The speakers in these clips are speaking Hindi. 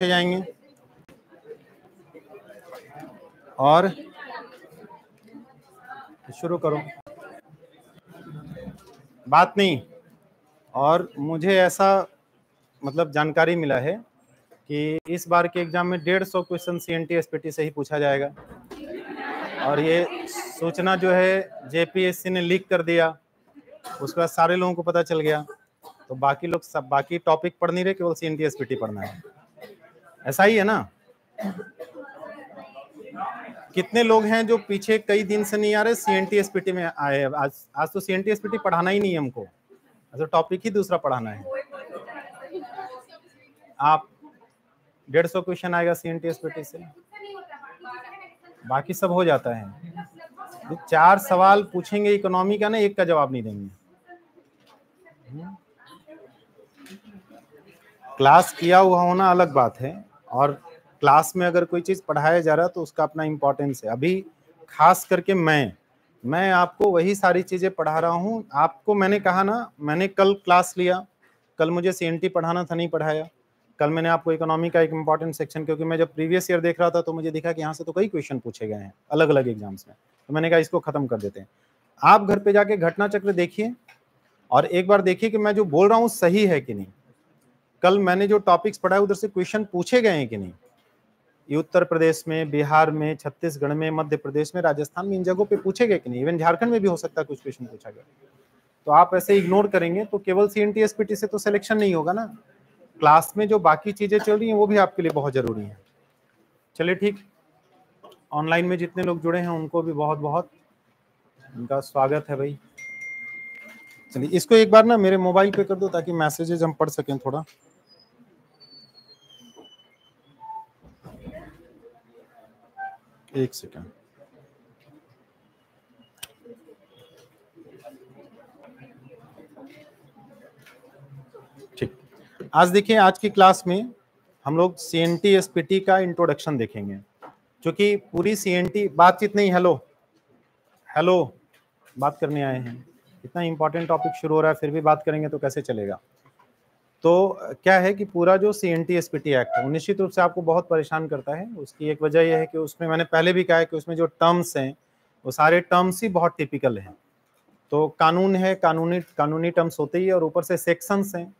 जाएँगे। और शुरू करो। बात नहीं। और मुझे ऐसा मतलब जानकारी मिला है कि इस बार के एग्ज़ाम में डेढ़ सौ क्वेश्चन सी एन टी से ही पूछा जाएगा। और ये सूचना जो है जेपीएससी ने लीक कर दिया। उसके बाद सारे लोगों को पता चल गया। तो बाकी लोग सब, बाकी टॉपिक पढ़ नहीं रहे, केवल सी एन पढ़ना है। ऐसा ही है ना? कितने लोग हैं जो पीछे कई दिन से नहीं आ रहे C N T S P T में आए आज आज तो C N T S P T पढ़ाना ही नहीं है हमको। तो टॉपिक ही दूसरा पढ़ाना है। आप डेढ़ सौ क्वेश्चन आएगा C N T S P T से। बाकी सब हो जाता है। तो चार सवाल पूछेंगे इकोनॉमी का ना, एक का जवाब नहीं देंगे। क्लास किया हुआ होना अलग बात है। और क्लास में अगर कोई चीज़ पढ़ाया जा रहा है तो उसका अपना इम्पोर्टेंस है। अभी खास करके मैं मैं आपको वही सारी चीज़ें पढ़ा रहा हूँ। आपको मैंने कहा ना, मैंने कल क्लास लिया, कल मुझे सीएनटी पढ़ाना था, नहीं पढ़ाया। कल मैंने आपको इकोनॉमी का एक इंपॉर्टेंट सेक्शन क्योंकि मैं जब प्रीवियस ईयर देख रहा था तो मुझे दिखा कि यहाँ से तो कई क्वेश्चन पूछे गए हैं अलग अलग एग्ज़ाम्स में। तो मैंने कहा इसको खत्म कर देते हैं। आप घर पे जाके घटना चक्र देखिए, और एक बार देखिए कि मैं जो बोल रहा हूँ, सही है कि नहीं। कल मैंने जो टॉपिक्स पढ़ा है, उधर से क्वेश्चन पूछे गए हैं कि नहीं? ये उत्तर प्रदेश में, बिहार में, छत्तीसगढ़ में, मध्य प्रदेश में, राजस्थान में, इन जगहों पे पूछे गए कि नहीं? इवन झारखंड में भी हो सकता है कुछ क्वेश्चन पूछा गया। तो आप ऐसे इग्नोर करेंगे तो केवल सी एन से तो सिलेक्शन नहीं होगा ना? क्लास में जो बाकी चीज़ें चल रही हैं, वो भी आपके लिए बहुत ज़रूरी है। चलिए ठीक। ऑनलाइन में जितने लोग जुड़े हैं, उनको भी बहुत बहुत उनका स्वागत है भाई। चलिए, इसको एक बार ना मेरे मोबाइल पे कर दो ताकि मैसेजेस हम पढ़ सकें थोड़ा। एक सेकेंड। ठीक। आज देखिए, आज की क्लास में हम लोग C N T S P T का इंट्रोडक्शन देखेंगे। क्योंकि पूरी सी एन टी बातचीत नहीं हेलो हेलो बात करने आए हैं। इतना इंपॉर्टेंट टॉपिक शुरू हो रहा है, फिर भी बात करेंगे तो कैसे चलेगा? तो क्या है कि पूरा जो C N T S P T act है निश्चित रूप से आपको बहुत परेशान करता है। उसकी एक वजह यह है कि उसमें मैंने पहले भी कहा है कि उसमें जो टर्म्स हैं, वो सारे टर्म्स ही बहुत टिपिकल हैं। तो कानून है, कानूनी कानूनी टर्म्स होते ही और ऊपर से सेक्शंस हैं।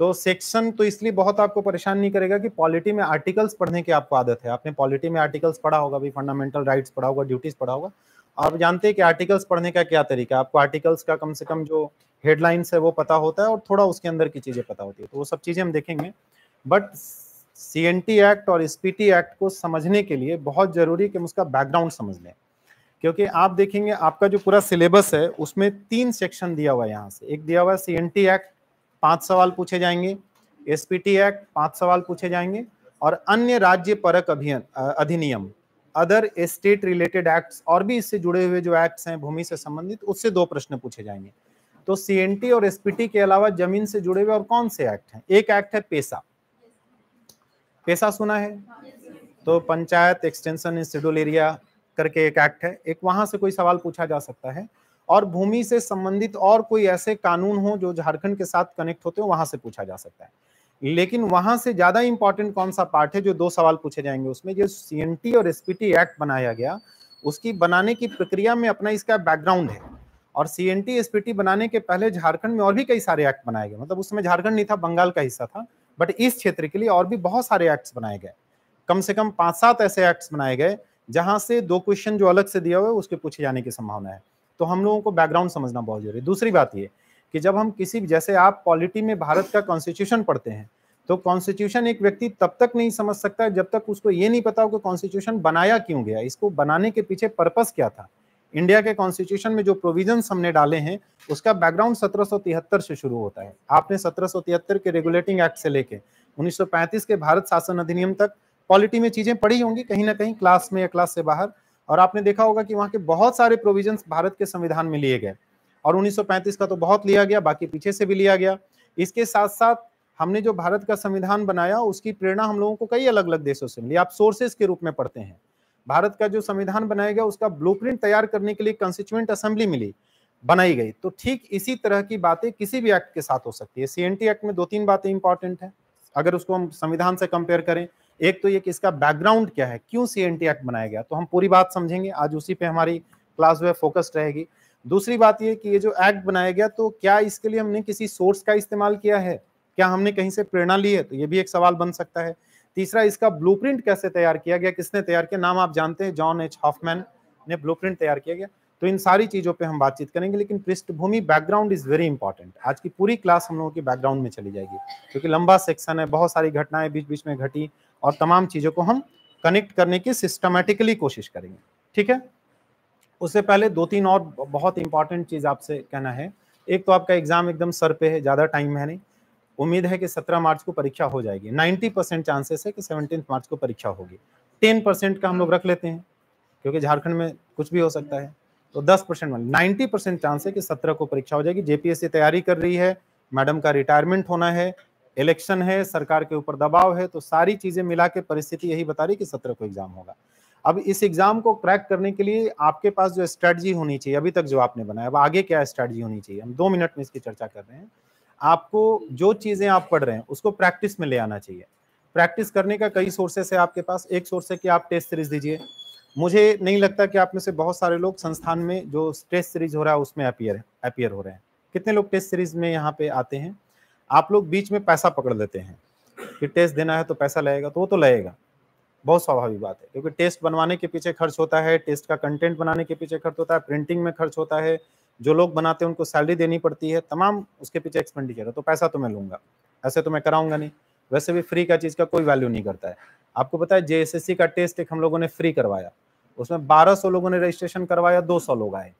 तो सेक्शन तो इसलिए बहुत आपको परेशान नहीं करेगा कि पॉलिटी में आर्टिकल्स पढ़ने की आपको आदत है। आपने पॉलिटी में आर्टिकल्स पढ़ा होगा भी फंडामेंटल राइट्स पढ़ा होगा ड्यूटीज़ पढ़ा होगा। आप जानते हैं कि आर्टिकल्स पढ़ने का क्या तरीका आपको आर्टिकल्स का कम से कम जो हेडलाइंस है वो पता होता है और थोड़ा उसके अंदर की चीज़ें पता होती है। तो वो सब चीज़ें हम देखेंगे। But C N T act और एस पी टी एक्ट को समझने के लिए बहुत ज़रूरी कि हम उसका बैकग्राउंड समझ लें। क्योंकि आप देखेंगे, आपका जो पूरा सिलेबस है, उसमें तीन सेक्शन दिया हुआ है यहाँ से। एक दिया हुआ है सी एन टी एक्ट पाँच सवाल पूछे जाएँगे। एस पी टी एक्ट पाँच सवाल पूछे जाएँगे। और अन्य राज्य परक अधिनियम अदर स्टेट रिलेटेड एक्ट्स और भी इससे जुड़े हुए जो एक्ट्स हैं, भूमि से संबंधित, उससे दो प्रश्न पूछे जाएँगे। तो सीएनटी और एसपीटी के अलावा ज़मीन से जुड़े हुए और कौन से एक्ट हैं? एक एक्ट है पेशा। पेशा सुना है? तो panchayat extension in schedule area करके एक एक्ट है। एक वहाँ से कोई सवाल पूछा जा सकता है। और भूमि से संबंधित और कोई ऐसे कानून हो जो झारखंड के साथ कनेक्ट होते हो, वहाँ से पूछा जा सकता है। लेकिन वहाँ से ज़्यादा इंपॉर्टेंट कौन सा पार्ट है जो दो सवाल पूछे जाएँगे उसमें? जो सी और एसपीटी एक्ट बनाया गया, उसकी बनाने की प्रक्रिया में अपना इसका बैकग्राउंड है। और सी एन टी बनाने के पहले झारखंड में और भी कई सारे एक्ट बनाए गए। मतलब उस समय झारखंड नहीं था, बंगाल का हिस्सा था। बट इस क्षेत्र के लिए और भी बहुत सारे एक्ट्स बनाए गए। कम से कम पाँच सात ऐसे एक्ट्स बनाए गए, जहाँ से दो क्वेश्चन जो अलग से दिया हुआ है, उसके पूछे जाने की संभावना है। तो हम लोगों को बैकग्राउंड समझना बहुत ज़रूरी है। दूसरी बात ये कि जब हम किसी जैसे आप पॉलिटी में भारत का कॉन्स्टिट्यूशन पढ़ते हैं तो कॉन्स्टिट्यूशन एक व्यक्ति तब तक नहीं समझ सकता जब तक उसको ये नहीं पता हो कि कॉन्स्टिट्यूशन बनाया क्यों गया। इसको बनाने के पीछे पर्पस क्या था? इंडिया के कॉन्स्टिट्यूशन में जो प्रोविज़न हमने डाले हैं, उसका बैकग्राउंड सत्रह सौ तिहत्तर से शुरू होता है। आपने सत्रह सौ तिहत्तर के रेगुलेटिंग एक्ट से लेके 1935 के भारत शासन अधिनियम तक पॉलिटी में चीज़ें पढ़ी होंगी, कहीं ना कहीं क्लास में या क्लास से बाहर। और आपने देखा होगा कि वहाँ के बहुत सारे प्रोविजंस भारत के संविधान में लिए गए। और 1935 का तो बहुत लिया गया, बाकी पीछे से भी लिया गया। इसके साथ साथ हमने जो भारत का संविधान बनाया, उसकी प्रेरणा हम लोगों को कई अलग अलग देशों से मिली। आप सोर्सेस के रूप में पढ़ते हैं। भारत का जो संविधान बनाया गया, उसका ब्लूप्रिंट तैयार करने के लिए कंस्टिट्यूंट असेंबली मिली, बनाई गई। तो ठीक इसी तरह की बातें किसी भी एक्ट के साथ हो सकती है। सीएनटी एक्ट में दो तीन बातें इंपॉर्टेंट है। अगर उसको हम संविधान से कंपेयर करें, एक तो ये कि इसका बैकग्राउंड क्या है, क्यों सीएनटी एक्ट बनाया गया तो हम पूरी बात समझेंगे। आज उसी पे हमारी क्लास जो है फोकस्ड रहेगी। दूसरी बात ये कि ये जो एक्ट बनाया गया तो क्या इसके लिए हमने किसी सोर्स का इस्तेमाल किया है? क्या हमने कहीं से प्रेरणा ली है? तो ये भी एक सवाल बन सकता है। तीसरा, इसका ब्लूप्रिंट कैसे तैयार किया गया? किसने तैयार किया? नाम आप जानते हैं जॉन एच हॉफमैन ने ब्लूप्रिंट तैयार किया गया। तो इन सारी चीज़ों पे हम बातचीत करेंगे, लेकिन पृष्ठभूमि बैकग्राउंड इज़ वेरी इंपॉर्टेंट आज की पूरी क्लास हम लोगों की बैकग्राउंड में चली जाएगी, क्योंकि लंबा सेक्शन है, बहुत सारी घटनाएँ बीच बीच में घटी और तमाम चीज़ों को हम कनेक्ट करने की सिस्टमेटिकली कोशिश करेंगे। ठीक है? उससे पहले दो तीन और बहुत इंपॉर्टेंट चीज़ आपसे कहना है। एक तो आपका एग्ज़ाम एकदम सर पे है, ज़्यादा टाइम है नहीं। उम्मीद है कि 17 मार्च को परीक्षा हो जाएगी। 90 परसेंट चांसेस है कि सेवनटीन मार्च को परीक्षा होगी। 10 परसेंट का हम लोग रख लेते हैं, क्योंकि झारखंड में कुछ भी हो सकता है। तो 10 परसेंट नाइन्टी परसेंट चांस है कि 17 को परीक्षा हो जाएगी। जेपीएससी तैयारी कर रही है, मैडम का रिटायरमेंट होना है, इलेक्शन है, सरकार के ऊपर दबाव है तो सारी चीज़ें मिला के परिस्थिति यही बता रही कि सत्रह को एग्ज़ाम होगा। अब इस एग्ज़ाम को क्रैक करने के लिए आपके पास जो स्ट्रेटजी होनी चाहिए, अभी तक जो आपने बनाया, अब आगे क्या स्ट्रेटजी होनी चाहिए? हम दो मिनट में इसकी चर्चा कर रहे हैं। आपको जो चीज़ें आप पढ़ रहे हैं, उसको प्रैक्टिस में ले आना चाहिए। प्रैक्टिस करने का कई सोर्सेस है आपके पास। एक सोर्स है कि आप टेस्ट सीरीज़ दीजिए। मुझे नहीं लगता कि आप में से बहुत सारे लोग संस्थान में जो टेस्ट सीरीज़ हो रहा है, उसमें अपियर अपियर हो रहे हैं। कितने लोग टेस्ट सीरीज़ में यहाँ पे आते हैं? आप लोग बीच में पैसा पकड़ लेते हैं कि टेस्ट देना है तो पैसा लगेगा तो वो तो लगेगा। बहुत स्वाभाविक बात है, क्योंकि टेस्ट बनवाने के पीछे खर्च होता है टेस्ट का कंटेंट बनाने के पीछे खर्च होता है प्रिंटिंग में खर्च होता है जो लोग बनाते हैं, उनको सैलरी देनी पड़ती है, तमाम उसके पीछे एक्सपेंडिचर है तो पैसा तो मैं लूँगा। ऐसे तो मैं कराऊँगा नहीं। वैसे भी फ्री का चीज़ का कोई वैल्यू नहीं करता है। आपको पता है जे का टेस्ट एक हम लोगों ने फ्री करवाया। उसमें 1200 लोगों ने रजिस्ट्रेशन करवाया 200 लोग आए।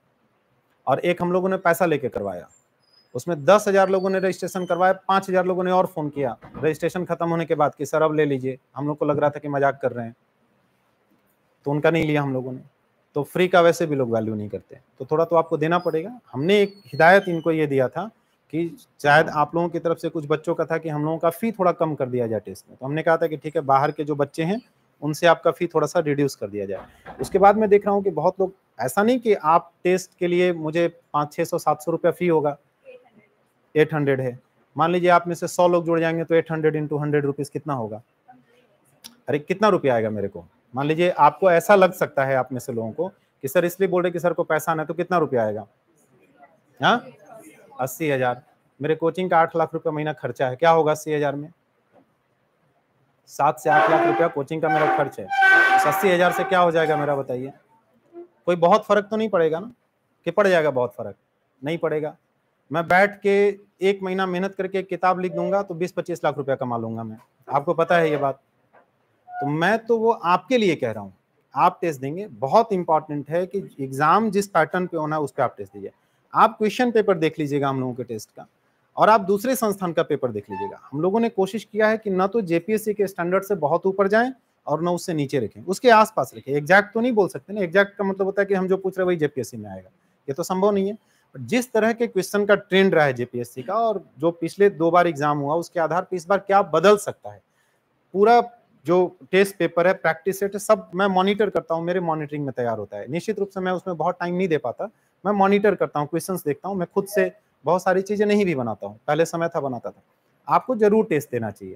और एक हम लोगों ने पैसा लेके करवाया। उसमें दस हज़ार लोगों ने रजिस्ट्रेशन करवाया, पाँच हज़ार लोगों ने और फ़ोन किया। रजिस्ट्रेशन खत्म होने के बाद कि, सर, अब ले लीजिए। हम लोग को लग रहा था कि मज़ाक कर रहे हैं। तो उनका नहीं लिया हम लोगों ने। तो फ्री का वैसे भी लोग वैल्यू नहीं करते तो थोड़ा तो आपको देना पड़ेगा। हमने एक हिदायत इनको ये दिया था कि शायद आप लोगों की तरफ़ से कुछ बच्चों का था कि हम लोगों का फ़ी थोड़ा कम कर दिया जाए टेस्ट में। तो हमने कहा था कि ठीक है, बाहर के जो बच्चे हैं, उनसे आपका फ़ी थोड़ा सा रिड्यूस कर दिया जाए। उसके बाद मैं देख रहा हूँ कि बहुत लोग, ऐसा नहीं कि आप टेस्ट के लिए मुझे पाँच छः सौ, सात सौ रुपया फ़ी होगा। एट हंड्रेड है। मान लीजिए आप में से सौ लोग जुड़ जाएँगे तो eight hundred into hundred rupees कितना होगा? अरे, कितना रुपया आएगा मेरे को? मान लीजिए आपको ऐसा लग सकता है आप में से लोगों को कि सर इसलिए बोल रहे कि सर को पैसा आना है तो कितना रुपया आएगा? हाँ? अस्सी हज़ार। मेरे कोचिंग का आठ लाख रुपया महीना खर्चा है, क्या होगा अस्सी हज़ार में? सात से आठ लाख रुपया कोचिंग का मेरा खर्च है। अस्सी हज़ार से क्या हो जाएगा मेरा बताइए? कोई बहुत फ़र्क तो नहीं पड़ेगा ना? कि पड़ जाएगा बहुत फ़र्क? नहीं पड़ेगा। मैं बैठ के एक महीना मेहनत करके किताब लिख दूँगा तो बीस पच्चीस लाख रुपया कमा लूँगा मैं। आपको पता है ये बात। तो मैं तो वो आपके लिए कह रहा हूँ। आप टेस्ट देंगे। बहुत इंपॉर्टेंट है कि एग्ज़ाम जिस पैटर्न पे होना है, उस पर आप टेस्ट दीजिए। आप क्वेश्चन पेपर देख लीजिएगा हम लोगों के टेस्ट का। और आप दूसरे संस्थान का पेपर देख लीजिएगा। हम लोगों ने कोशिश किया है कि न तो जेपीएससी के स्टैंडर्ड से बहुत ऊपर जाएँ और न उससे नीचे रखें। उसके आसपास रखें। एग्जैक्ट तो नहीं बोल सकते ना। एग्जैक्ट का मतलब होता है कि हम जो पूछ रहे हैं, वही जेपीएससी में आएगा। ये तो संभव नहीं है। जिस तरह के क्वेश्चन का ट्रेंड रहा है जेपीएससी का और जो पिछले दो बार एग्ज़ाम हुआ, उसके आधार पर इस बार क्या बदल सकता है? पूरा जो टेस्ट पेपर है प्रैक्टिस सेट सब मैं मॉनिटर करता हूँ, मेरे मॉनिटरिंग में तैयार होता है। निश्चित रूप से मैं उसमें बहुत टाइम नहीं दे पाता। मैं मॉनिटर करता हूँ क्वेश्चंस देखता हूँ, मैं खुद से बहुत सारी चीज़ें नहीं भी बनाता हूँ। पहले समय था, बनाता था। आपको ज़रूर टेस्ट देना चाहिए।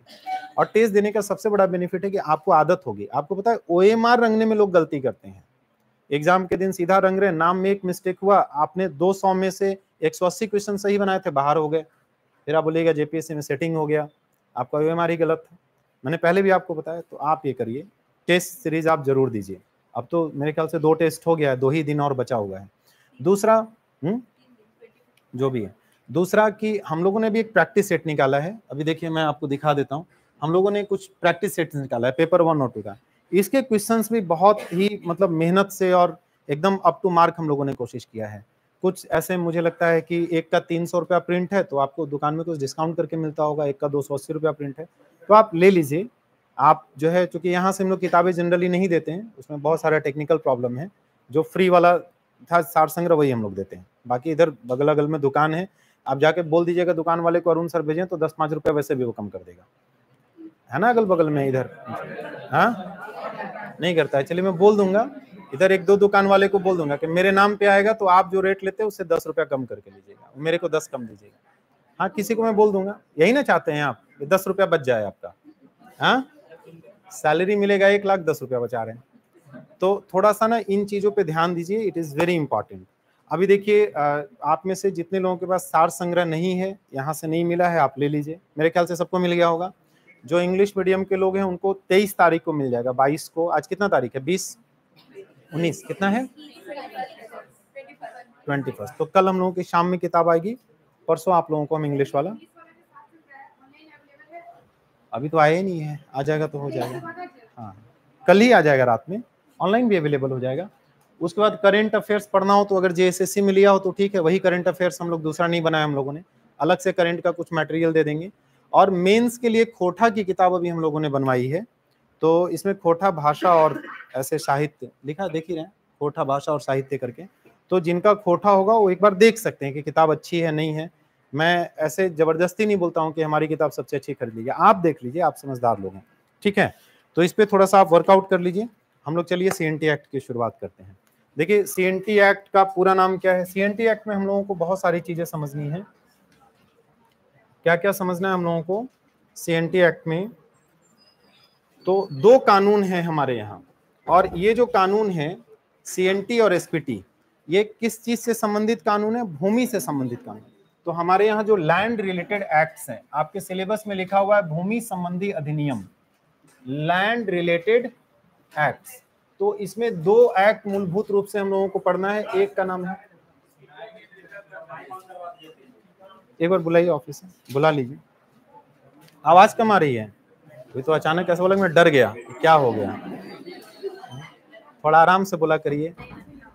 और टेस्ट देने का सबसे बड़ा बेनिफिट है कि आपको आदत होगी। आपको पता है ओएमआर रंगने में लोग गलती करते हैं। एग्ज़ाम के दिन सीधा रंग रहे, नाम में एक मिस्टेक हुआ, आपने 200 में से 180 क्वेश्चन सही बनाए थे, बाहर हो गए। फिर आप बोलेगा जेपीएससी में सेटिंग हो गया। आपका ओएमआर ही गलत। था मैंने पहले भी आपको बताया तो आप ये करिए। टेस्ट सीरीज़ आप ज़रूर दीजिए। अब तो मेरे ख्याल से दो टेस्ट हो गया है दो ही दिन और बचा हुआ है। दूसरा हुँ? हम्म, जो भी है। दूसरा कि हम लोगों ने भी एक प्रैक्टिस सेट निकाला है। अभी देखिए मैं आपको दिखा देता हूँ। हम लोगों ने कुछ प्रैक्टिस सेट निकाला है पेपर वन और टू का। इसके क्वेश्चंस भी बहुत ही मतलब मेहनत से और एकदम अप टू मार्क हम लोगों ने कोशिश किया है। कुछ ऐसे मुझे लगता है कि एक का तीन सौ रुपया प्रिंट है तो आपको दुकान में कुछ डिस्काउंट करके मिलता होगा एक का दो सौ अस्सी रुपया प्रिंट है। तो आप ले लीजिए। आप जो है, चूँकि यहाँ से हम लोग किताबें जनरली नहीं देते हैं, उसमें बहुत सारा टेक्निकल प्रॉब्लम है, जो फ्री वाला था, सार संग्रह वही हम लोग देते हैं। बाकी इधर बगल अगल में दुकान है, आप जाके बोल दीजिएगा, दुकान वाले को अरुण सर भेजें तो दस पाँच रुपये वैसे भी वो कम कर देगा। है ना अगल बगल में इधर? हाँ? नहीं करता है। चलिए मैं बोल दूँगा, इधर एक दो दुकान वाले को बोल दूँगा कि मेरे नाम पे आएगा तो आप जो रेट लेते हैं, उससे दस रुपया कम करके लीजिएगा। मेरे को दस कम दीजिएगा। हाँ किसी को मैं बोल दूँगा। यही ना चाहते हैं आप? दस रुपया बच जाए आपका। हाँ? सैलरी मिलेगा एक लाख दस रुपया बचा रहे हैं। तो थोड़ा सा ना इन चीज़ों पे ध्यान दीजिए इट इज़ वेरी इंपॉर्टेंट अभी देखिए आप में से जितने लोगों के पास सार संग्रह नहीं है यहाँ से नहीं मिला है आप ले लीजिए। मेरे ख्याल से सबको मिल गया होगा। जो इंग्लिश मीडियम के लोग हैं उनको तेईस तारीख को मिल जाएगा बाईस को। आज कितना तारीख है? बीस? उन्नीस। कितना है? Twenty first. तो कल हम लोगों की शाम में किताब आएगी परसों आप लोगों को हम इंग्लिश वाला अभी तो आया ही नहीं है। आ जाएगा तो हो जाएगा। हाँ। कल ही आ जाएगा रात में। ऑनलाइन भी अवेलेबल हो जाएगा। उसके बाद करेंट अफेयर्स पढ़ना हो तो अगर जेएसएससी में लिया हो तो ठीक है। वही करेंट अफेयर्स हम लोग दूसरा नहीं बनाया हम लोगों ने। अलग से करेंट का कुछ मटेरियल दे देंगे। और मेंस के लिए खोटा की किताब अभी हम लोगों ने बनवाई है। तो इसमें खोटा भाषा और ऐसे साहित्य लिखा देख ही रहे खोटा भाषा और साहित्य करके। तो जिनका खोटा होगा वो एक बार देख सकते हैं कि किताब अच्छी है नहीं है। मैं ऐसे ज़बरदस्ती नहीं बोलता हूँ कि हमारी किताब सबसे अच्छी खरीद लीजिए। आप देख लीजिए, आप समझदार लोग हैं, ठीक है? तो इस पर थोड़ा सा आप वर्कआउट कर लीजिए। हम लोग चलिए सीएनटी एक्ट की शुरुआत करते हैं। देखिए सीएनटी एक्ट का पूरा नाम क्या है? सीएनटी एक्ट में हम लोगों को बहुत सारी चीज़ें समझनी है। क्या क्या समझना है हम लोगों को? सीएनटी एक्ट में तो दो कानून हैं हमारे यहाँ। और ये जो कानून है सीएनटी और एस ये किस चीज़ से संबंधित कानून है? भूमि से संबंधित कानून। तो हमारे यहाँ जो लैंड रिलेटेड एक्ट्स हैं, आपके सिलेबस में लिखा हुआ है भूमि संबंधी अधिनियम। लैंड रिलेटेड एक्ट्स तो इसमें दो एक्ट मूलभूत रूप से हम लोगों को पढ़ना है। एक का नाम है एक बार बुलाइए ऑफ़िस बुला लीजिए। आवाज़ कम आ रही है। अभी तो अचानक ऐसा बोला मैं डर गया। क्या हो गया? थोड़ा आराम से बोला करिए।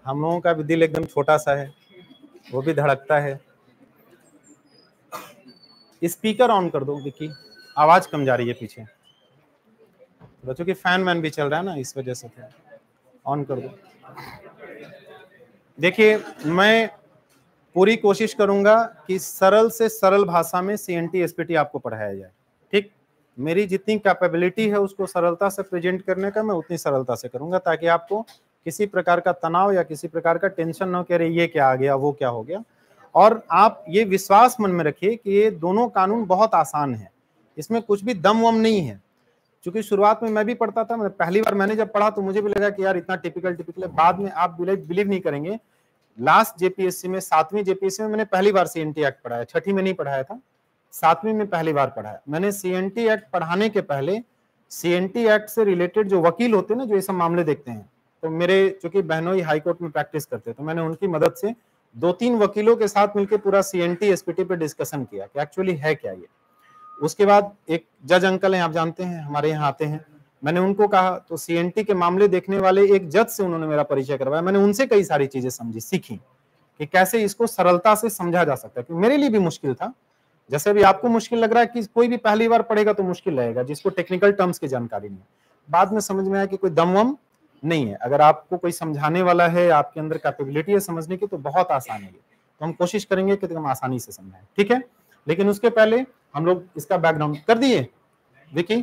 हम लोगों का भी दिल एकदम छोटा सा है। वो भी धड़कता है। स्पीकर ऑन कर दो विकी आवाज़ कम जा रही है पीछे। बच्चों की फ़ैन वैन भी चल रहा है ना, इस वजह से ऑन कर दो। देखिए, मैं पूरी कोशिश करूँगा कि सरल से सरल भाषा में सी एन टी आपको पढ़ाया जाए। ठीक? मेरी जितनी कैपेबिलिटी है, उसको सरलता से प्रेजेंट करने का मैं उतनी सरलता से करूँगा, ताकि आपको किसी प्रकार का तनाव या किसी प्रकार का टेंशन ना हो कि अरे, ये क्या आ गया, वो क्या हो गया। और आप ये विश्वास मन में रखिए कि ये दोनों कानून बहुत आसान है। इसमें कुछ भी दम वम नहीं है। क्योंकि शुरुआत में मैं भी पढ़ता था मैं पहली बार मैंने जब पढ़ा तो मुझे भी लगा कि यार इतना टिपिकल टिपिकल है। बाद में आप बिलीव नहीं करेंगे। लास्ट जेपीएससी में, सातवीं जेपीएससी में मैंने पहली बार सीएनटी एक्ट पढ़ाया। छठी में नहीं पढ़ाया था, सातवीं में पहली बार पढ़ाया। मैंने सीएनटी एक्ट पढ़ाने के पहले सीएनटी एक्ट से रिलेटेड जो वकील होते हैं ना, जो ये सब मामले देखते हैं तो मेरे चूँकि बहनों ही हाईकोर्ट में प्रैक्टिस करते तो मैंने उनकी मदद से दो तीन वकीलों के साथ मिलकर पूरा सी एन टी एसपीटी पे डिस्कशन किया कि एक्चुअली है क्या ये? उसके बाद एक जज अंकल हैं, आप जानते हैं, हमारे यहाँ आते हैं। मैंने उनको कहा तो सीएनटी के मामले देखने वाले एक जज से उन्होंने मेरा परिचय करवाया। मैंने उनसे कई सारी चीज़ें समझी, सीखी कि कैसे इसको सरलता से समझा जा सकता है। क्योंकि मेरे लिए भी मुश्किल था। जैसे भी आपको मुश्किल लग रहा है कि कोई भी पहली बार पढ़ेगा तो मुश्किल रहेगा जिसको टेक्निकल टर्म्स की जानकारी नहीं बाद में समझ में आया कि कोई दम वम नहीं है। अगर आपको कोई समझाने वाला है, आपके अंदर कैपेबिलिटी है समझने की तो बहुत आसान है तो हम कोशिश करेंगे कि हम आसानी से समझाएँ, ठीक है? लेकिन उसके पहले हम लोग इसका बैकग्राउंड कर दिए। विकी,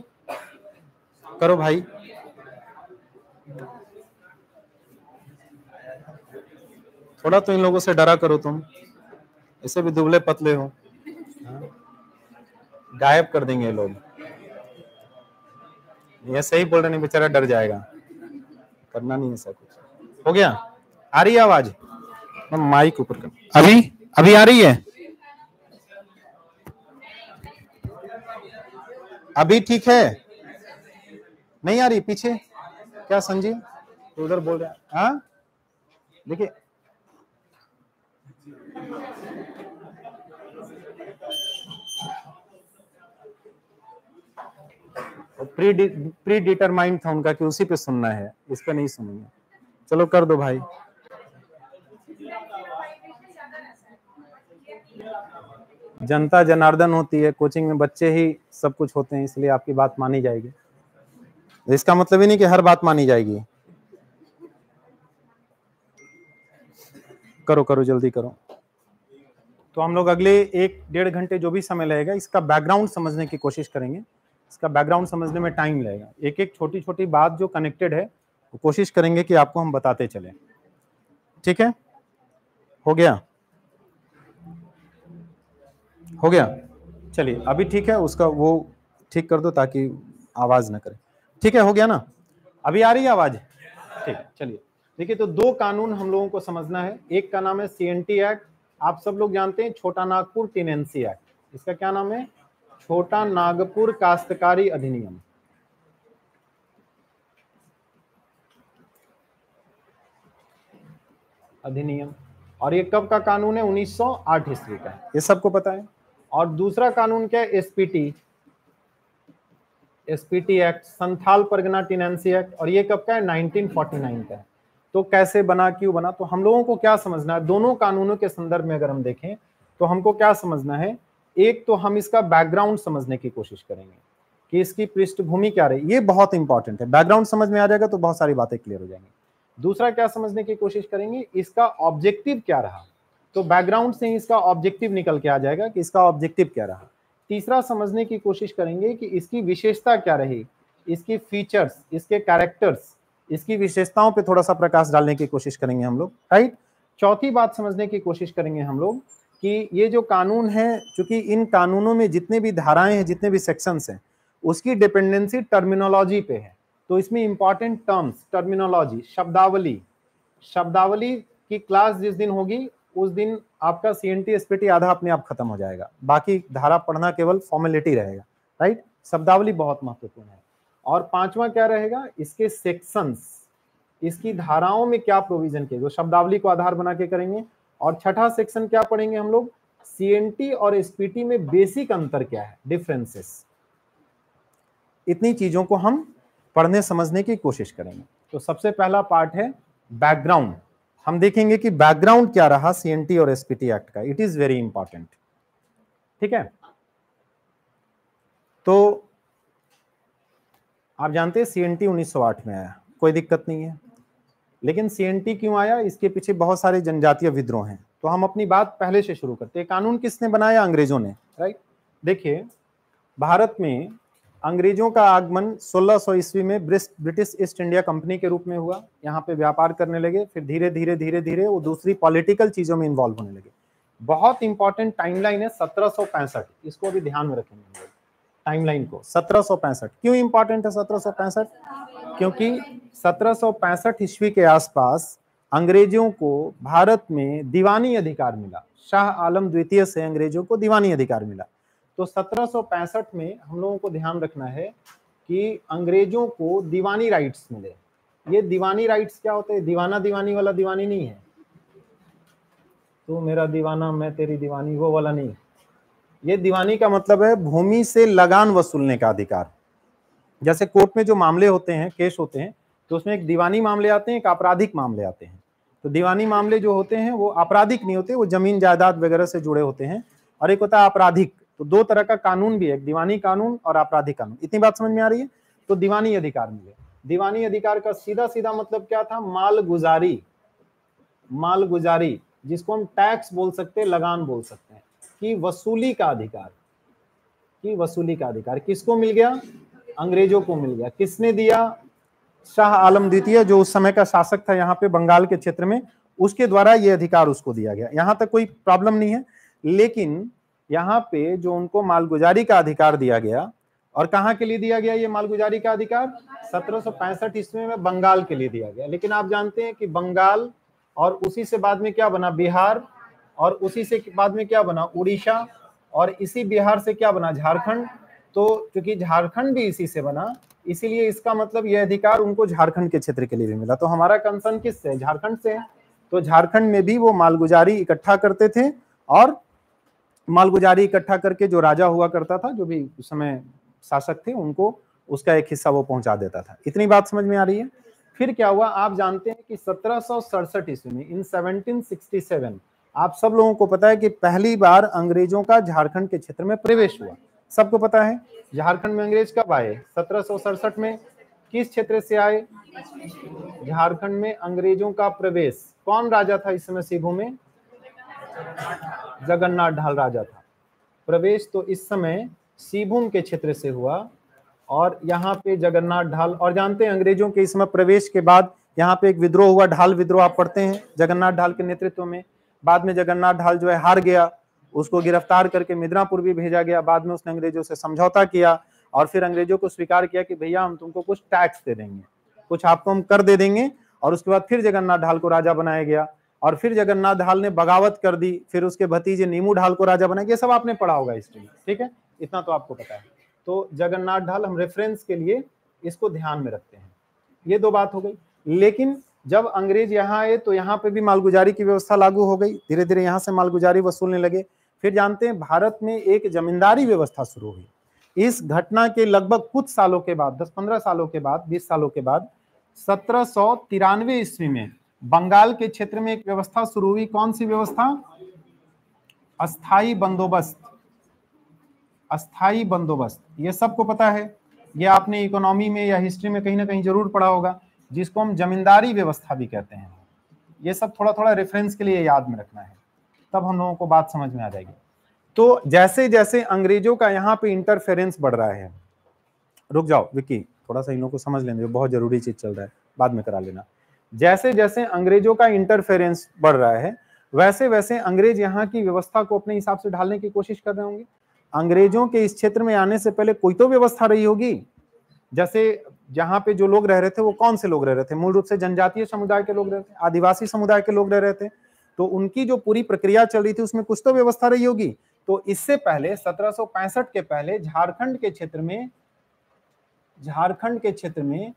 करो भाई। थोड़ा तो इन लोगों से डरा करो तुम। ऐसे भी दुबले पतले हो। गायब कर देंगे लोग। ये सही बोल रहे नहीं बेचारा डर जाएगा। करना नहीं है सर कुछ। हो गया? आ रही है आवाज़? माइक ऊपर कर अभी? अभी आ रही है? अभी ठीक है? नहीं आ रही, पीछे? क्या संजीव? उधर बोल रहे हैं। हाँ? देखिए। प्री प्री डिटरमाइंड था उनका कि उसी पे सुनना है, इस पे नहीं सुनेंगे। चलो कर दो भाई। जनता जनार्दन होती है, कोचिंग में बच्चे ही सब कुछ होते हैं, इसलिए आपकी बात मानी जाएगी। इसका मतलब ही नहीं कि हर बात मानी जाएगी। करो करो, जल्दी करो। तो हम लोग अगले एक डेढ़ घंटे जो भी समय लगेगा, इसका बैकग्राउंड समझने की कोशिश करेंगे। इसका बैकग्राउंड समझने में टाइम लगेगा। एक एक छोटी छोटी बात जो कनेक्टेड है, वो कोशिश करेंगे कि आपको हम बताते चले। ठीक है? हो गया? हो गया? चलिए, अभी ठीक है, उसका वो ठीक कर दो ताकि आवाज़ ना करें। ठीक है, हो गया ना? अभी आ रही है आवाज़? ठीक, चलिए। देखिए तो दो कानून हम लोगों को समझना है। एक का नाम है सीएनटी एक्ट आप सब लोग जानते हैं, छोटा नागपुर टेनेंसी एक्ट इसका क्या नाम है? छोटा नागपुर काश्तकारी अधिनियम। अधिनियम। और ये कब का कानून है? 1908 ईस्वी का ये सबको पता है? और दूसरा कानून क्या है? SPT. SPT act Santhal Pargana tenancy act और ये कब का है? 1949 का है। तो कैसे बना क्यों बना? तो हम लोगों को क्या समझना है? दोनों कानूनों के संदर्भ में अगर हम देखें तो हमको क्या समझना है? एक तो हम इसका बैकग्राउंड समझने की कोशिश करेंगे कि इसकी पृष्ठभूमि क्या रही। ये बहुत इंपॉर्टेंट है। बैकग्राउंड समझ में आ जाएगा तो बहुत सारी बातें क्लियर हो जाएँगी। दूसरा क्या समझने की कोशिश करेंगे? इसका ऑब्जेक्टिव क्या रहा? तो बैकग्राउंड से ही इसका ऑब्जेक्टिव निकल के आ जाएगा कि इसका ऑब्जेक्टिव क्या रहा। तीसरा समझने की कोशिश करेंगे कि इसकी विशेषता क्या रही? इसकी फीचर्स इसके कैरेक्टर्स इसकी विशेषताओं पे थोड़ा सा प्रकाश डालने की कोशिश करेंगे हम लोग राइट चौथी बात समझने की कोशिश करेंगे हम लोग कि ये जो कानून है, चूँकि इन कानूनों में जितने भी धाराएँ हैं, जितने भी सेक्शंस हैं, उसकी डिपेंडेंसी टर्मिनोलॉजी पे है। तो इसमें इंपॉर्टेंट टर्म्स टर्मिनोलॉजी शब्दावली। शब्दावली की क्लास जिस दिन होगी, उस दिन आपका सी एन टी आधा अपने आप खत्म हो जाएगा। बाकी धारा पढ़ना केवल फॉर्मेलिटी रहेगा राइट शब्दावली बहुत महत्वपूर्ण है। और पांचवा क्या रहेगा? इसके सेक्शंस इसकी धाराओं में क्या प्रोविज़न किए जो शब्दावली को आधार बना के करेंगे और छठा सेक्शन क्या पढ़ेंगे हम लोग? सीएनटी और एसपीटी में बेसिक अंतर क्या है? डिफरेंसेस इतनी चीज़ों को हम पढ़ने समझने की कोशिश करेंगे। तो सबसे पहला पार्ट है बैकग्राउंड हम देखेंगे कि बैकग्राउंड क्या रहा सीएनटी और एसपीटी एक्ट का। इट इज़ वेरी इंपॉर्टेंट ठीक है? तो आप जानते हैं सीएनटी 1908 में आया। कोई दिक्कत नहीं है। लेकिन सीएनटी क्यों आया? इसके पीछे बहुत सारे जनजातीय विद्रोह हैं। तो हम अपनी बात पहले से शुरू करते हैं। कानून किसने बनाया? अंग्रेज़ों ने राइट देखिए, भारत में अंग्रेज़ों का आगमन 1600 ईस्वी में ब्रिटिश ईस्ट इंडिया कंपनी के रूप में हुआ। यहाँ पे व्यापार करने लगे, फिर धीरे धीरे धीरे धीरे वो दूसरी पॉलिटिकल चीज़ों में इन्वॉल्व होने लगे। बहुत इंपॉर्टेंट टाइमलाइन है, सत्रह सौ पैंसठ। इसको भी ध्यान में रखेंगे हम लोग टाइमलाइन को। सत्रह सौ पैंसठ। क्यों इंपॉर्टेंट है सत्रह सौ पैंसठ? क्योंकि सत्रह सौ पैंसठ ईस्वी के आसपास अंग्रेज़ों को भारत में दीवानी अधिकार मिला। शाह आलम द्वितीय से अंग्रेज़ों को दीवानी अधिकार मिला। तो 1765 में हम लोगों को ध्यान रखना है कि अंग्रेज़ों को दीवानी राइट्स मिले। ये दीवानी राइट्स क्या होते हैं? दीवाना दीवानी वाला दीवानी नहीं है। तो मेरा दीवाना, मैं तेरी दीवानी, वो वाला नहीं। ये दीवानी का मतलब है भूमि से लगान वसूलने का अधिकार। जैसे कोर्ट में जो मामले होते हैं, केस होते हैं तो उसमें एक दीवानी मामले आते हैं, एक आपराधिक मामले आते हैं। तो दीवानी मामले जो होते हैं, वो आपराधिक नहीं होते, वो ज़मीन जायदाद वगैरह से जुड़े होते हैं और एक होता है आपराधिक। तो दो तरह का कानून भी है दीवानी कानून और आपराधिक कानून। इतनी बात समझ में आ रही है? तो दीवानी अधिकार मिले दीवानी अधिकार का सीधा सीधा मतलब क्या था? माल गुजारी माल गुजारी जिसको हम टैक्स बोल सकते हैं, लगान बोल सकते हैं। कि वसूली का अधिकार। की वसूली का अधिकार। किसको मिल गया? अंग्रेज़ों को मिल गया। किसने दिया? शाह आलम द्वितीय, जो उस समय का शासक था यहाँ पे बंगाल के क्षेत्र में, उसके द्वारा ये अधिकार उसको दिया गया। यहाँ तक कोई प्रॉब्लम नहीं है, लेकिन यहाँ पे जो उनको मालगुजारी का अधिकार दिया गया, और कहाँ के लिए दिया गया ये मालगुजारी का अधिकार? सत्रह ईस्वी में बंगाल के लिए दिया गया। लेकिन आप जानते हैं कि बंगाल और उसी से बाद में क्या बना? बिहार और उसी से बाद में क्या बना? उड़ीसा और इसी बिहार से क्या बना? झारखंड। तो क्योंकि झारखंड भी इसी से बना इसीलिए इसका मतलब यह अधिकार उनको झारखंड के क्षेत्र के लिए भी मिला। तो हमारा कंसर्न किससे? झारखंड से। है तो झारखंड में भी वो मालगुजारी इकट्ठा करते थे और मालगुजारी इकट्ठा करके जो राजा हुआ करता था, जो भी उस समय शासक थे, उनको उसका एक हिस्सा वो पहुँचा देता था। इतनी बात समझ में आ रही है? फिर क्या हुआ? आप जानते हैं कि सत्रह ईस्वी में इन 1767 आप सब लोगों को पता है कि पहली बार अंग्रेज़ों का झारखंड के क्षेत्र में प्रवेश हुआ। सबको पता है, झारखंड में अंग्रेज़ कब आए? सत्रह में किस क्षेत्र से आए? झारखंड में अंग्रेज़ों का प्रवेश। कौन राजा था इस समय सिभू में? जगन्नाथ ढाल राजा था। प्रवेश तो इस समय सीभूम के क्षेत्र से हुआ और यहाँ पे जगन्नाथ ढाल, और जानते हैं अंग्रेज़ों के इस समय प्रवेश के बाद यहाँ पे एक विद्रोह हुआ, ढाल विद्रोह आप पढ़ते हैं, जगन्नाथ ढाल के नेतृत्व में। बाद में जगन्नाथ ढाल जो है हार गया उसको गिरफ़्तार करके मिदनापुर भी भेजा गया। बाद में उसने अंग्रेज़ों से समझौता किया और फिर अंग्रेज़ों को स्वीकार किया कि भैया, हम तुमको कुछ टैक्स दे देंगे। कुछ आपको हम कर दे देंगे और उसके बाद फिर जगन्नाथ ढाल को राजा बनाया गया और फिर जगन्नाथ ढाल ने बगावत कर दी। फिर उसके भतीजे नीमू ढाल को राजा बनाया ये सब आपने पढ़ा होगा हिस्ट्री में ठीक है? इतना तो आपको पता है। तो जगन्नाथ ढाल, हम रेफरेंस के लिए इसको ध्यान में रखते हैं। ये दो बात हो गई। लेकिन जब अंग्रेज़ यहाँ आए तो यहाँ पे भी मालगुजारी की व्यवस्था लागू हो गई। धीरे धीरे यहाँ से मालगुजारी वसूलने लगे। फिर जानते हैं भारत में एक जमींदारी व्यवस्था शुरू हुई। इस घटना के लगभग कुछ सालों के बाद 10-15 सालों के बाद 20 सालों के बाद, सत्रह सौ तिरानवे ईस्वी में बंगाल के क्षेत्र में एक व्यवस्था शुरू हुई। कौन सी व्यवस्था? अस्थाई बंदोबस्त। अस्थाई बंदोबस्त। ये सबको पता है। ये आपने इकोनॉमी में या हिस्ट्री में कहीं ना कहीं ज़रूर पढ़ा होगा, जिसको हम जमींदारी व्यवस्था भी कहते हैं। ये सब थोड़ा थोड़ा रेफरेंस के लिए याद में रखना है। तब हम लोगों को बात समझ में आ जाएगी। तो जैसे जैसे अंग्रेज़ों का यहाँ पे इंटरफेरेंस बढ़ रहा है, रुक जाओ, विक्की थोड़ा सा इन को समझ लेंगे बहुत ज़रूरी चीज़ चल रहा है, बाद में करा लेना। जैसे जैसे अंग्रेज़ों का इंटरफेरेंस बढ़ रहा है वैसे वैसे अंग्रेज़ यहाँ की व्यवस्था को अपने हिसाब से ढालने की कोशिश कर रहे होंगे। अंग्रेज़ों के इस क्षेत्र में आने से पहले कोई तो व्यवस्था रही होगी। जैसे जहाँ पे जो लोग रह रहे थे, वो कौन से लोग रह रहे थे? मूल रूप से जनजातीय समुदाय के लोग रह रहे थे, आदिवासी समुदाय के लोग रह रहे थे। तो उनकी जो पूरी प्रक्रिया चल रही थी, उसमें कुछ तो व्यवस्था रही होगी। तो इससे पहले, सत्रह सौ पैंसठ के पहले, झारखंड के क्षेत्र में, झारखंड के क्षेत्र में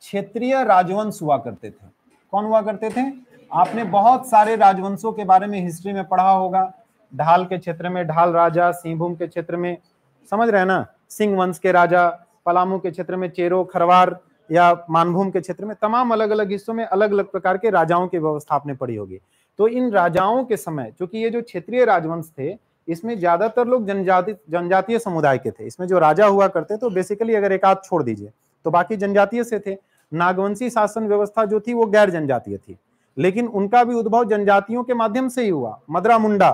क्षेत्रीय राजवंश हुआ करते थे। कौन हुआ करते थे? आपने बहुत सारे राजवंशों के बारे में हिस्ट्री में पढ़ा होगा। ढाल के क्षेत्र में, ढाल राजा, सिंहभूम के क्षेत्र में, समझ रहे हैं ना? सिंह वंश के राजा, पलामू के क्षेत्र में चेरो, खरवार या मानभूम के क्षेत्र में, तमाम अलग अलग हिस्सों में अलग अलग प्रकार के राजाओं की व्यवस्था आपने पढ़ी होगी। तो इन राजाओं के समय, चूँकि ये जो क्षेत्रीय राजवंश थे, इसमें ज़्यादातर लोग जनजाति, जनजातीय समुदाय के थे। इसमें जो राजा हुआ करते तो बेसिकली अगर एक आध छोड़ दीजिए तो बाकी जनजातीय से थे। नागवंशी शासन व्यवस्था जो थी, वो गैर जनजातीय थी। लेकिन उनका भी उद्भव जनजातियों के माध्यम से ही हुआ मदरा मुंडा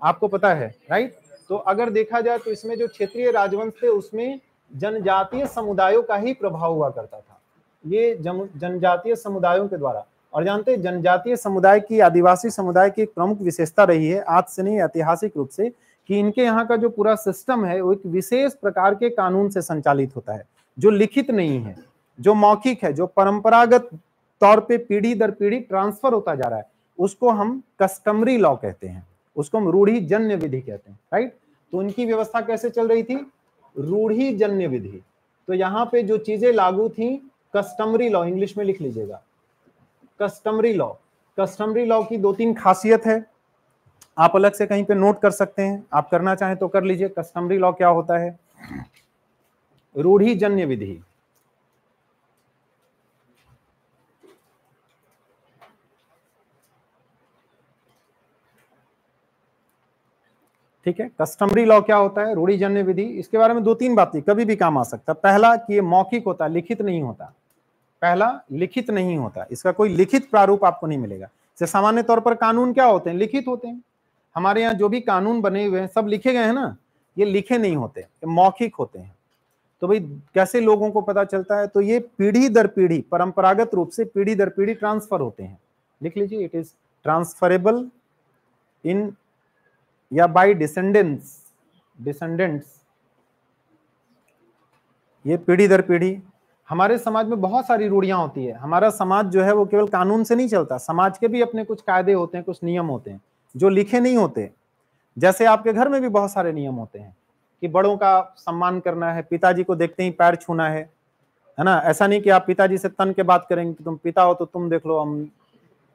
आपको पता है राइट तो अगर देखा जाए तो इसमें जो क्षेत्रीय राजवंश थे, उसमें जनजातीय समुदायों का ही प्रभाव हुआ करता था। ये जनजातीय समुदायों के द्वारा। और जानते हैं, जनजातीय समुदाय की, आदिवासी समुदाय की एक प्रमुख विशेषता रही है, आज से नहीं, ऐतिहासिक रूप से, कि इनके यहाँ का जो पूरा सिस्टम है, वो एक विशेष प्रकार के कानून से संचालित होता है, जो लिखित नहीं है, जो मौखिक है, जो परंपरागत तौर पे पीढ़ी दर पीढ़ी ट्रांसफ़र होता जा रहा है, उसको हम कस्टमरी लॉ कहते हैं, उसको हम रूढ़ी जन्य विधि कहते हैं राइट तो उनकी व्यवस्था कैसे चल रही थी? रूढ़ी जन्य विधि। तो यहाँ पे जो चीज़ें लागू थी कस्टमरी लॉ इंग्लिश में लिख लीजिएगा। कस्टमरी लॉ कस्टमरी लॉ की दो तीन खासियत है। आप अलग से कहीं पे नोट कर सकते हैं। आप करना चाहें तो कर लीजिए। कस्टमरी लॉ क्या होता है? रूढ़ी जन्य विधि। ठीक है? कस्टमरी लॉ क्या होता है? रूढ़ी जन्य विधि। इसके बारे में दो तीन बातें। कभी भी काम आ सकता। है पहला कि ये मौखिक होता है लिखित नहीं होता। पहला लिखित नहीं होता, इसका कोई लिखित प्रारूप आपको नहीं मिलेगा। जैसे सामान्य तौर पर कानून क्या होते हैं? लिखित होते हैं। हमारे यहाँ जो भी कानून बने हुए हैं, सब लिखे गए हैं ना? ये लिखे नहीं होते, ये मौखिक होते हैं। तो भाई, कैसे लोगों को पता चलता है? तो ये पीढ़ी दर पीढ़ी, परंपरागत रूप से पीढ़ी दर पीढ़ी ट्रांसफ़र होते हैं। लिख लीजिए इट इज़ ट्रांसफरेबल इन या बाय डिसेंडेंट्स डिसेंडेंट्स ये पीढ़ी दर पीढ़ी हमारे समाज में बहुत सारी रूढ़ियाँ होती है। हमारा समाज जो है वो केवल कानून से नहीं चलता। समाज के भी अपने कुछ कायदे होते हैं, कुछ नियम होते हैं, जो लिखे नहीं होते। जैसे आपके घर में भी बहुत सारे नियम होते हैं कि बड़ों का सम्मान करना है, पिताजी को देखते ही पैर छूना है है ना? ऐसा नहीं कि आप पिताजी से तन के बात करेंगे कि तुम पिता हो तो तुम देख लो, हम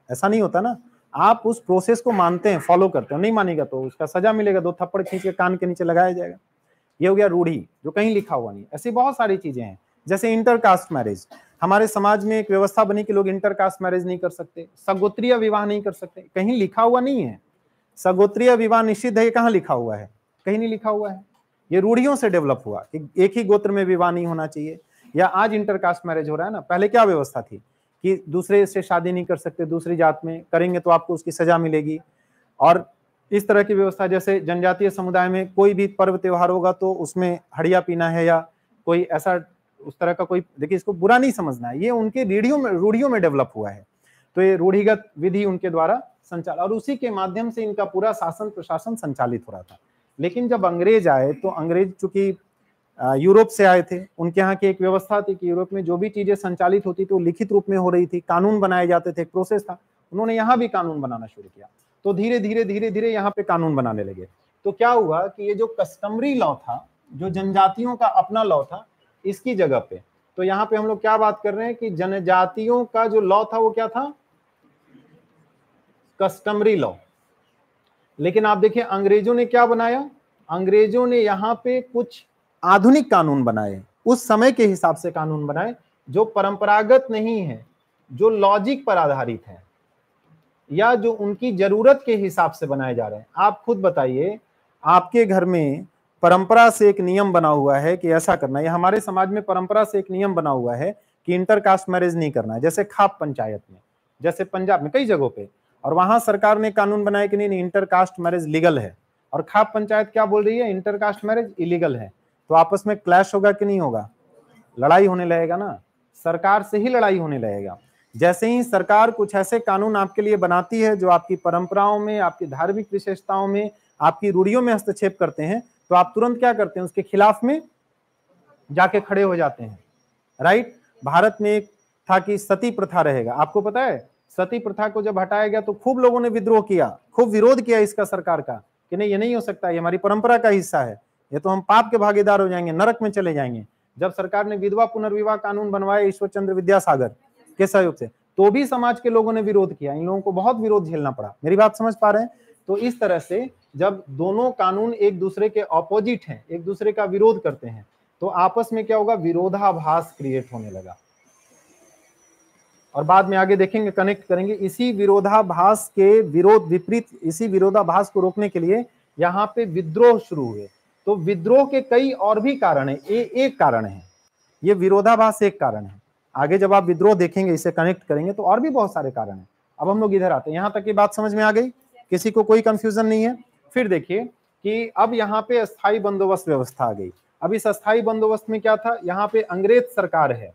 ऐसा नहीं होता ना। आप उस प्रोसेस को मानते हैं फॉलो करते हो। नहीं मानेगा तो उसका सजा मिलेगा, दो थप्पड़ खींच के कान के नीचे लगाया जाएगा। ये हो गया रूढ़ी, जो कहीं लिखा हुआ नहीं ऐसी बहुत सारी चीज़ें हैं। जैसे इंटरकास्ट मैरिज, हमारे समाज में एक व्यवस्था बनी कि लोग इंटरकास्ट मैरिज नहीं कर सकते, सगोत्रीय विवाह नहीं कर सकते। कहीं लिखा हुआ नहीं है। सगोत्रीय विवाह निश्चित है, कहाँ लिखा हुआ है? कहीं नहीं लिखा हुआ है। ये रूढ़ियों से डेवलप हुआ कि एक ही गोत्र में विवाह नहीं होना चाहिए। या आज इंटरकास्ट मैरिज हो रहा है ना, पहले क्या व्यवस्था थी? कि दूसरे से शादी नहीं कर सकते, दूसरी जात में करेंगे तो आपको उसकी सजा मिलेगी। और इस तरह की व्यवस्था, जैसे जनजातीय समुदाय में कोई भी पर्व त्योहार होगा तो उसमें हड़िया पीना है या कोई ऐसा उस तरह का कोई, देखिए इसको बुरा नहीं समझना है। ये उनके रूढ़ियों में रूढ़ियों में डेवलप हुआ है। तो ये रूढ़िगत विधि उनके द्वारा संचालित, और उसी के माध्यम से इनका पूरा शासन, प्रशासन संचालित हो रहा था। लेकिन जब अंग्रेज़ आए तो अंग्रेज़ चूँकि यूरोप से आए थे, उनके यहाँ की एक व्यवस्था थी कि यूरोप में जो भी चीज़ें संचालित होती थी, वो लिखित रूप में हो रही थी। कानून बनाए जाते थे प्रोसेस था। उन्होंने यहाँ भी कानून बनाना शुरू किया। तो धीरे धीरे धीरे धीरे यहाँ पे कानून बनाने लगे। तो क्या हुआ कि ये जो कस्टमरी लॉ था, जो जनजातियों का अपना लॉ था इसकी जगह पे। तो यहाँ पे हम लोग क्या बात कर रहे हैं कि जनजातियों का जो लॉ था वो क्या था? Customary law. लेकिन आप देखिए, अंग्रेज़ों ने क्या बनाया? अंग्रेज़ों ने यहाँ पे कुछ आधुनिक कानून बनाए। उस समय के हिसाब से कानून बनाए, जो परंपरागत नहीं है, जो लॉजिक पर आधारित है, या जो उनकी ज़रूरत के हिसाब से बनाए जा रहे हैं। आप खुद बताइए, आपके घर में परंपरा से एक नियम बना हुआ है कि ऐसा करना है हमारे समाज में परंपरा से एक नियम बना हुआ है कि इंटरकास्ट मैरिज नहीं करना है जैसे खाप पंचायत में जैसे पंजाब में कई जगहों पे और वहाँ सरकार ने कानून बनाया कि नहीं, नहीं इंटरकास्ट मैरिज लीगल है और खाप पंचायत क्या बोल रही है इंटरकास्ट मैरिज इलीगल है तो आपस में क्लैश होगा कि नहीं होगा? लड़ाई होने लगेगा ना सरकार से ही लड़ाई होने लगेगा। जैसे ही सरकार कुछ ऐसे कानून आपके लिए बनाती है जो आपकी परंपराओं में आपकी धार्मिक विशेषताओं में आपकी रूढ़ियों में हस्तक्षेप करते हैं तो आप तुरंत क्या करते हैं, उसके खिलाफ में जाके खड़े हो जाते हैं राइट भारत में एक था कि सती प्रथा रहेगा। आपको पता है, सती प्रथा को जब हटाया गया तो खूब लोगों ने विद्रोह किया, खूब विरोध किया इसका सरकार का, कि नहीं, ये नहीं हो सकता, ये हमारी परंपरा का हिस्सा है, ये तो हम पाप के भागीदार हो जाएँगे, नरक में चले जाएँगे। जब सरकार ने विधवा पुनर्विवाह कानून बनवाया ईश्वर चंद्र विद्यासागर के सहयोग से तो भी समाज के लोगों ने विरोध किया, इन लोगों को बहुत विरोध झेलना पड़ा। मेरी बात समझ पा रहे हैं? तो इस तरह से जब दोनों कानून एक दूसरे के ऑपोजिट हैं, एक दूसरे का विरोध करते हैं तो आपस में क्या होगा? विरोधाभास क्रिएट होने लगा। और बाद में आगे देखेंगे कनेक्ट करेंगे। इसी विरोधाभास के विरोध विपरीत, इसी विरोधाभास को रोकने के लिए यहाँ पे विद्रोह शुरू हुए। तो विद्रोह के कई और भी कारण है। ये एक कारण है। ये विरोधाभास एक कारण है। आगे जब आप विद्रोह देखेंगे, इसे कनेक्ट करेंगे तो और भी बहुत सारे कारण है। अब हम लोग इधर आते हैं। यहाँ तक की बात समझ में आ गई? किसी को कोई कंफ्यूजन नहीं है। फिर देखिए कि अब यहाँ पे अस्थाई बंदोबस्त व्यवस्था आ गई। अब इस अस्थाई बंदोबस्त में क्या था? यहाँ पे अंग्रेज़ सरकार है।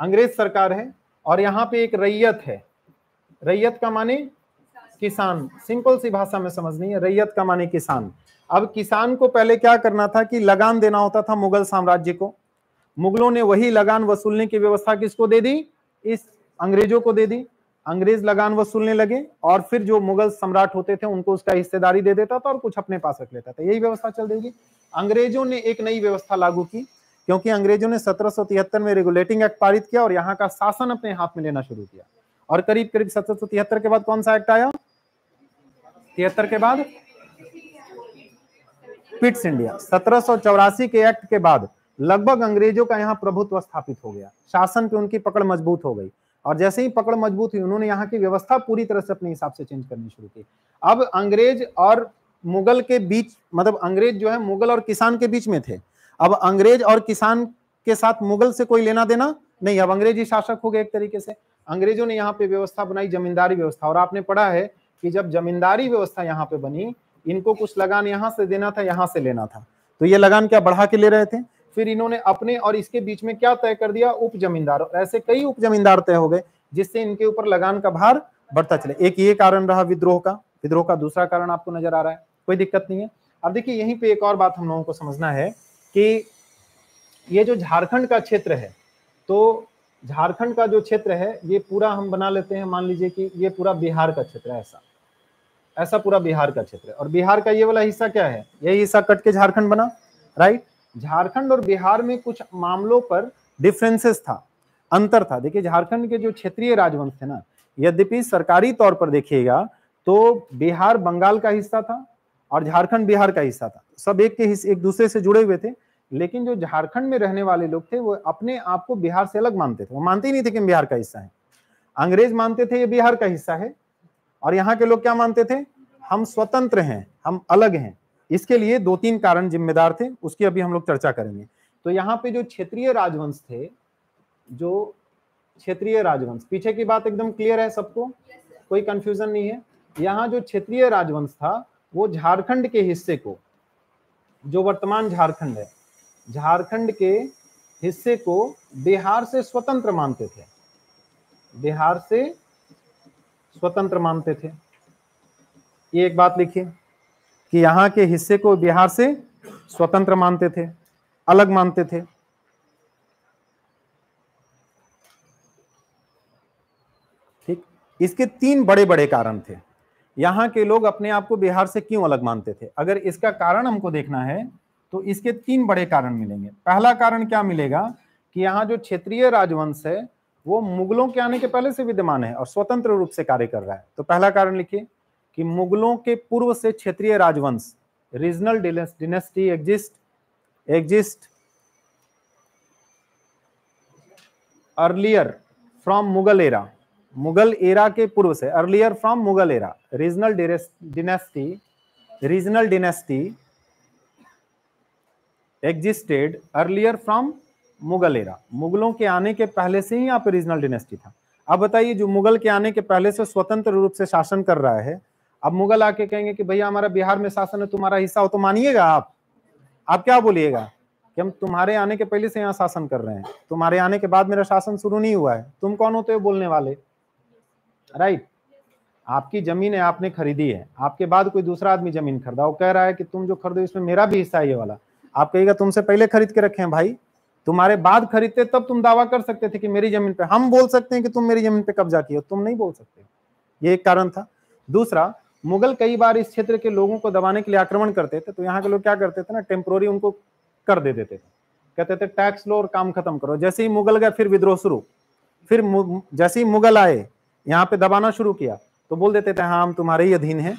अंग्रेज़ सरकार है और यहाँ पे एक रैयत है। रैयत का माने किसान। सिंपल सी भाषा में समझनी है। रैयत का माने किसान। अब किसान को पहले क्या करना था कि लगान देना होता था मुगल साम्राज्य को। मुगलों ने वही लगान वसूलने की व्यवस्था किसको दे दी? इस अंग्रेज़ों को दे दी। अंग्रेज़ लगान वसूलने लगे और फिर जो मुगल सम्राट होते थे, उनको उसका हिस्सेदारी दे देता था और कुछ अपने पास रख लेता था। यही व्यवस्था चल रही अंग्रेज़ों ने एक नई व्यवस्था लागू की, क्योंकि अंग्रेज़ों ने सत्रह सौ तिहत्तर में रेगुलेटिंग एक्ट पारित किया और यहाँ का शासन अपने हाथ में लेना शुरू किया। और करीब करीब सत्रह सौ तिहत्तर के बाद कौन सा एक्ट आया? तिहत्तर के बाद? पिट्स इंडिया सत्रह सौ चौरासी के एक्ट के बाद लगभग अंग्रेज़ों का यहाँ प्रभुत्व स्थापित हो गया। शासन पे उनकी पकड़ मज़बूत हो गई। और जैसे ही पकड़ मज़बूत हुई, उन्होंने यहाँ की व्यवस्था पूरी तरह से अपने हिसाब से चेंज करनी शुरू की। अब अंग्रेज़ और मुगल के बीच मतलब अंग्रेज़ जो है, मुगल और किसान के बीच में थे। अब अंग्रेज़ और किसान के साथ मुगल से कोई लेना देना नहीं, अब अंग्रेज़ी शासक हो गए एक तरीके से। अंग्रेज़ों ने यहाँ पे व्यवस्था बनाई, जमींदारी व्यवस्था। और आपने पढ़ा है कि जब जमींदारी व्यवस्था यहाँ पे बनी, इनको कुछ लगान यहाँ से देना था, यहाँ से लेना था। तो ये लगान क्या बढ़ा के ले रहे थे? फिर इन्होंने अपने और इसके बीच में क्या तय कर दिया? उप जमींदार ऐसे कई उप जमींदार तय हो गए, जिससे इनके ऊपर लगान का भार बढ़ता चले। एक ये कारण रहा विद्रोह का। विद्रोह का दूसरा कारण आपको नज़र आ रहा है। कोई दिक्कत नहीं है। अब देखिए, यहीं पे एक और बात हम लोगों को समझना है कि ये जो झारखंड का क्षेत्र है तो झारखंड का जो क्षेत्र है, ये पूरा हम बना लेते हैं। मान लीजिए कि ये पूरा बिहार का क्षेत्र है ऐसा। ऐसा पूरा बिहार का क्षेत्र है। और बिहार का ये वाला हिस्सा क्या है? यही हिस्सा कट के झारखंड बना राइट झारखंड और बिहार में कुछ मामलों पर डिफरेंसेस था, अंतर था। देखिए, झारखंड के जो क्षेत्रीय राजवंश थे ना, यद्यपि सरकारी तौर पर देखिएगा तो बिहार बंगाल का हिस्सा था और झारखंड बिहार का हिस्सा था। सब एक के हिस्से एक दूसरे से जुड़े हुए थे, लेकिन जो झारखंड में रहने वाले लोग थे, वो अपने आप को बिहार से अलग मानते थे। वो मानते ही नहीं थे कि बिहार का हिस्सा है। अंग्रेज़ मानते थे, ये बिहार का हिस्सा है। और यहाँ के लोग क्या मानते थे? हम स्वतंत्र हैं, हम अलग हैं। इसके लिए दो तीन कारण जिम्मेदार थे, उसकी अभी हम लोग चर्चा करेंगे। तो यहाँ पे जो क्षेत्रीय राजवंश थे, जो क्षेत्रीय राजवंश, पीछे की बात एकदम क्लियर है सबको? कोई कंफ्यूजन नहीं है। यहाँ जो क्षेत्रीय राजवंश था, वो झारखंड के हिस्से को, जो वर्तमान झारखंड है, झारखंड के हिस्से को बिहार से स्वतंत्र मानते थे। बिहार से स्वतंत्र मानते थे। ये एक बात लिखिए। कि यहाँ के हिस्से को बिहार से स्वतंत्र मानते थे, अलग मानते थे। ठीक? इसके तीन बड़े बड़े कारण थे। यहाँ के लोग अपने आप को बिहार से क्यों अलग मानते थे? अगर इसका कारण हमको देखना है तो इसके तीन बड़े कारण मिलेंगे। पहला कारण क्या मिलेगा? कि यहाँ जो क्षेत्रीय राजवंश है, वो मुगलों के आने के पहले से विद्यमान है और स्वतंत्र रूप से कार्य कर रहा है। तो पहला कारण लिखिए। कि मुगलों के पूर्व से क्षेत्रीय राजवंश regional dynasty exist exist earlier from Mughal era Mughal era के पूर्व से earlier from Mughal era regional dynasty regional dynasty existed earlier from Mughal era मुगलों के आने के पहले से ही यहाँ पे रीजनल डिनेस्टी था। अब बताइए, जो मुगल के आने के पहले से स्वतंत्र रूप से शासन कर रहा है अब मुगल आके कहेंगे कि भैया हमारा बिहार में शासन है, तुम्हारा हिस्सा हो तो मानिएगा आप। आप क्या बोलिएगा कि हम तुम्हारे आने के पहले से यहाँ शासन कर रहे हैं। तुम्हारे आने के बाद मेरा शासन शुरू नहीं हुआ है। तुम कौन होते हो बोलने वाले? राइट आपकी ज़मीन है, आपने खरीदी है। आपके बाद कोई दूसरा आदमी ज़मीन खरीदा। वो कह रहा है कि तुम जो खरीदो, इसमें मेरा भी हिस्सा है ये वाला। आप कहेगा तुमसे पहले खरीद के रखे हैं भाई। तुम्हारे बाद खरीदते, तब तुम दावा कर सकते थे कि मेरी ज़मीन पे। हम बोल सकते हैं कि तुम मेरी ज़मीन पे कब्जा किए तुम नहीं बोल सकते। ये एक कारण था। दूसरा मुगल कई बार इस क्षेत्र के लोगों को दबाने के लिए आक्रमण करते थे तो यहाँ के लोग क्या करते थे ना टेम्प्रोरी उनको कर दे देते थे। कहते थे टैक्स लो और काम खत्म करो। जैसे ही मुगल गए, फिर विद्रोह शुरू। फिर जैसे ही मुगल आए, यहाँ पे दबाना शुरू किया तो बोल देते थे हाँ हम तुम्हारे ही अधीन है,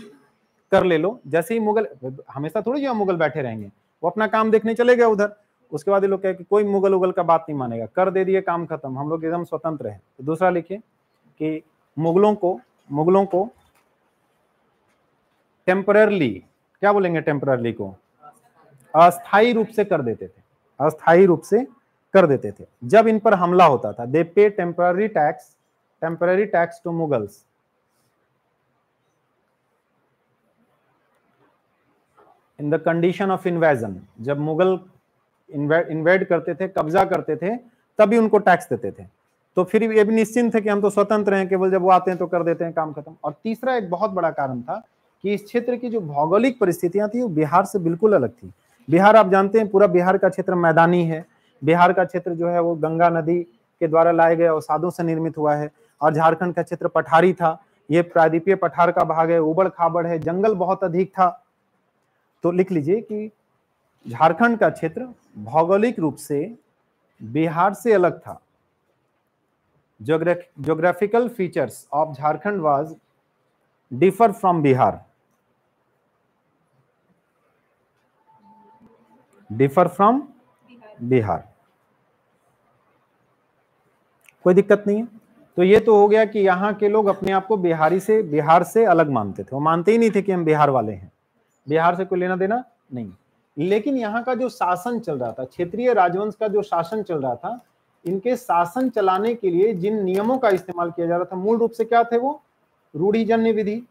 कर ले लो। जैसे ही मुगल, हमेशा थोड़ी जो मुगल बैठे रहेंगे, वो अपना काम देखने चले गए उधर। उसके बाद ये लोग कहे कि कोई मुगल उगल का बात नहीं मानेगा, कर दे दिए, काम खत्म, हम लोग एकदम स्वतंत्र है। तो दूसरा लिखिए कि मुगलों को मुगलों को टेम्पररली क्या बोलेंगे टेम्पररली को? अस्थाई रूप से कर देते थे। अस्थाई रूप से कर देते थे। जब इन पर हमला होता था they pay temporary tax temporary tax to Mughals in the condition of invasion जब मुगल इन्वेड करते थे, कब्जा करते थे, तभी उनको टैक्स देते थे। तो फिर ये भी निश्चिंत थे कि हम तो स्वतंत्र हैं, केवल जब वो आते हैं तो कर देते हैं, काम खत्म। और तीसरा एक बहुत बड़ा कारण था कि इस क्षेत्र की जो भौगोलिक परिस्थितियाँ थी, वो बिहार से बिल्कुल अलग थी। बिहार आप जानते हैं, पूरा बिहार का क्षेत्र मैदानी है। बिहार का क्षेत्र जो है, वो गंगा नदी के द्वारा लाए गए अवसादों से निर्मित हुआ है और झारखंड का क्षेत्र पठारी था। ये प्रादीपीय पठार का भाग है, उबड़ खाबड़ है, जंगल बहुत अधिक था। तो लिख लीजिए कि झारखंड का क्षेत्र भौगोलिक रूप से बिहार से अलग था। Geographical features of Jharkhand was differ from Bihar differ from Bihar. कोई दिक्कत नहीं है। तो ये तो हो गया कि यहाँ के लोग अपने आप को बिहारी से, बिहार से अलग मानते थे। वो मानते ही नहीं थे कि हम बिहार वाले हैं। बिहार से कोई लेना देना नहीं। लेकिन यहाँ का जो शासन चल रहा था, क्षेत्रीय राजवंश का जो शासन चल रहा था, इनके शासन चलाने के लिए जिन नियमों का इस्तेमाल किया जा रहा था, मूल रूप से क्या थे वो? रूढ़ीजन्य विधि।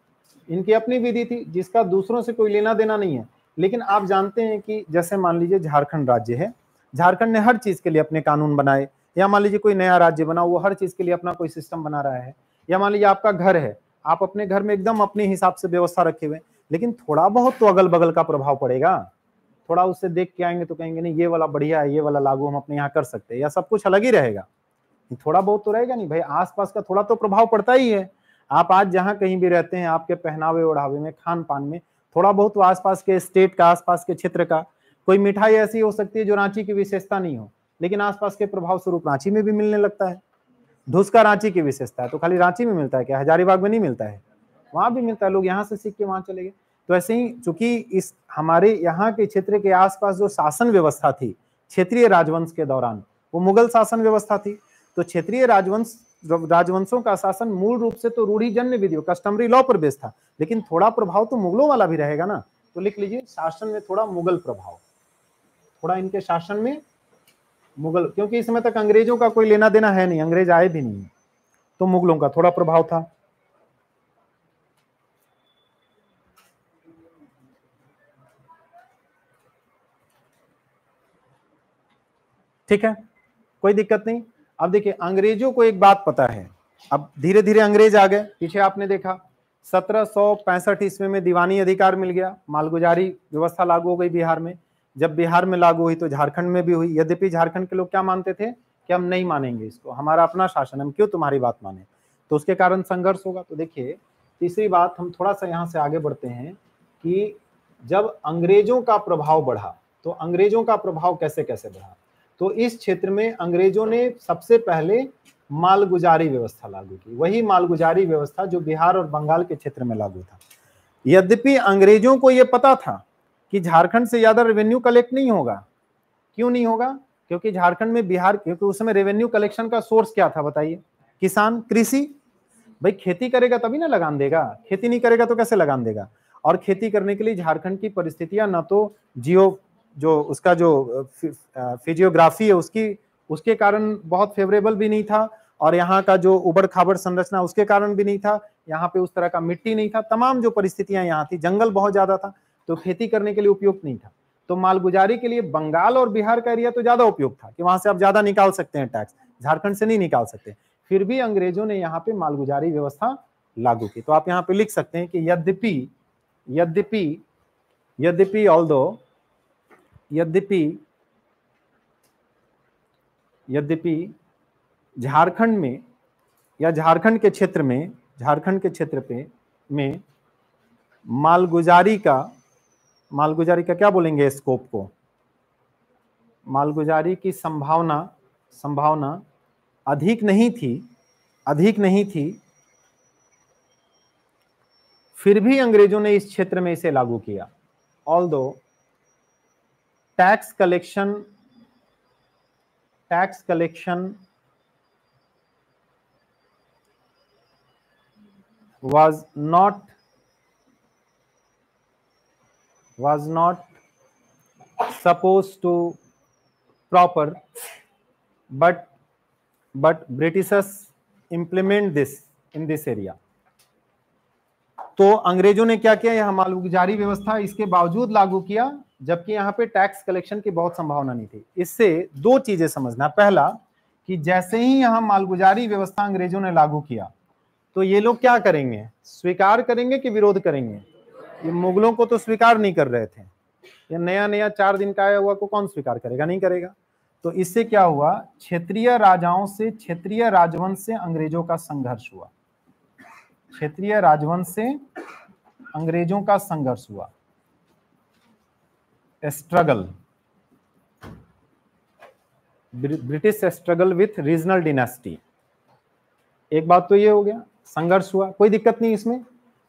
इनकी अपनी विधि थी, जिसका दूसरों से कोई लेना देना नहीं है। लेकिन आप जानते हैं कि जैसे मान लीजिए झारखंड राज्य है, झारखंड ने हर चीज़ के लिए अपने कानून बनाए, या मान लीजिए कोई नया राज्य बना वो हर चीज़ के लिए अपना कोई सिस्टम बना रहा है, या मान लीजिए आपका घर है, आप अपने घर में एकदम अपने हिसाब से व्यवस्था रखे हुए लेकिन थोड़ा बहुत तो अगल बगल का प्रभाव पड़ेगा। थोड़ा उससे देख के आएँगे तो कहेंगे, नहीं, ये वाला बढ़िया है, ये वाला लागू हम अपने यहाँ कर सकते हैं। या सब कुछ अलग ही रहेगा। थोड़ा बहुत तो रहेगा नहीं, भाई, आसपास का थोड़ा तो प्रभाव पड़ता ही है। आप आज जहाँ कहीं भी रहते हैं, आपके पहनावे ओढ़ावे में खान पान में थोड़ा बहुत आसपास के स्टेट का, आसपास के क्षेत्र का, कोई मिठाई ऐसी हो सकती है जो रांची की विशेषता नहीं हो, लेकिन आसपास के प्रभाव स्वरूप रांची में भी मिलने लगता है। धुसका रांची की विशेषता है तो खाली रांची में मिलता है क्या? हजारीबाग में नहीं मिलता है? वहाँ भी मिलता है, लोग यहाँ से सीख के वहाँ चले गए। तो ऐसे ही चूँकि इस हमारे यहाँ के क्षेत्र के आसपास जो शासन व्यवस्था थी, क्षेत्रीय राजवंश के दौरान, वो मुगल शासन व्यवस्था थी तो क्षेत्रीय राजवंश राजवंशों का शासन मूल रूप से तो रूढ़ीजन्य विधि कस्टमरी लॉ पर बेस था, लेकिन थोड़ा प्रभाव तो मुगलों वाला भी रहेगा ना? तो लिख लीजिए, शासन में थोड़ा मुगल प्रभाव। थोड़ा इनके शासन में मुगल, क्योंकि इस समय तक अंग्रेज़ों का कोई लेना देना है नहीं, अंग्रेज़ आए भी नहीं। तो मुगलों का थोड़ा प्रभाव था। ठीक है? कोई दिक्कत नहीं? अब देखिए, अंग्रेज़ों को एक बात पता है। अब धीरे धीरे अंग्रेज़ आ गए। पीछे आपने देखा, सत्रह सौ पैंसठ ईस्वी में दीवानी अधिकार मिल गया। मालगुजारी व्यवस्था लागू हो गई बिहार में। जब बिहार में लागू हुई तो झारखंड में भी हुई। यद्यपि झारखंड के लोग क्या मानते थे कि हम नहीं मानेंगे इसको। हमारा अपना शासन हम क्यों तुम्हारी बात माने? तो उसके कारण संघर्ष होगा। तो देखिए, तीसरी बात, हम थोड़ा सा यहाँ से आगे बढ़ते हैं कि जब अंग्रेज़ों का प्रभाव बढ़ा तो अंग्रेज़ों का प्रभाव कैसे कैसे बढ़ा? तो इस क्षेत्र में अंग्रेज़ों ने सबसे पहले मालगुजारी व्यवस्था लागू की। वही मालगुजारी व्यवस्था जो बिहार और बंगाल के क्षेत्र में लागू था। यद्यपि अंग्रेज़ों को यह पता था कि झारखंड से ज़्यादा रेवेन्यू कलेक्ट नहीं होगा। क्यों नहीं होगा? क्योंकि झारखंड में बिहार, क्योंकि उस समय रेवेन्यू कलेक्शन का सोर्स क्या था बताइए? किसान, कृषि? भाई खेती करेगा तभी ना लगान देगा। खेती नहीं करेगा तो कैसे लगान देगा? और खेती करने के लिए झारखंड की परिस्थितियाँ न तो जियो जो उसका जो फिजियोग्राफी है उसकी, उसके कारण बहुत फेवरेबल भी नहीं था और यहाँ का जो उबड़ खाबड़ संरचना उसके कारण भी नहीं था। यहाँ पे उस तरह का मिट्टी नहीं था। तमाम जो परिस्थितियाँ यहाँ थी। जंगल बहुत ज़्यादा था तो खेती करने के लिए उपयुक्त नहीं था। तो मालगुजारी के लिए बंगाल और बिहार का एरिया तो ज़्यादा उपयुक्त था कि वहाँ से आप ज़्यादा निकाल सकते हैं टैक्स झारखंड से नहीं निकाल सकते। फिर भी अंग्रेज़ों ने यहाँ पे मालगुजारी व्यवस्था लागू की। तो आप यहाँ पे लिख सकते हैं कि यद्यपि यद्यपि यद्यपि ऑल दो यद्यपि यद्यपि झारखंड में या झारखंड के क्षेत्र में, झारखंड के क्षेत्र पे में मालगुजारी का मालगुजारी का क्या बोलेंगे स्कोप को? मालगुजारी की संभावना संभावना अधिक नहीं थी, अधिक नहीं थी। फिर भी अंग्रेज़ों ने इस क्षेत्र में इसे लागू किया। All do tax collection tax collection was not was not suppose to proper but but British implement this in this area तो अंग्रेज़ों ने क्या किया? यह मालूम जारी व्यवस्था इसके बावजूद लागू किया जबकि यहाँ पे टैक्स कलेक्शन की बहुत संभावना नहीं थी। इससे दो चीज़ें समझना। पहला, कि जैसे ही यहाँ मालगुजारी व्यवस्था अंग्रेज़ों ने लागू किया तो ये लोग क्या करेंगे? स्वीकार करेंगे कि विरोध करेंगे? ये मुगलों को तो स्वीकार नहीं कर रहे थे। ये नया नया चार दिन का आया हुआ को कौन स्वीकार करेगा? नहीं करेगा। तो इससे क्या हुआ? क्षेत्रीय राजाओं से, क्षेत्रीय राजवंश से अंग्रेज़ों का संघर्ष हुआ। क्षेत्रीय राजवंश से अंग्रेज़ों का संघर्ष हुआ। Struggle British struggle with regional dynasty एक बात तो ये हो गया, संघर्ष हुआ, कोई दिक्कत नहीं इसमें।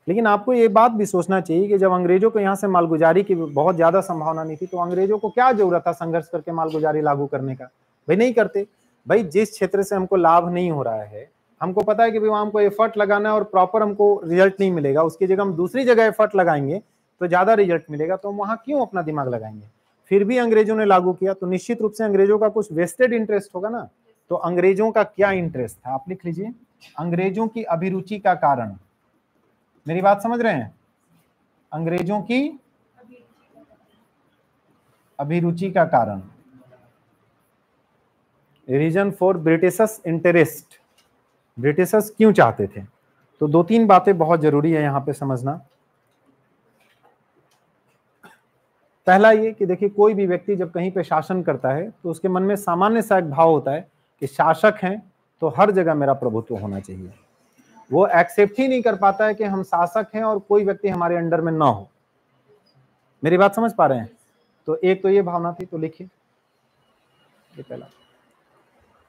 लेकिन आपको ये बात भी सोचना चाहिए कि जब अंग्रेज़ों को यहाँ से मालगुजारी की बहुत ज़्यादा संभावना नहीं थी तो अंग्रेज़ों को क्या ज़रूरत था संघर्ष करके मालगुजारी लागू करने का? भाई नहीं करते। भाई जिस क्षेत्र से हमको लाभ नहीं हो रहा है, हमको पता है कि भाई वहाँ हमको एफर्ट लगाना है और प्रॉपर हमको रिज़ल्ट नहीं मिलेगा। उसकी जगह हम दूसरी जगह एफर्ट लगाएँगे तो ज़्यादा रिज़ल्ट मिलेगा तो वहाँ क्यों अपना दिमाग लगाएँगे? फिर भी अंग्रेज़ों ने लागू किया तो निश्चित रूप से अंग्रेज़ों का कुछ वेस्टेड इंटरेस्ट होगा ना? तो अंग्रेज़ों का क्या इंटरेस्ट था? आप लिख लीजिए। अंग्रेज़ों की अभिरुचि का कारण। मेरी बात समझ रहे हैं? अंग्रेज़ों की अभिरुचि का कारण। Reason for British interest British क्यों चाहते थे? तो दो तीन बातें बहुत ज़रूरी है यहाँ पे समझना। पहला ये कि देखिए, कोई भी व्यक्ति जब कहीं पे शासन करता है तो उसके मन में सामान्य सा एक भाव होता है कि शासक हैं तो हर जगह मेरा प्रभुत्व होना चाहिए। वो एक्सेप्ट ही नहीं कर पाता है कि हम शासक हैं और कोई व्यक्ति हमारे अंडर में ना हो। मेरी बात समझ पा रहे हैं? तो एक तो ये भावना थी तो लिखिए। ये पहला।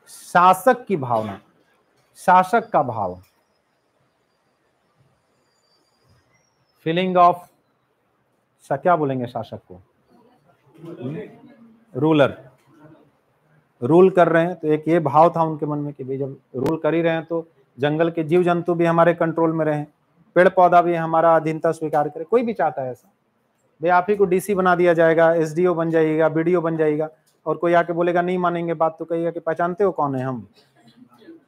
शासक की भावना। शासक का भाव। फीलिंग ऑफ़ क्या बोलेंगे शासक को? रूलर रूल कर रहे हैं तो एक ये भाव था उनके मन में कि भाई जब रूल कर ही रहे हैं तो जंगल के जीव जंतु भी हमारे कंट्रोल में रहे पेड़ पौधा भी हमारा अधीनता स्वीकार करे, कोई भी चाहता है ऐसा। भाई आप ही को डीसी बना दिया जाएगा एसडीओ बन जाएगा बीडीओ बन जाएगा और कोई आके बोलेगा, नहीं मानेंगे बात तो कहिएगा कि, पहचानते हो कौन है हम?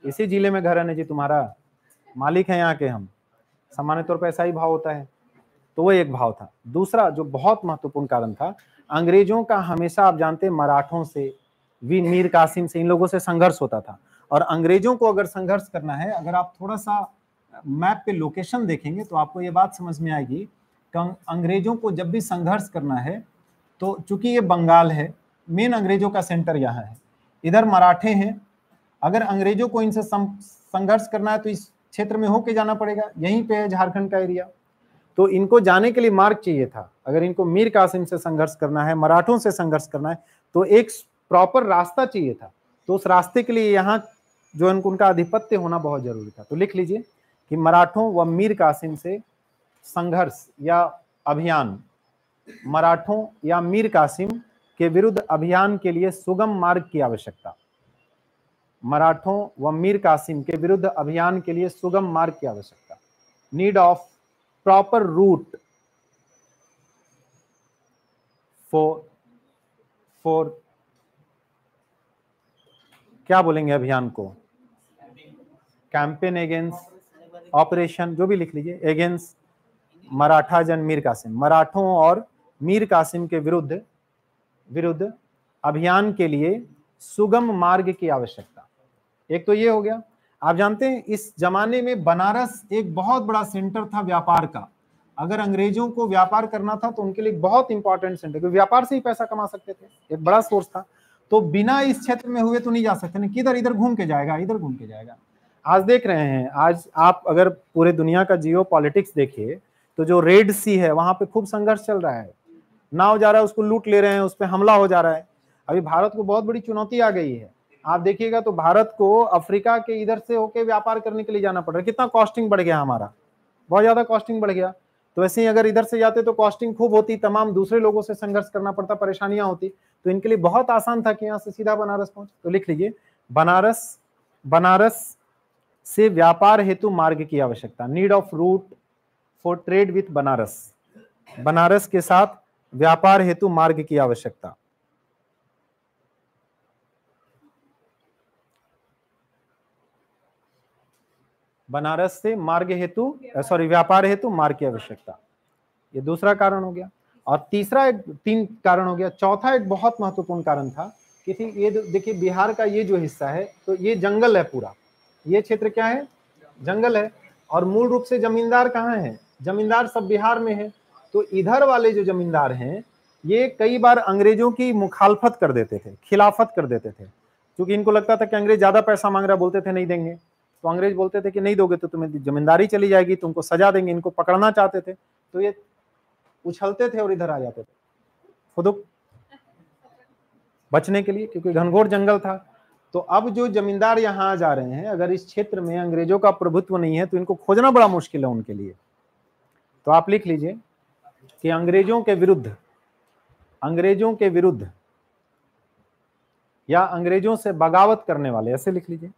इसी ज़िले में घर है जी तुम्हारा मालिक है यहाँ के हम। सामान्य तौर पर ऐसा ही भाव होता है। तो वो एक भाव था। दूसरा, जो बहुत महत्वपूर्ण कारण था, अंग्रेज़ों का हमेशा, आप जानते मराठों से, वी, मीर कासिम से इन लोगों से संघर्ष होता था। और अंग्रेज़ों को अगर संघर्ष करना है, अगर आप थोड़ा सा मैप पे लोकेशन देखेंगे तो आपको ये बात समझ में आएगी अंग्रेज़ों को जब भी संघर्ष करना है तो चूँकि ये बंगाल है, मेन अंग्रेज़ों का सेंटर यहाँ है। इधर मराठे हैं, अगर अंग्रेज़ों को इनसे संघर्ष करना है तो इस क्षेत्र में होके जाना पड़ेगा। यहीं पे है झारखंड का एरिया। तो इनको जाने के लिए मार्ग चाहिए था। अगर इनको मीर कासिम से संघर्ष करना है, मराठों से संघर्ष करना है तो एक प्रॉपर रास्ता चाहिए था। तो उस रास्ते के लिए यहाँ जो इनको उनका आधिपत्य होना बहुत ज़रूरी था। तो लिख लीजिए कि मराठों व मीर कासिम से संघर्ष या अभियान, मराठों या मीर कासिम के विरुद्ध अभियान के लिए सुगम मार्ग की आवश्यकता, मराठों व मीर कासिम के विरुद्ध अभियान के लिए सुगम मार्ग की आवश्यकता। Need of proper route for for क्या बोलेंगे अभियान को? कैंपेन अगेंस्ट ऑपरेशन जो भी लिख लीजिए अगेंस्ट मराठा जन मीर कासिम। मराठों और मीर कासिम के विरुद्ध विरुद्ध अभियान के लिए सुगम मार्ग की आवश्यकता। एक तो ये हो गया आप जानते हैं, इस जमाने में बनारस एक बहुत बड़ा सेंटर था व्यापार का। अगर अंग्रेज़ों को व्यापार करना था तो उनके लिए बहुत इंपॉर्टेंट सेंटर क्योंकि व्यापार से ही पैसा कमा सकते थे। एक बड़ा सोर्स था। तो बिना इस क्षेत्र में हुए तो नहीं जा सकते किधर? इधर घूम के जाएगा, इधर घूम के जाएगा। आज देख रहे हैं, आज आप अगर पूरे दुनिया का जियो पॉलिटिक्स देखिए तो जो रेड सी है, वहाँ पे खूब संघर्ष चल रहा है। नाव जा रहा है, उसको लूट ले रहे हैं, उस पर हमला हो जा रहा है। अभी भारत को बहुत बड़ी चुनौती आ गई है। आप देखिएगा तो भारत को अफ्रीका के इधर से होके व्यापार करने के लिए जाना पड़ रहा है। कितना कॉस्टिंग बढ़ गया हमारा? बहुत ज़्यादा कॉस्टिंग बढ़ गया। तो वैसे ही अगर इधर से जाते तो कॉस्टिंग खूब होती, तमाम दूसरे लोगों से संघर्ष करना पड़ता, परेशानियाँ होती। तो इनके लिए बहुत आसान था कि यहाँ से सीधा बनारस पहुँच। तो लिख लीजिए, बनारस बनारस से व्यापार हेतु मार्ग की आवश्यकता। Need of route for trade with Banaras Banaras के साथ व्यापार हेतु मार्ग की आवश्यकता। बनारस से मार्ग हेतु सॉरी व्यापार हेतु मार्ग की आवश्यकता। ये दूसरा कारण हो गया। और तीसरा एक, तीन कारण हो गया। चौथा एक बहुत महत्वपूर्ण कारण था कि ये देखिए, बिहार का ये जो हिस्सा है तो ये जंगल है पूरा। ये क्षेत्र क्या है? जंगल है। और मूल रूप से जमींदार कहाँ है? जमींदार सब बिहार में है। तो इधर वाले जो जमींदार हैं, ये कई बार अंग्रेज़ों की मुखालफत कर देते थे, खिलाफत कर देते थे। क्योंकि इनको लगता था कि अंग्रेज़ ज़्यादा पैसा मांग रहा बोलते थे, नहीं देंगे। तो अंग्रेज़ बोलते थे कि नहीं दोगे तो तुम्हें जमींदारी चली जाएगी, तुमको सजा देंगे, इनको पकड़ना चाहते थे। तो ये उछलते थे और इधर आ जाते थे। खुद बचने के लिए, क्योंकि घनघोर जंगल था। तो अब जो जमींदार यहाँ आ जा रहे हैं, अगर इस क्षेत्र में अंग्रेज़ों का प्रभुत्व नहीं है तो इनको खोजना बड़ा मुश्किल है उनके लिए। तो आप लिख लीजिए कि अंग्रेज़ों के विरुद्ध, अंग्रेज़ों के विरुद्ध या अंग्रेज़ों से बगावत करने वाले, ऐसे लिख लीजिए।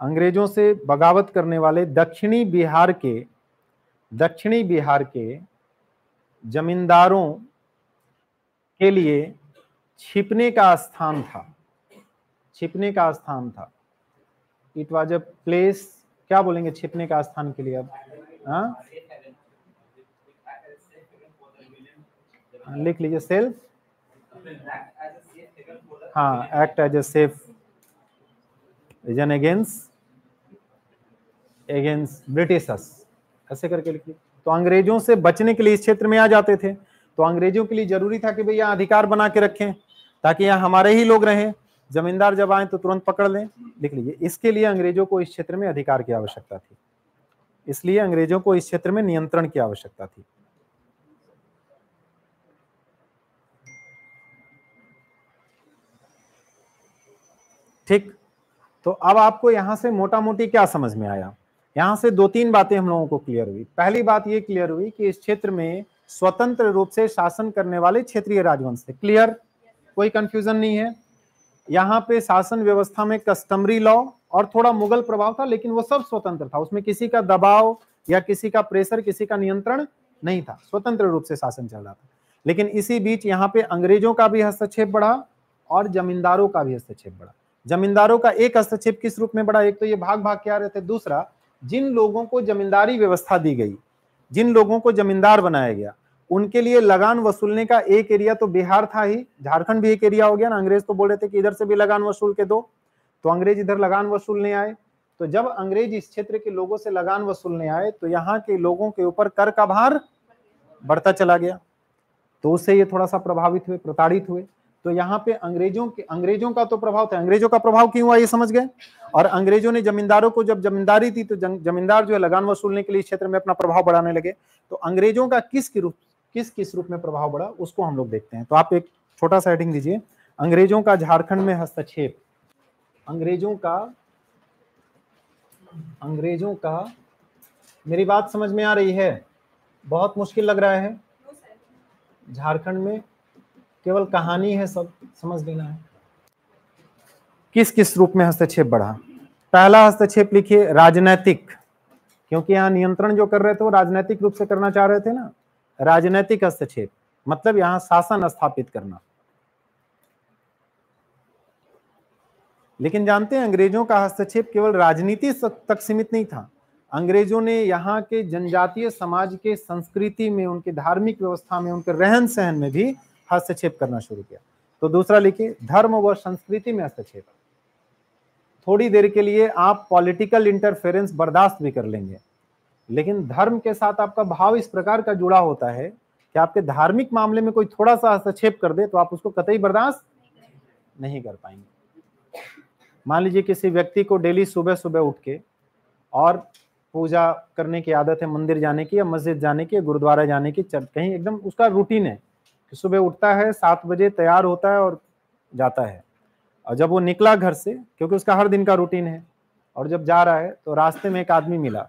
अंग्रेज़ों से बगावत करने वाले दक्षिणी बिहार के, दक्षिणी बिहार के जमींदारों के लिए छिपने का स्थान था। छिपने का स्थान था। इट वॉज़ अ प्लेस क्या बोलेंगे छिपने का स्थान के लिए अब? हाँ? लिख लीजिए सेल्फ। हाँ act as a safe reason against against Britishers ऐसे करके लिखिए तो अंग्रेज़ों से बचने के लिए इस क्षेत्र में आ जाते थे। तो अंग्रेज़ों के लिए ज़रूरी था कि भाई भैया अधिकार बना के रखें, ताकि यहाँ हमारे ही लोग रहें। जमींदार जब आए तो तुरंत पकड़ लें। लिख लीजिए, इसके लिए अंग्रेज़ों को इस क्षेत्र में अधिकार की आवश्यकता थी। इसलिए अंग्रेज़ों को इस क्षेत्र में नियंत्रण की आवश्यकता थी। ठीक। तो अब आपको यहाँ से मोटा मोटी क्या समझ में आया? यहाँ से दो तीन बातें हम लोगों को क्लियर हुई। पहली बात ये क्लियर हुई कि इस क्षेत्र में स्वतंत्र रूप से शासन करने वाले क्षेत्रीय राजवंश थे। क्लियर कोई कंफ्यूजन नहीं है। यहाँ पे शासन व्यवस्था में कस्टमरी लॉ और थोड़ा मुगल प्रभाव था, लेकिन वो सब स्वतंत्र था। उसमें किसी का दबाव या किसी का प्रेशर किसी का नियंत्रण नहीं था। स्वतंत्र रूप से शासन चल रहा था। लेकिन इसी बीच यहाँ पे अंग्रेज़ों का भी हस्तक्षेप बढ़ा और जमींदारों का भी हस्तक्षेप बढ़ा। जमींदारों का एक हस्तक्षेप किस रूप में बढ़ा? एक तो ये भाग भाग के आ रहे थे। दूसरा, जिन लोगों को जमींदारी व्यवस्था दी गई, जिन लोगों को जमींदार बनाया गया, उनके लिए लगान वसूलने का एक एरिया तो बिहार था ही। झारखंड भी एक एरिया हो गया ना? अंग्रेज़ तो बोल रहे थे कि इधर से भी लगान वसूल के दो। तो अंग्रेज़ इधर लगान वसूलने आए। तो जब अंग्रेज़ इस क्षेत्र के लोगों से लगान वसूलने आए तो यहाँ के लोगों के ऊपर कर का भार बढ़ता चला गया। तो उससे ये थोड़ा सा प्रभावित हुए, प्रताड़ित हुए। तो यहाँ पे अंग्रेज़ों के, अंग्रेज़ों का तो प्रभाव था। अंग्रेज़ों का प्रभाव क्यों हुआ ये समझ गए? और अंग्रेज़ों ने जमींदारों को, जब जमींदारी थी तो जमींदार जो है लगान वसूलने के लिए क्षेत्र में अपना प्रभाव बढ़ाने लगे। तो अंग्रेज़ों का किस रूप, किस किस रूप में प्रभाव बढ़ा, उसको हम लोग देखते हैं। तो आप एक छोटा सा हेडिंग दीजिए। अंग्रेज़ों का झारखंड में हस्तक्षेप। अंग्रेज़ों का अंग्रेज़ों का, मेरी बात समझ में आ रही है? बहुत मुश्किल लग रहा है? झारखंड में केवल कहानी है, सब समझ लेना है। किस किस रूप में हस्तक्षेप बढ़ा? पहला हस्तक्षेप लिखिए, राजनैतिक। क्योंकि यहाँ नियंत्रण जो कर रहे थे, वो राजनैतिक रूप से करना चाह रहे थे ना? राजनैतिक हस्तक्षेप मतलब यहाँ शासन स्थापित करना। लेकिन जानते हैं, अंग्रेज़ों का हस्तक्षेप केवल राजनीति तक सीमित नहीं था। अंग्रेज़ों ने यहाँ के जनजातीय समाज के संस्कृति में, उनके धार्मिक व्यवस्था में, उनके रहन सहन में भी हस्तक्षेप करना शुरू किया। तो दूसरा लिखिए, धर्म व संस्कृति में हस्तक्षेप। थोड़ी देर के लिए आप पॉलिटिकल इंटरफेरेंस बर्दाश्त भी कर लेंगे। लेकिन धर्म के साथ आपका भाव इस प्रकार का जुड़ा होता है कि आपके धार्मिक मामले में कोई थोड़ा सा हस्तक्षेप कर दे तो आप उसको कतई बर्दाश्त नहीं कर पाएँगे। मान लीजिए किसी व्यक्ति को डेली सुबह सुबह उठ के और पूजा करने की आदत है, मंदिर जाने की या मस्जिद जाने की गुरुद्वारा जाने की कहीं एकदम उसका रूटीन है। कि सुबह उठता है, सात बजे तैयार होता है और जाता है। और जब वो निकला घर से, क्योंकि उसका हर दिन का रूटीन है, और जब जा रहा है तो रास्ते में एक आदमी मिला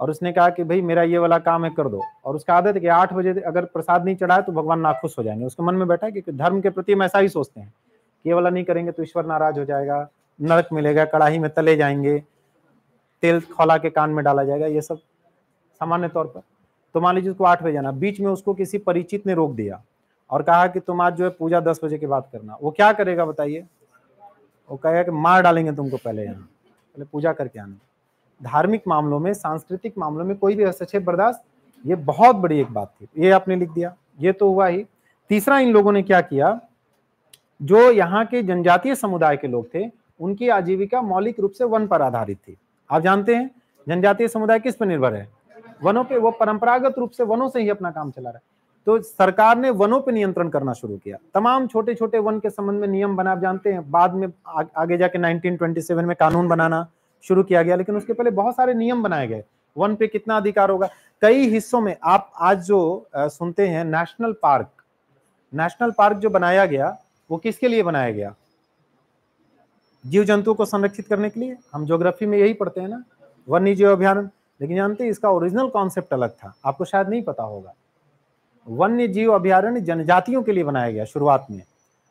और उसने कहा कि, भाई, मेरा ये वाला काम है, कर दो। और उसका आदत है कि आठ बजे अगर प्रसाद नहीं चढ़ाए तो भगवान नाखुश हो जाएँगे। उसके मन में बैठा है कि धर्म के प्रति हम ऐसा ही सोचते हैं, कि ये वाला नहीं करेंगे तो ईश्वर नाराज़ हो जाएगा, नरक मिलेगा, कड़ाही में तले जाएँगे, तेल खोला के कान में डाला जाएगा, ये सब सामान्य तौर पर। तो मान लीजिए उसको आठ बजे जाना बीच में उसको किसी परिचित ने रोक दिया। और कहा कि तुम आज जो है पूजा दस बजे के बाद करना। वो क्या करेगा बताइए? वो कहेगा कि मार डालेंगे तुमको पहले यहाँ। पहले पूजा करके आना। धार्मिक मामलों में, सांस्कृतिक मामलों में कोई भी हस्तक्षेप बर्दाश्त, ये बहुत बड़ी एक बात थी। ये आपने लिख दिया। ये तो हुआ ही। तीसरा, इन लोगों ने क्या किया? जो यहाँ के जनजातीय समुदाय के लोग थे, उनकी आजीविका मौलिक रूप से वन पर आधारित थी। आप जानते हैं, जनजातीय समुदाय किस पर निर्भर है? वनों पे, वो परंपरागत रूप से वनों से ही अपना काम चला रहा है। तो सरकार ने वनों पर नियंत्रण करना शुरू किया। तमाम छोटे छोटे वन के संबंध में नियम बना आप जानते हैं बाद में आ, आगे जाके 1927 में कानून बनाना शुरू किया गया लेकिन उसके पहले बहुत सारे नियम बनाए गए। वन पे कितना अधिकार होगा? कई हिस्सों में आप आज जो आ, सुनते हैं नेशनल पार्क नेशनल पार्क जो बनाया गया वो किसके लिए बनाया गया? जीव जंतुओं को संरक्षित करने के लिए। हम ज्योग्राफी में यही पढ़ते हैं ना वन्य जीव अभ्यारण लेकिन जानते हैं इसका ओरिजिनल कॉन्सेप्ट अलग था। आपको शायद नहीं पता होगा। वन्य जीव अभ्यारण्य जनजातियों के लिए बनाया गया शुरुआत में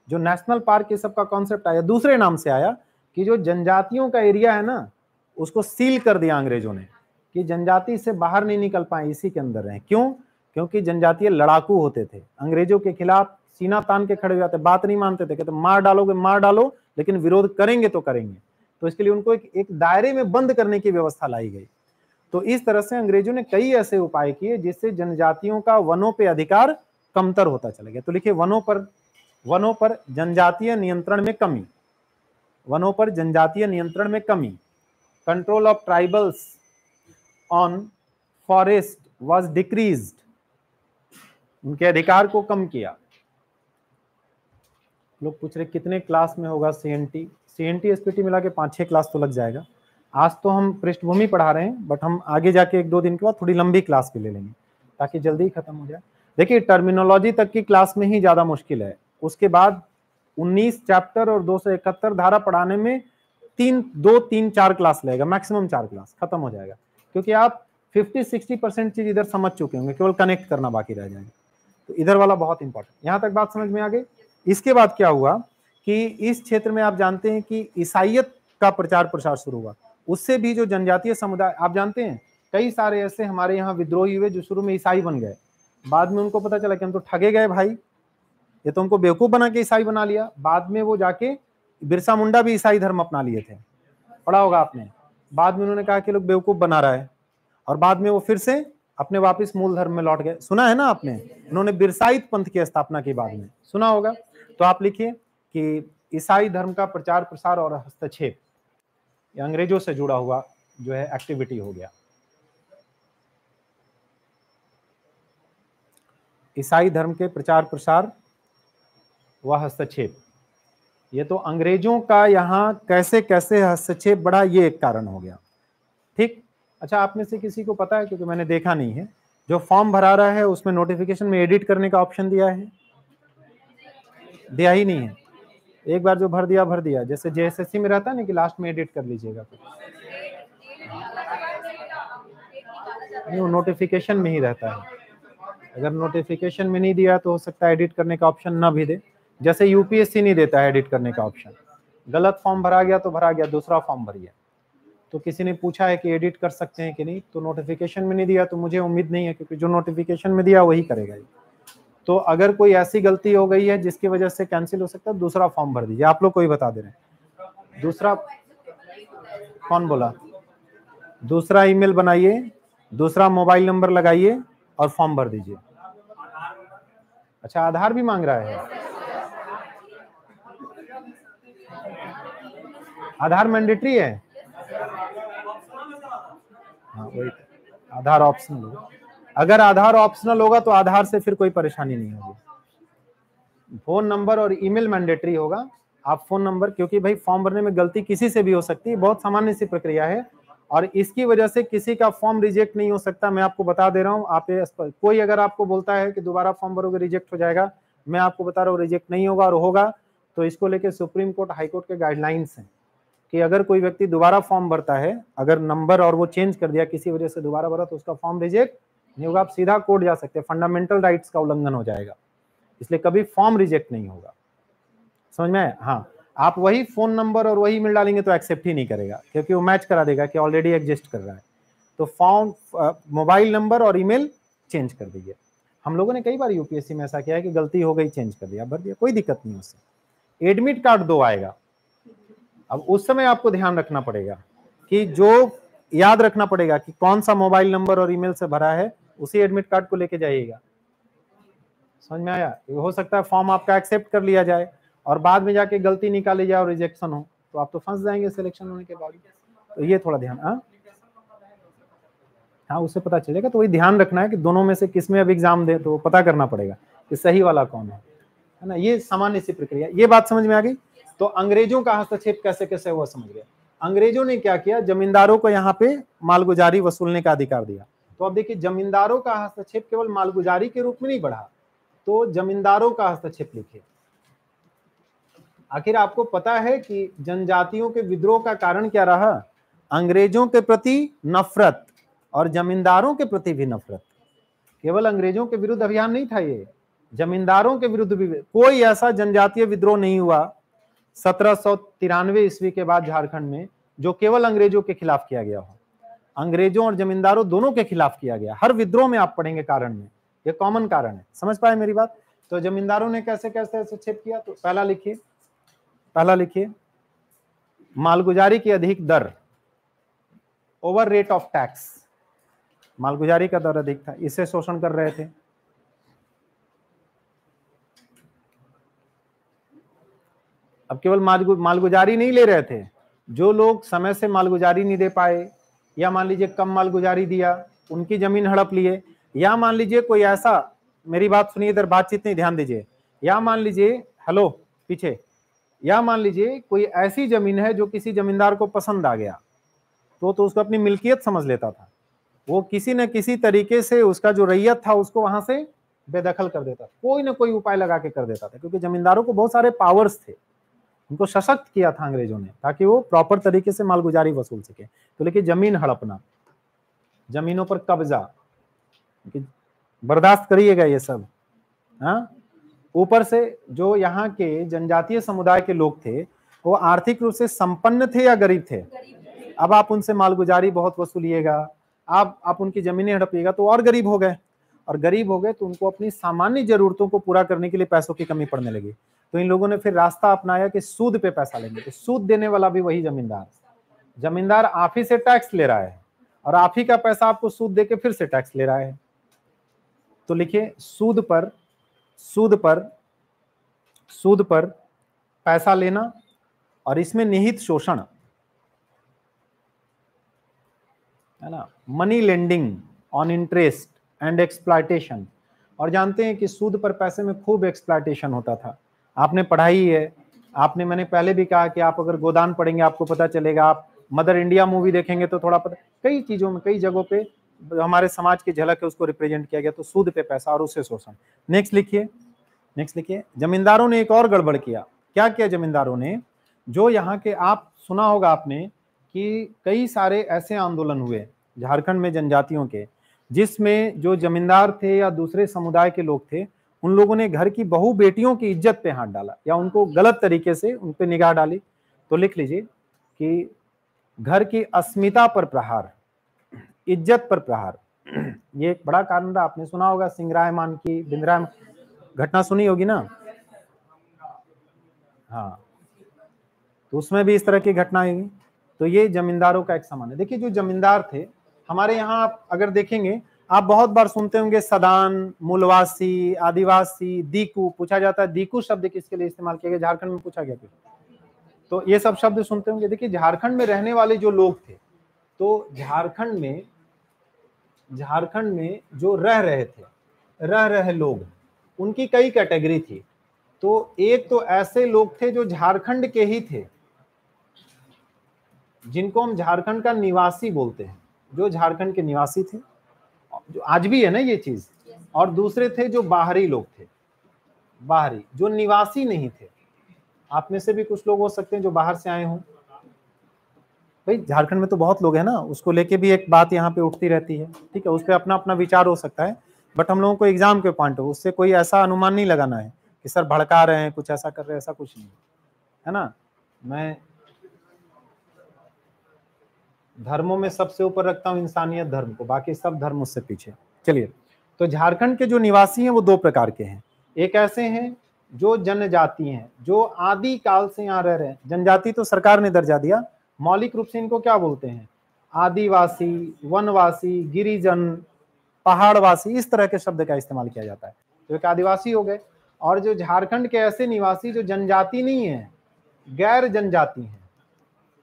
जो नेशनल पार्क ये सब का कॉन्सेप्ट आया दूसरे नाम से आया कि जो जनजातियों का एरिया है ना उसको सील कर दिया अंग्रेज़ों ने कि जनजाति से बाहर नहीं निकल पाए इसी के अंदर रहे। क्यों? क्योंकि जनजातीय लड़ाकू होते थे। अंग्रेज़ों के खिलाफ सीना तान के खड़े हो जाते बात नहीं मानते थे कहते मार डालोगे मार डालो लेकिन विरोध करेंगे तो करेंगे। तो इसके लिए उनको एक, एक दायरे में बंद करने की व्यवस्था लाई गई। तो इस तरह से अंग्रेज़ों ने कई ऐसे उपाय किए, जिससे जनजातियों का वनों पे अधिकार कमतर होता चला गया। तो लिखिए, वनों पर वनों पर जनजातीय नियंत्रण में कमी। वनों पर जनजातीय नियंत्रण में कमी। Control of tribals on forest was decrease उनके अधिकार को कम किया। लोग पूछ रहे, कितने क्लास में होगा C N T C N T S P T मिला के पाँच छः क्लास तो लग जाएगा। आज तो हम पृष्ठभूमि पढ़ा रहे हैं बट हम आगे जाके एक दो दिन के बाद थोड़ी लंबी क्लास भी ले लेंगे, ताकि जल्दी ही खत्म हो जाए। देखिए टर्मिनोलॉजी तक की क्लास में ही ज़्यादा मुश्किल है। उसके बाद 19 चैप्टर और दो सौ इकहत्तर धारा पढ़ाने में तीन, दो, तीन, चार क्लास लगेगा मैक्सिमम चार क्लास खत्म हो जाएगा। क्योंकि आप 50-60 परसेंट चीज़ इधर समझ चुके होंगे, केवल कनेक्ट करना बाकी रह जाएगा। तो इधर वाला बहुत इंपॉर्टेंट यहाँ तक बात समझ में आ गई? इसके बाद क्या हुआ कि इस क्षेत्र में आप जानते हैं कि ईसाइत का प्रचार प्रसार शुरू हुआ उससे भी जो जनजातीय समुदाय, आप जानते हैं, कई सारे ऐसे हमारे यहाँ विद्रोही हुए जो शुरू में ईसाई बन गए। बाद में उनको पता चला कि हम तो ठगे गए भाई। ये तो उनको बेवकूफ़ बना के ईसाई बना लिया। बाद में वो जाके बिरसा मुंडा भी ईसाई धर्म अपना लिए थे। पढ़ा होगा आपने। बाद में उन्होंने कहा कि लोग बेवकूफ़ बना रहा है। और बाद में वो फिर से अपने वापस मूल धर्म में लौट गए। सुना है ना आपने? उन्होंने बिरसाइत पंथ की स्थापना की बाद में। सुना होगा? तो आप लिखिए कि ईसाई धर्म का प्रचार प्रसार और हस्तक्षेप। अंग्रेज़ों से जुड़ा हुआ जो है एक्टिविटी हो गया। ईसाई धर्म के प्रचार प्रसार व हस्तक्षेप। ये तो अंग्रेज़ों का यहाँ कैसे कैसे हस्तक्षेप बढ़ा, ये एक कारण हो गया। ठीक? अच्छा आप में से किसी को पता है? क्योंकि मैंने देखा नहीं है। जो फॉर्म भरा रहा है, उसमें नोटिफिकेशन में एडिट करने का ऑप्शन दिया है। दिया ही नहीं है। एक बार जो भर दिया भर दिया। जैसे जेएसएससी में रहता है ना कि लास्ट में एडिट कर लीजिएगा नहीं नोटिफिकेशन में ही रहता है। अगर नोटिफिकेशन में नहीं दिया तो हो सकता है एडिट करने का ऑप्शन ना भी दे। जैसे यूपीएससी नहीं देता है एडिट करने का ऑप्शन गलत फॉर्म भरा गया तो भरा गया, दूसरा फॉर्म भरिए तो किसी ने पूछा है कि एडिट कर सकते हैं कि नहीं तो नोटिफिकेशन में नहीं दिया तो मुझे उम्मीद नहीं है, क्योंकि जो नोटिफिकेशन में दिया वही करेगा तो अगर कोई ऐसी गलती हो गई है जिसकी वजह से कैंसिल हो सकता है, दूसरा फॉर्म भर दीजिए। आप लोग को ही बता दे रहे हैं। दूसरा कौन बोला? दूसरा ईमेल बनाइए, दूसरा मोबाइल नंबर लगाइए और फॉर्म भर दीजिए। अच्छा आधार भी मांग रहा है। आधार मैंडेटरी है? हाँ वही तो। आधार ऑप्शनल होगा अगर आधार ऑप्शनल होगा तो आधार से फिर कोई परेशानी नहीं होगी। फ़ोन नंबर और ईमेल मैंडेटरी होगा। आप फ़ोन नंबर, क्योंकि भाई फॉर्म भरने में गलती किसी से भी हो सकती है, बहुत सामान्य सी प्रक्रिया है। और इसकी वजह से किसी का फॉर्म रिजेक्ट नहीं हो सकता, मैं आपको बता दे रहा हूँ। आप कोई अगर आपको बोलता है कि दोबारा फॉर्म भरोगे रिजेक्ट हो जाएगा, मैं आपको बता रहा हूँ रिजेक्ट नहीं होगा और होगा तो इसको लेके सुप्रीम कोर्ट, हाई कोर्ट के गाइडलाइंस हैं कि अगर कोई व्यक्ति दोबारा फॉर्म भरता है, अगर नंबर और वो चेंज कर दिया किसी वजह से दोबारा भरा तो उसका फॉर्म रिजेक्ट नहीं होगा, आप सीधा कोर्ट जा सकते हैं। फंडामेंटल राइट्स का उल्लंघन हो जाएगा। इसलिए कभी फॉर्म रिजेक्ट नहीं होगा। समझ में हाँ। आप वही फ़ोन नंबर और वही ईमेल डालेंगे तो एक्सेप्ट ही नहीं करेगा, क्योंकि वो मैच करा देगा कि ऑलरेडी एग्जिस्ट कर रहा है। तो फॉर्म मोबाइल नंबर और ईमेल चेंज कर दीजिए हम लोगों ने कई बार यूपीएससी में ऐसा किया है कि गलती हो गई चेंज कर दिया भर दिया, कोई दिक्कत नहीं उससे। एडमिट कार्ड दो आएगा। अब उस समय आपको ध्यान रखना पड़ेगा कि जो याद रखना पड़ेगा कि कौन सा मोबाइल नंबर और ईमेल से भरा है उसी एडमिट कार्ड को लेके जाइएगा। समझ में आया? हो सकता है फॉर्म आपका एक्सेप्ट कर लिया जाए और बाद में जाके गलती निकाली जाए और रिजेक्शन हो। तो आप तो फंस जाएँगे सिलेक्शन होने के बाद। तो ये थोड़ा ध्यान हाँ? हाँ उससे पता चलेगा। तो वही ध्यान रखना है कि दोनों में से किसमें अब एग्ज़ाम दे तो पता करना पड़ेगा कि सही वाला कौन है। है ना? ये सामान्य सी प्रक्रिया। ये बात समझ में आ गई? तो अंग्रेज़ों का हस्तक्षेप कैसे कैसे हुआ समझ गया अंग्रेज़ों ने क्या किया? जमींदारों को यहाँ पे मालगुजारी वसूलने का अधिकार दिया। तो अब देखिए, जमींदारों का हस्तक्षेप केवल मालगुजारी के रूप में नहीं बढ़ा तो जमींदारों का हस्तक्षेप लिखिए। आखिर आपको पता है कि जनजातियों के विद्रोह का कारण क्या रहा? अंग्रेज़ों के प्रति नफरत और जमींदारों के प्रति भी नफरत। केवल अंग्रेज़ों के विरुद्ध अभियान नहीं था ये, जमींदारों के विरुद्ध भी, कोई ऐसा जनजातीय विद्रोह नहीं हुआ। सत्रह सौ तिरानवे ईस्वी के बाद झारखंड में, जो केवल अंग्रेज़ों के खिलाफ किया गया हो। अंग्रेज़ों और जमींदारों दोनों के खिलाफ किया गया। हर विद्रोह में आप पढ़ेंगे कारण में। ये कॉमन कारण है। समझ पाए मेरी बात? तो जमींदारों ने कैसे कैसे हस्तक्षेप किया? तो पहला लिखिए। पहला लिखिए। मालगुजारी की अधिक दर। ओवर रेट ऑफ़ टैक्स मालगुजारी का दर अधिक था। इसे शोषण कर रहे थे। अब केवल मालगुजारी नहीं ले रहे थे। जो लोग समय से मालगुजारी नहीं दे पाए या मान लीजिए कम मालगुजारी दिया, उनकी ज़मीन हड़प लिए, या मान लीजिए कोई ऐसा, मेरी बात सुनिए इधर, बातचीत नहीं, ध्यान दीजिए, या मान लीजिए हेलो पीछे, या मान लीजिए कोई ऐसी ज़मीन है जो किसी जमींदार को पसंद आ गया तो तो उसको अपनी मिल्कियत समझ लेता था। वो किसी न किसी तरीके से उसका जो रैयत था, उसको वहाँ से बेदखल कर देता कोई ना कोई उपाय लगा के कर देता था, क्योंकि जमींदारों को बहुत सारे पावर्स थे। उनको सशक्त किया था अंग्रेज़ों ने, ताकि वो प्रॉपर तरीके से मालगुजारी वसूल सके। तो लेकिन ज़मीन हड़पना, जमीनों पर कब्जा बर्दाश्त करिएगा ये सब हाँ? ऊपर से जो यहाँ के जनजातीय समुदाय के लोग थे, वो आर्थिक रूप से संपन्न थे या गरीब थे? अब आप उनसे मालगुजारी बहुत वसूलिएगा, आप आप उनकी जमीनें हड़पिएगा तो और गरीब हो गए। और गरीब हो गए तो उनको अपनी सामान्य जरूरतों को पूरा करने के लिए पैसों की कमी पड़ने लगी। तो इन लोगों ने फिर रास्ता अपनाया कि सूद पे पैसा लेंगे। तो सूद देने वाला भी वही जमींदार। जमींदार आप ही से टैक्स ले रहा है और आप ही का पैसा आपको सूद दे के फिर से टैक्स ले रहा है। तो लिखिए, सूद पर सूद पर सूद पर पैसा लेना और इसमें निहित शोषण। है ना? Money lending on interest and exploitation और जानते हैं कि सूद पर पैसे में खूब एक्सप्लाइटेशन होता था। आपने पढ़ाई है, आपने, मैंने पहले भी कहा कि आप अगर गोदान पढ़ेंगे, आपको पता चलेगा, आप मदर इंडिया मूवी देखेंगे तो थोड़ा पता, कई चीज़ों में, कई जगहों पे हमारे समाज की झलक है, उसको रिप्रेजेंट किया गया तो सूद पे पैसा और उससे शोषण। नेक्स्ट लिखिए नेक्स्ट लिखिए, जमींदारों ने एक और गड़बड़ किया। क्या किया जमींदारों ने? जो यहाँ के, आप सुना होगा आपने कि कई सारे ऐसे आंदोलन हुए झारखंड में जनजातियों के, जिसमें जो जमींदार थे या दूसरे समुदाय के लोग थे उन लोगों ने घर की बहु बेटियों की इज़्ज़त पे हाथ डाला या उनको गलत तरीके से उन पे निगाह डाली। तो लिख लीजिए कि घर की अस्मिता पर प्रहार, इज़्ज़त पर प्रहार। ये एक बड़ा कारण था आपने सुना होगा सिंगरायमान की बिंद्राय घटना सुनी होगी ना? हाँ। तो उसमें भी इस तरह की घटना तो ये जमींदारों का एक समान है। देखिए, जो जमींदार थे, हमारे यहाँ आप अगर देखेंगे आप बहुत बार सुनते होंगे, सदान, मूलवासी, आदिवासी, दीकू, पूछा जाता है, दीकू शब्द किसके लिए इस्तेमाल किया गया? झारखंड में पूछा गया तो ये सब शब्द सुनते होंगे। देखिए, झारखंड में रहने वाले जो लोग थे तो झारखंड में झारखंड में जो रह रहे थे, रह रहे लोग, उनकी कई कैटेगरी थी। तो एक तो ऐसे लोग थे जो झारखंड के ही थे, जिनको हम झारखंड का निवासी बोलते हैं, जो झारखंड के निवासी थे। जो आज भी है ना ये चीज़? और दूसरे थे जो बाहरी लोग थे। बाहरी जो निवासी नहीं थे। आप में से भी कुछ लोग हो सकते हैं जो बाहर से आए हों। भाई झारखंड में तो बहुत लोग हैं ना उसको लेके भी एक बात यहाँ पे उठती रहती है। ठीक है उस पर अपना अपना विचार हो सकता है। बट हम लोगों को एग्ज़ाम के पॉइंट हो उससे कोई ऐसा अनुमान नहीं लगाना है कि सर भड़का रहे हैं कुछ ऐसा कर रहे हैं ऐसा कुछ नहीं। है ना? मैं धर्मों में सबसे ऊपर रखता हूँ इंसानियत धर्म को, बाकी सब धर्म उससे पीछे चलिए तो झारखंड के जो निवासी हैं वो दो प्रकार के हैं। एक ऐसे हैं जो जनजाति हैं, जो आदि काल से यहाँ रह रहे हैं। जनजाति तो सरकार ने दर्जा दिया, मौलिक रूप से इनको क्या बोलते हैं? आदिवासी, वनवासी, गिरिजन, पहाड़वासी, इस तरह के शब्द का इस्तेमाल किया जाता है। तो एक आदिवासी हो गए, और जो झारखंड के ऐसे निवासी जो जनजाति नहीं है, गैर जनजाति हैं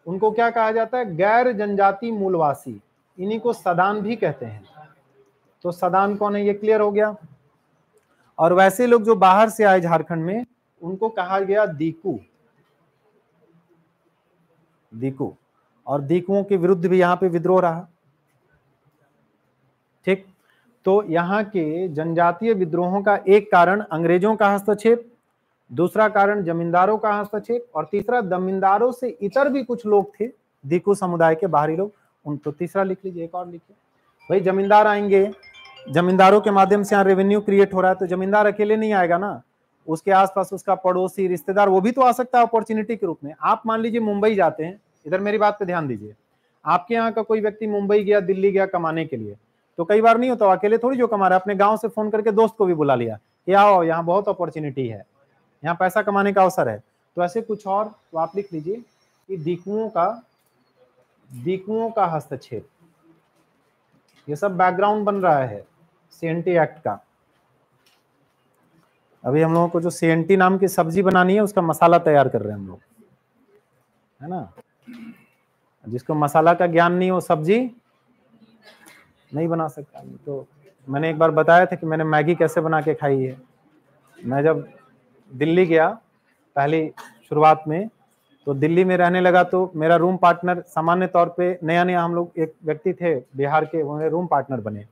उनको क्या कहा जाता है? गैर जनजाति मूलवासी। इन्हीं को सदान भी कहते हैं। तो सदान कौन है? ये क्लियर हो गया। और वैसे लोग जो बाहर से आए झारखंड में, उनको कहा गया दीकू। दीकू। और दीकुओं के विरुद्ध भी यहाँ पे विद्रोह रहा। ठीक? तो यहाँ के जनजातीय विद्रोहों का एक कारण अंग्रेज़ों का हस्तक्षेप दूसरा कारण जमींदारों का हस्तक्षेप और तीसरा जमींदारों से इतर भी कुछ लोग थे, दीकू समुदाय के बाहरी लोग। उन तो तीसरा लिख लीजिए, एक और लिखिए। भाई, जमींदार आएँगे, जमींदारों के माध्यम से यहाँ रेवेन्यू क्रिएट हो रहा है तो जमींदार अकेले नहीं आएगा ना? उसके आसपास उसका पड़ोसी, रिश्तेदार, वो भी तो आ सकता है अपॉर्चुनिटी के रूप में। आप मान लीजिए मुंबई जाते हैं, इधर मेरी बात पे ध्यान दीजिए। आपके यहाँ का कोई व्यक्ति मुंबई गया, दिल्ली गया कमाने के लिए तो कई बार नहीं होता अकेले थोड़ी जो कमा रहा है। अपने गाँव से फ़ोन करके दोस्त को भी बुला लिया कि आओ, यहाँ बहुत अपॉर्चुनिटी है। यहाँ पैसा कमाने का अवसर है। तो ऐसे कुछ और तो आप लिख लीजिए कि दीकुओं का दीकुओं का हस्तक्षेप। ये सब बैकग्राउंड बन रहा है सीएनटी एक्ट का। अभी हम लोगों को जो सीएनटी नाम की सब्ज़ी बनानी है, उसका मसाला तैयार कर रहे हैं हम लोग। है ना? जिसको मसाला का ज्ञान नहीं हो सब्ज़ी नहीं बना सकता। तो मैंने एक बार बताया था कि मैंने मैगी कैसे बना के खाई है। मैं जब दिल्ली गया पहली शुरुआत में तो दिल्ली में रहने लगा तो मेरा रूम पार्टनर सामान्य तौर पे नया नया हम लोग एक व्यक्ति थे बिहार के वो रूम पार्टनर बने।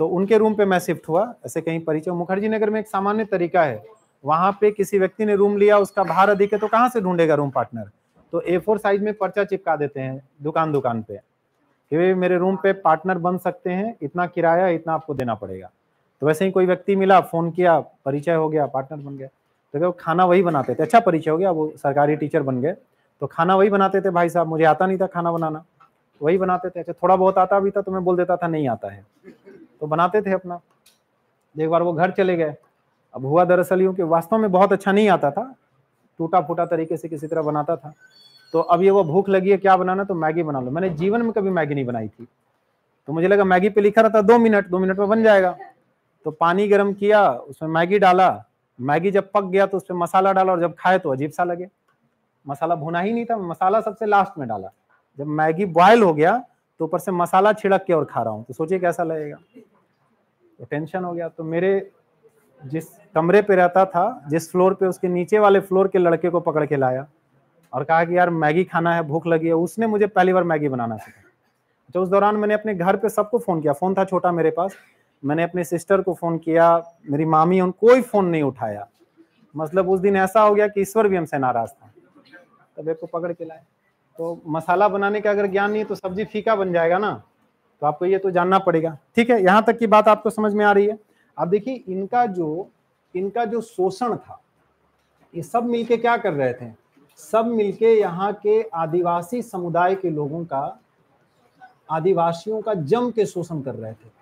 तो उनके रूम पे मैं शिफ्ट हुआ, ऐसे कहीं परिचय। मुखर्जी नगर में एक सामान्य तरीका है, वहाँ पे किसी व्यक्ति ने रूम लिया, उसका भार अधिक है तो कहाँ से ढूंढेगा रूम पार्टनर तो ए फोर साइज़ में पर्चा चिपका देते हैं दुकान दुकान पे। कि मेरे रूम पे पार्टनर बन सकते हैं, इतना किराया, इतना आपको देना पड़ेगा। तो वैसे ही कोई व्यक्ति मिला फ़ोन किया, परिचय हो गया पार्टनर बन गया। तो क्या खाना वही बनाते थे। अच्छा परिचय हो गया, वो सरकारी टीचर बन गए। तो खाना वही बनाते थे भाई साहब, मुझे आता नहीं था खाना बनाना। वही बनाते थे अच्छा थोड़ा बहुत आता भी था तो मैं बोल देता था, नहीं आता है। तो बनाते थे अपना। एक बार वो घर चले गए। अब हुआ दरअसल यूँ कि वास्तव में बहुत अच्छा नहीं आता था। टूटा फूटा तरीके से किसी तरह बनाता था। तो अब ये वो भूख लगी है, क्या बनाना तो मैगी बना लो। मैंने जीवन में कभी मैगी नहीं बनाई थी। तो मुझे लगा मैगी पे लिखा रहता, दो मिनट दो मिनट में बन जाएगा। तो पानी गर्म किया, उसमें मैगी डाला मैगी जब पक गया तो उसमें मसाला डाला और जब खाए तो अजीब सा लगे। मसाला भुना ही नहीं था, मसाला सबसे लास्ट में डाला। जब मैगी बॉयल हो गया तो ऊपर से मसाला छिड़क के और खा रहा हूँ तो सोचिए कैसा लगेगा। तो टेंशन हो गया। तो मेरे जिस कमरे पे रहता था, जिस फ्लोर पे उसके नीचे वाले फ्लोर के लड़के को पकड़ के लाया और कहा कि, यार, मैगी खाना है, भूख लगी है। उसने मुझे पहली बार मैगी बनाना सीखा। तो उस दौरान मैंने अपने घर पे सबको फ़ोन किया। फ़ोन था छोटा मेरे पास। मैंने अपने सिस्टर को फ़ोन किया, मेरी मामी उन, कोई फ़ोन नहीं उठाया। मतलब उस दिन ऐसा हो गया कि ईश्वर भी हमसे नाराज़ था। तब एक को पकड़ के लाए। तो मसाला बनाने का अगर ज्ञान नहीं तो सब्ज़ी फीका बन जाएगा ना। तो आपको ये तो जानना पड़ेगा। ठीक है, यहाँ तक की बात आपको समझ में आ रही है। अब देखिए, इनका जो इनका जो शोषण था, ये सब मिलके क्या कर रहे थे? सब मिलके यहाँ के आदिवासी समुदाय के लोगों का, आदिवासियों का जम के शोषण कर रहे थे।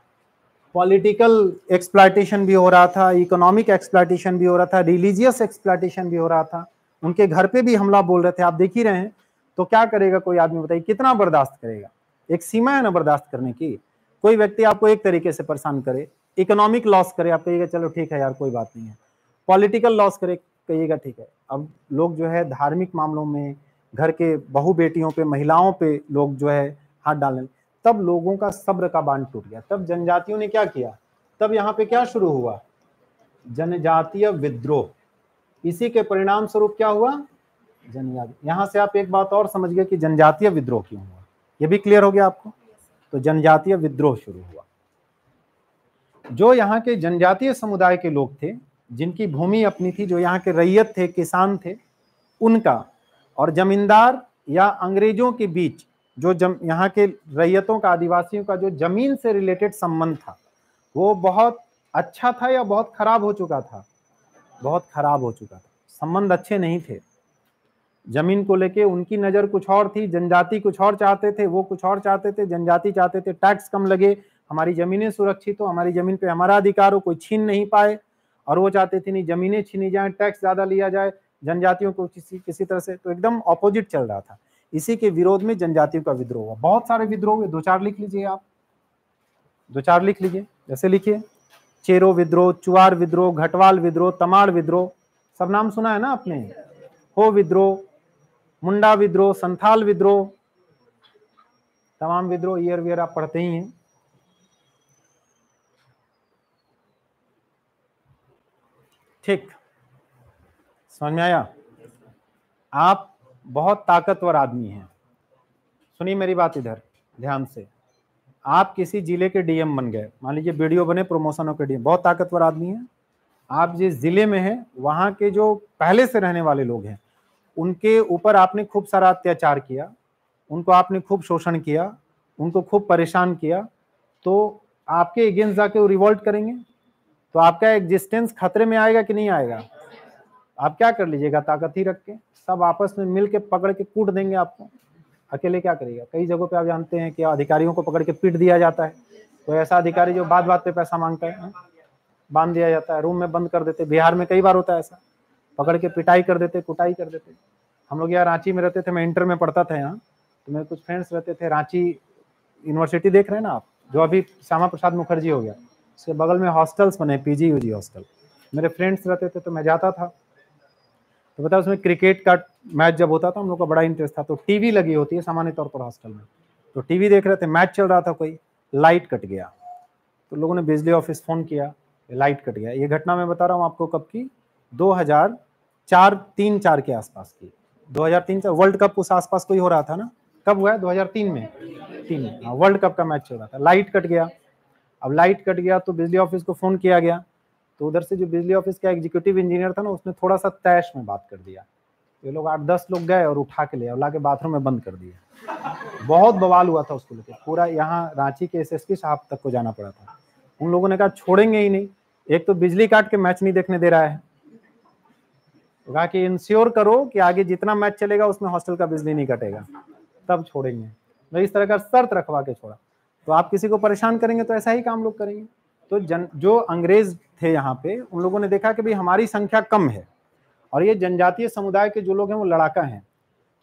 पॉलिटिकल एक्सप्लाइटेशन भी हो रहा था, इकोनॉमिक एक्सप्लाइटेशन भी हो रहा था, रिलीजियस एक्सप्लाइटेशन भी हो रहा था। उनके घर पे भी हमला बोल रहे थे, आप देख ही रहे हैं। तो क्या करेगा कोई आदमी, बताइए, कितना बर्दाश्त करेगा? एक सीमा है ना बर्दाश्त करने की? कोई व्यक्ति आपको एक तरीके से परेशान करे, इकोनॉमिक लॉस करे, आप कहिएगा, चलो ठीक है यार, कोई बात नहीं है। पॉलिटिकल लॉस करे, कहिएगा, ठीक है। अब लोग जो है धार्मिक मामलों में, घर के बहु बेटियों पे, महिलाओं पे लोग जो है हाथ डालने तब लोगों का सब्र का बाँध टूट गया। तब जनजातियों ने क्या किया? तब यहाँ पे क्या शुरू हुआ? जनजातीय विद्रोह। इसी के परिणाम स्वरूप क्या हुआ? जनजाति। यहाँ से आप एक बात और समझ गए कि जनजातीय विद्रोह क्यों हुआ? ये भी क्लियर हो गया आपको? तो जनजातीय विद्रोह शुरू हुआ। जो यहाँ के जनजातीय समुदाय के लोग थे, जिनकी भूमि अपनी थी, जो यहाँ के रैयत थे, किसान थे, उनका और जमींदार या अंग्रेज़ों के बीच जो जम, यहाँ के रैयतों का, आदिवासियों का जो ज़मीन से रिलेटेड संबंध था, वो बहुत अच्छा था या बहुत खराब हो चुका था? बहुत खराब हो चुका था। संबंध अच्छे नहीं थे। ज़मीन को लेके उनकी नज़र कुछ और थी, जनजाति कुछ और चाहते थे, वो कुछ और चाहते थे, जनजाति चाहते थे टैक्स कम लगे, हमारी जमीनें सुरक्षित हो, हमारी ज़मीन पे हमारा अधिकार हो, कोई छीन नहीं पाए, और वो चाहते थे नहीं, जमीनें छीनी जाए टैक्स ज़्यादा लिया जाए, जनजातियों को किसी किसी तरह से तो एकदम ऑपोजिट चल रहा था। इसी के विरोध में जनजातियों का विद्रोह हुआ। बहुत सारे विद्रोह हुए। दो चार लिख लीजिए आप। दो चार लिख लीजिए। जैसे लिखिए, चेरो विद्रोह, चुआर विद्रोह, घटवाल विद्रोह, तमाड़ विद्रोह। सब नाम सुना है ना आपने? हो विद्रोह, मुंडा विद्रोह, संथाल विद्रोह। तमाम विद्रोह ईयर वियर आप पढ़ते ही हैं। ठीक। समझ में आया? आप बहुत ताकतवर आदमी हैं। सुनिए मेरी बात इधर, ध्यान से। आप किसी ज़िले के डीएम बन गए। मान लीजिए वीडियो बने, प्रमोशनों के डीएम। बहुत ताकतवर आदमी हैं। आप जिस ज़िले में हैं, वहाँ के जो पहले से रहने वाले लोग हैं, उनके ऊपर आपने खूब सारा अत्याचार किया, उनको आपने खूब शोषण किया, उनको खूब परेशान किया तो आपके अगेंस्ट जाके वो रिवॉल्ट करेंगे? तो आपका एग्जिस्टेंस खतरे में आएगा कि नहीं आएगा? आप क्या कर लीजिएगा, ताकत ही रख के सब आपस में मिल के पकड़ के कूट देंगे आपको। अकेले क्या करेगा कई जगहों पे आप जानते हैं कि अधिकारियों को पकड़ के पीट दिया जाता है। तो ऐसा अधिकारी जो बात बात पे पैसा माँगता है बाँध दिया जाता है, रूम में बंद कर देते। बिहार में कई बार होता है ऐसा। पकड़ के पिटाई कर देते, कुटाई कर देते। हम लोग यहाँ रांची में रहते थे, मैं इंटर में पढ़ता था यहाँ। तो मेरे कुछ फ्रेंड्स रहते थे, रांची यूनिवर्सिटी देख रहे हैं ना आप? जो अभी श्यामा प्रसाद मुखर्जी हो गया। उसके बगल में हॉस्टल्स बने पीजी यूजी हॉस्टल मेरे फ्रेंड्स रहते थे तो मैं जाता था। तो बता उसमें क्रिकेट का मैच जब होता था, हम लोग का बड़ा इंटरेस्ट था तो टीवी लगी होती है सामान्य तौर पर हॉस्टल में। तो टीवी देख रहे थे, मैच चल रहा था कोई, लाइट कट गया। तो लोगों ने बिजली ऑफ़िस फ़ोन किया, लाइट कट गया। ये घटना मैं बता रहा हूँ आपको कब की? दो हज़ार चार, तीन चार के आसपास की। दो हज़ार तीन चार वर्ल्ड कप उस आसपास कोई हो रहा था ना? कब हुआ है? दो हज़ार तीन में। तीन में। हाँ वर्ल्ड कप का मैच चल रहा था। लाइट कट गया। अब लाइट कट गया तो बिजली ऑफ़िस को फ़ोन किया गया। तो उधर से जो बिजली ऑफ़िस का एग्जीक्यूटिव इंजीनियर था ना, उसने थोड़ा सा तैश में बात कर दिया। ये लोग आठ दस लोग गए और उठा के ले और ला के बाथरूम में बंद कर दिया बहुत बवाल हुआ था उसको लेकर पूरा यहाँ रांची के एस साहब तक को जाना पड़ा था। उन लोगों ने कहा, छोड़ेंगे ही नहीं। एक तो बिजली काट के मैच नहीं देखने दे रहा है। तो कहा कि इंश्योर करो कि आगे जितना मैच चलेगा, उसमें हॉस्टल का बिजली नहीं कटेगा। तब छोड़ेंगे। मैं इस तरह का शर्त रखवा के छोड़ा। तो आप किसी को परेशान करेंगे तो ऐसा ही काम लोग करेंगे। तो जन, जो अंग्रेज़ थे यहाँ पे, उन लोगों ने देखा कि भाई हमारी संख्या कम है। और ये जनजातीय समुदाय के जो लोग हैं, वो लड़ाका हैं।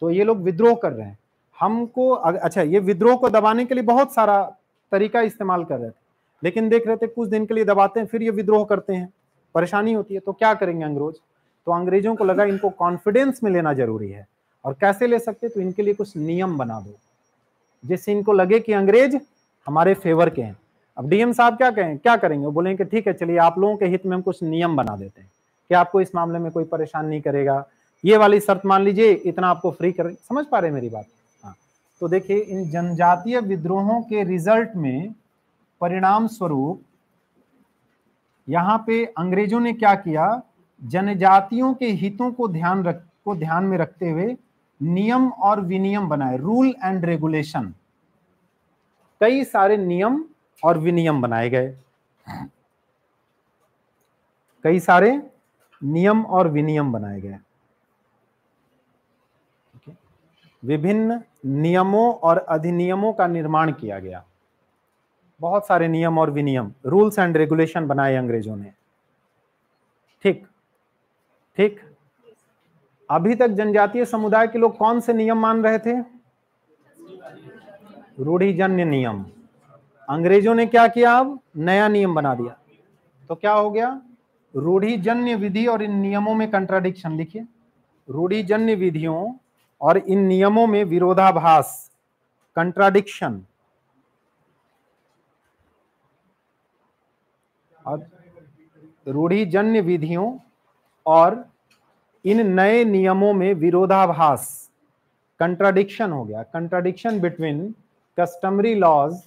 तो ये लोग विद्रोह कर रहे हैं। हमको अच्छा ये विद्रोह को दबाने के लिए बहुत सारा तरीका इस्तेमाल कर रहे थे। लेकिन देख रहे थे, कुछ दिन के लिए दबाते हैं, फिर ये विद्रोह करते हैं। परेशानी होती है तो क्या करेंगे अंग्रेज़? तो अंग्रेज़ों को लगा इनको कॉन्फिडेंस में लेना ज़रूरी है। और कैसे ले सकते तो इनके लिए कुछ नियम बना दो। जिससे इनको लगे कि अंग्रेज़ हमारे फेवर के हैं। अब डीएम साहब क्या कहें, क्या करेंगे? वो बोलेंगे ठीक है, चलिए आप लोगों के हित में हम कुछ नियम बना देते हैं। कि आपको इस मामले में कोई परेशान नहीं करेगा। ये वाली शर्त मान लीजिए, इतना आपको फ्री कर, समझ पा रहे मेरी बात? हाँ। तो देखिए, इन जनजातीय विद्रोहों के रिज़ल्ट में परिणाम स्वरूप यहाँ पे अंग्रेज़ों ने क्या किया? जनजातियों के हितों को ध्यान रख, को ध्यान में रखते हुए नियम और विनियम बनाए। रूल एंड रेगुलेशन कई सारे नियम और विनियम बनाए गए। कई सारे नियम और विनियम बनाए गए। विभिन्न नियमों और अधिनियमों का निर्माण किया गया। बहुत सारे नियम और विनियम, रूल्स एंड रेगुलेशन बनाए अंग्रेज़ों ने। ठीक ठीक। अभी तक जनजातीय समुदाय के लोग कौन से नियम मान रहे थे? रूढ़िजन्य नियम। अंग्रेज़ों ने क्या किया अब? नया नियम बना दिया। तो क्या हो गया? रूढ़िजन्य विधि और इन नियमों में कंट्राडिक्शन लिखिए। रूढ़िजन्य विधियों और इन नियमों में विरोधाभास कंट्राडिक्शन रूढ़िजन्य विधियों और इन नए नियमों में विरोधाभास कंट्राडिक्शन हो गया। Contradiction between customary laws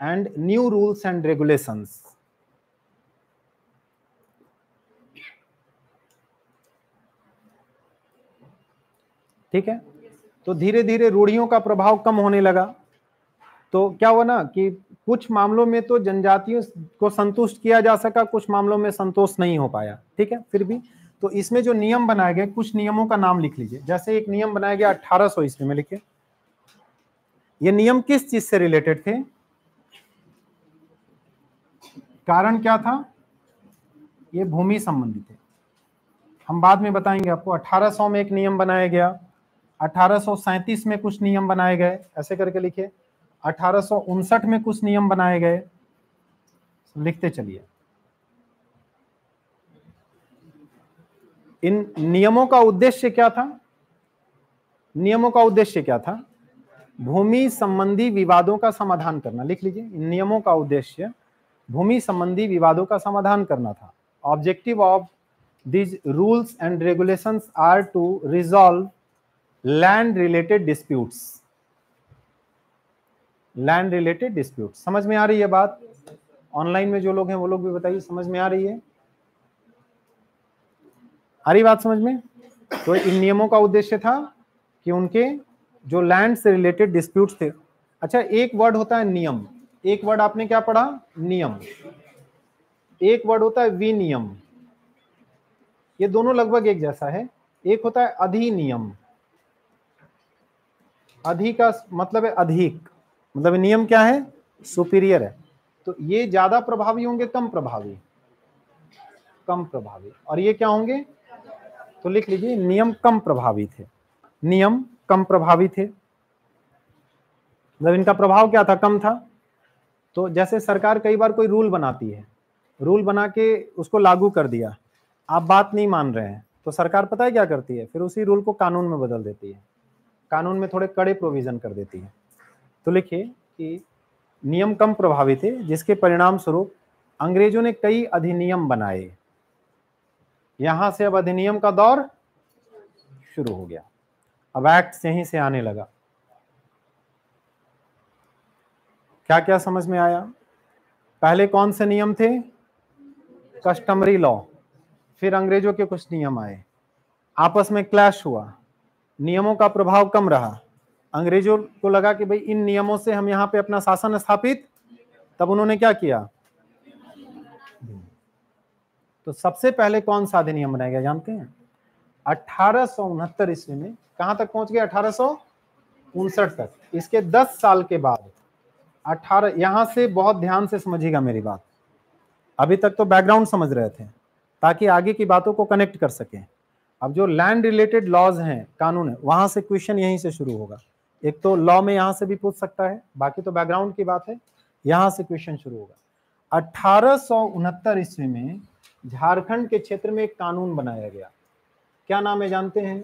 and new rules and regulations ठीक है? तो धीरे धीरे रूढ़ियों का प्रभाव कम होने लगा। तो क्या हुआ ना कि कुछ मामलों में तो जनजातियों को संतुष्ट किया जा सका, कुछ मामलों में संतोष नहीं हो पाया। ठीक है? फिर भी तो इसमें जो नियम बनाए गए, कुछ नियमों का नाम लिख लीजिए। जैसे एक नियम बनाया गया अठारह सौ ईस्वी में, लिखिए। ये नियम किस चीज़ से रिलेटेड थे? कारण क्या था? ये भूमि संबंधी थे हम बाद में बताएँगे आपको। 1800 में एक नियम बनाया गया। अठारह सौ सैंतीस में कुछ नियम बनाए गए। ऐसे करके लिखिए। अठारह सौ उनसठ में कुछ नियम बनाए गए। लिखते चलिए। इन नियमों का उद्देश्य क्या था? नियमों का उद्देश्य क्या था? भूमि संबंधी विवादों का समाधान करना। लिख लीजिए। इन नियमों का उद्देश्य भूमि संबंधी विवादों का समाधान करना था। Objective of these rules and regulations are to resolve land related disputes land related dispute समझ में आ रही है बात? ऑनलाइन में जो लोग हैं, वो लोग भी बताइए, समझ में आ रही है? आ रही बात समझ में? तो इन नियमों का उद्देश्य था कि उनके जो लैंड से रिलेटेड डिस्प्यूट्स थे। अच्छा एक वर्ड होता है नियम। एक वर्ड आपने क्या पढ़ा? नियम। एक वर्ड होता है विनियम। ये दोनों लगभग एक जैसा है। एक होता है अधिनियम। अधि का मतलब है अधिक। मतलब नियम क्या है? सुपीरियर है। तो ये ज़्यादा प्रभावी होंगे, कम प्रभावी। कम प्रभावी। और ये क्या होंगे? तो लिख लीजिए, नियम कम प्रभावी थे। नियम कम प्रभावी थे। मतलब इनका प्रभाव क्या था? कम था। तो जैसे सरकार कई बार कोई रूल बनाती है, रूल बना के उसको लागू कर दिया, आप बात नहीं मान रहे हैं तो सरकार पता है क्या करती है? फिर उसी रूल को कानून में बदल देती है। कानून में थोड़े कड़े प्रोविज़न कर देती है। तो लिखिए कि नियम कम प्रभावी थे जिसके परिणाम स्वरूप अंग्रेज़ों ने कई अधिनियम बनाए। यहाँ से अब अधिनियम का दौर शुरू हो गया। अब एक्ट यहीं से आने लगा। क्या क्या समझ में आया? पहले कौन से नियम थे? कस्टमरी लॉ फिर अंग्रेज़ों के कुछ नियम आए। आपस में क्लैश हुआ। नियमों का प्रभाव कम रहा। अंग्रेज़ों को लगा कि भाई, इन नियमों से हम यहाँ पे अपना शासन स्थापित। तब उन्होंने क्या किया? तो सबसे पहले कौन सा अधिनियम बनाया गया, जानते हैं? अठारह सौ उनहत्तर ईस्वी में कहाँ तक पहुँच गए अठारह तक। इसके 10 साल के बाद 18 यहाँ से बहुत ध्यान से समझिएगा मेरी बात। अभी तक तो बैकग्राउंड समझ रहे थे, ताकि आगे की बातों को कनेक्ट कर सकें। अब जो लैंड रिलेटेड लॉज हैं, कानून है, वहाँ से क्वेश्चन यहीं से शुरू होगा। एक तो लॉ में यहाँ से भी पूछ सकता है, बाकी तो बैकग्राउंड की बात है, यहाँ से क्वेश्चन शुरू होगा। अठारह ईस्वी में झारखंड के क्षेत्र में एक कानून बनाया गया। क्या नाम है, जानते हैं?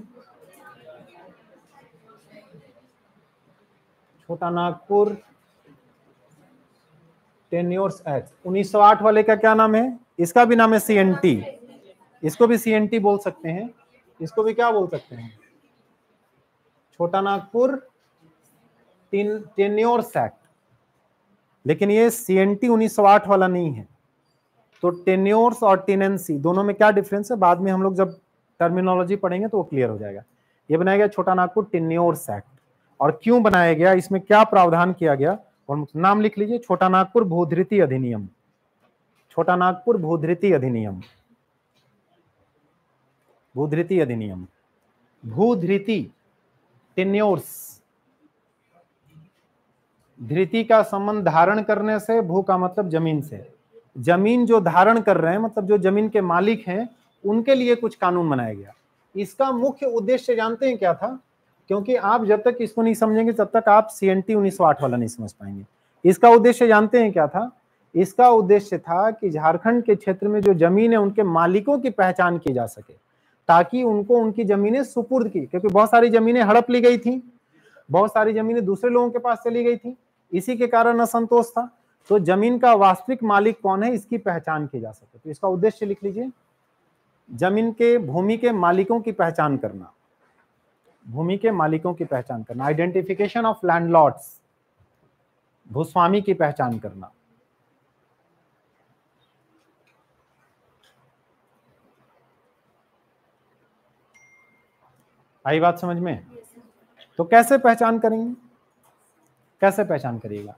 छोटा नागपुर टेन्योर्स एक्ट 1908 वाले का क्या नाम है? इसका भी नाम है सीएनटी इसको भी सीएनटी बोल सकते हैं। इसको भी क्या बोल सकते हैं? छोटा नागपुर टेन्योर्स एक्ट लेकिन ये सीएनटी 1908 वाला नहीं है। तो टेन्योर्स और टेनेंसी दोनों में क्या डिफरेंस है? बाद में हम लोग जब टर्मिनोलॉजी पढ़ेंगे तो वो क्लियर हो जाएगा। ये बनाया गया छोटा नागपुर टेन्योर्स एक्ट और क्यों बनाया गया? इसमें क्या प्रावधान किया गया? नाम लिख लीजिए छोटा नागपुर भूधृति अधिनियम। छोटा नागपुर भूधृति अधिनियम। भूधृति अधिनियम। भूधृति टेन्योर्स धृति का संबंध धारण करने से, भू का मतलब ज़मीन से। ज़मीन जो धारण कर रहे हैं मतलब जो ज़मीन के मालिक हैं, उनके लिए कुछ कानून बनाया गया। इसका मुख्य उद्देश्य जानते हैं क्या था? क्योंकि आप जब तक इसको नहीं समझेंगे, तब तक आप सी एन टी उन्नीस वाला नहीं समझ पाएँगे। इसका उद्देश्य जानते हैं क्या था? इसका उद्देश्य था कि झारखंड के क्षेत्र में जो ज़मीन है, उनके मालिकों की पहचान की जा सके, ताकि उनको उनकी जमीनें सुपुर्द की, क्योंकि बहुत सारी जमीनें हड़प ली गई थी। बहुत सारी जमीनें दूसरे लोगों के पास चली गई थी। इसी के कारण असंतोष था। तो ज़मीन का वास्तविक मालिक कौन है? इसकी पहचान की जा सके। तो इसका उद्देश्य लिख लीजिए, ज़मीन के, भूमि के मालिकों की पहचान करना। भूमि के मालिकों की पहचान करना आइडेंटिफिकेशन ऑफ़ लैंडलॉर्ड्स भूस्वामी की पहचान करना। आई बात समझ में? तो कैसे पहचान करेंगे? कैसे पहचान करिएगा?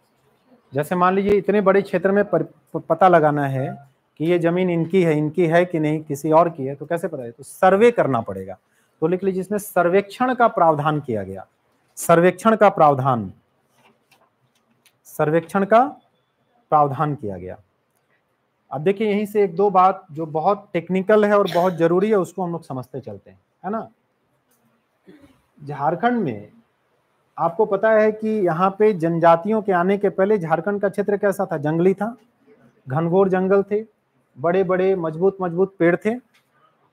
जैसे मान लीजिए इतने बड़े क्षेत्र में पर, पता लगाना है कि ये ज़मीन इनकी है इनकी है कि नहीं किसी और की है तो कैसे पता है? तो सर्वे करना पड़ेगा। तो लिख लीजिए, इसमें सर्वेक्षण का प्रावधान किया गया। सर्वेक्षण का प्रावधान। सर्वेक्षण का प्रावधान किया गया। अब देखिए, यहीं से एक दो बात जो बहुत टेक्निकल है और बहुत ज़रूरी है, उसको हम लोग समझते चलते हैं, है ना? झारखंड में आपको पता है कि यहाँ पे जनजातियों के आने के पहले झारखंड का क्षेत्र कैसा था? जंगली था। घनघोर जंगल थे। बड़े बड़े मज़बूत मज़बूत पेड़ थे।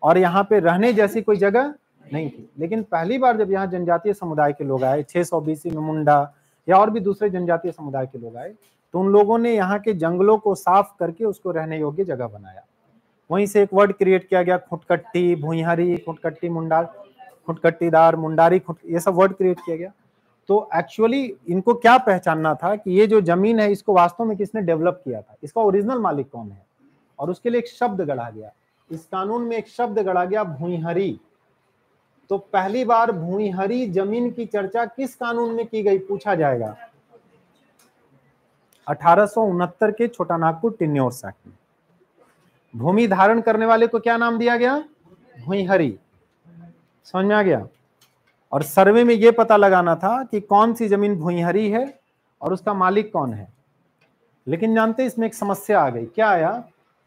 और यहाँ पे रहने जैसी कोई जगह नहीं थी। लेकिन पहली बार जब यहाँ जनजातीय समुदाय के लोग आए 600 बीसी में मुंडा या और भी दूसरे जनजातीय समुदाय के लोग आए तो उन लोगों ने यहाँ के जंगलों को साफ़ करके उसको रहने योग्य जगह बनाया। वहीं से एक वर्ड क्रिएट किया गया, खुटकट्टी भूहरी खुटकट्टी मुंडा खुटकट्टीदार, मुंडारी, खुट, ये सब वर्ड क्रिएट किया गया। तो एक्चुअली इनको क्या पहचानना था कि ये जो ज़मीन है, इसको वास्तव में किसने डेवलप किया था? इसका ओरिजिनल मालिक कौन है? और उसके लिए एक शब्द गढ़ा गया। इस कानून में एक शब्द गढ़ा गया भूहरी तो पहली बार भूहरी ज़मीन की चर्चा किस कानून में की गई, पूछा जाएगा। अठारह सौ उनहत्तर के छोटा नागपुर टिन्योर एक्ट भूमि धारण करने वाले को क्या नाम दिया गया? भूहरी समझ में आ गया? और सर्वे में यह पता लगाना था कि कौन सी ज़मीन भूहरी है और उसका मालिक कौन है। लेकिन जानते इसमें एक समस्या आ गई। क्या आया?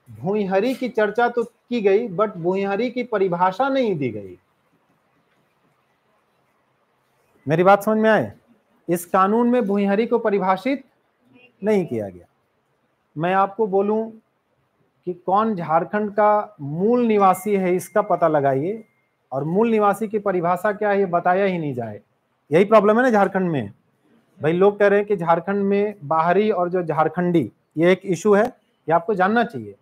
भूहरी की चर्चा तो की गई, बट भूहरी की परिभाषा नहीं दी गई। मेरी बात समझ में आए? इस कानून में भूहरी को परिभाषित नहीं किया गया। मैं आपको बोलूँ कि कौन झारखंड का मूल निवासी है, इसका पता लगाइए। और मूल निवासी की परिभाषा क्या है, ये बताया ही नहीं जाए। यही प्रॉब्लम है ना झारखंड में। भाई, लोग कह रहे हैं कि झारखंड में बाहरी और जो झारखंडी, ये एक इशू है। ये आपको जानना चाहिए।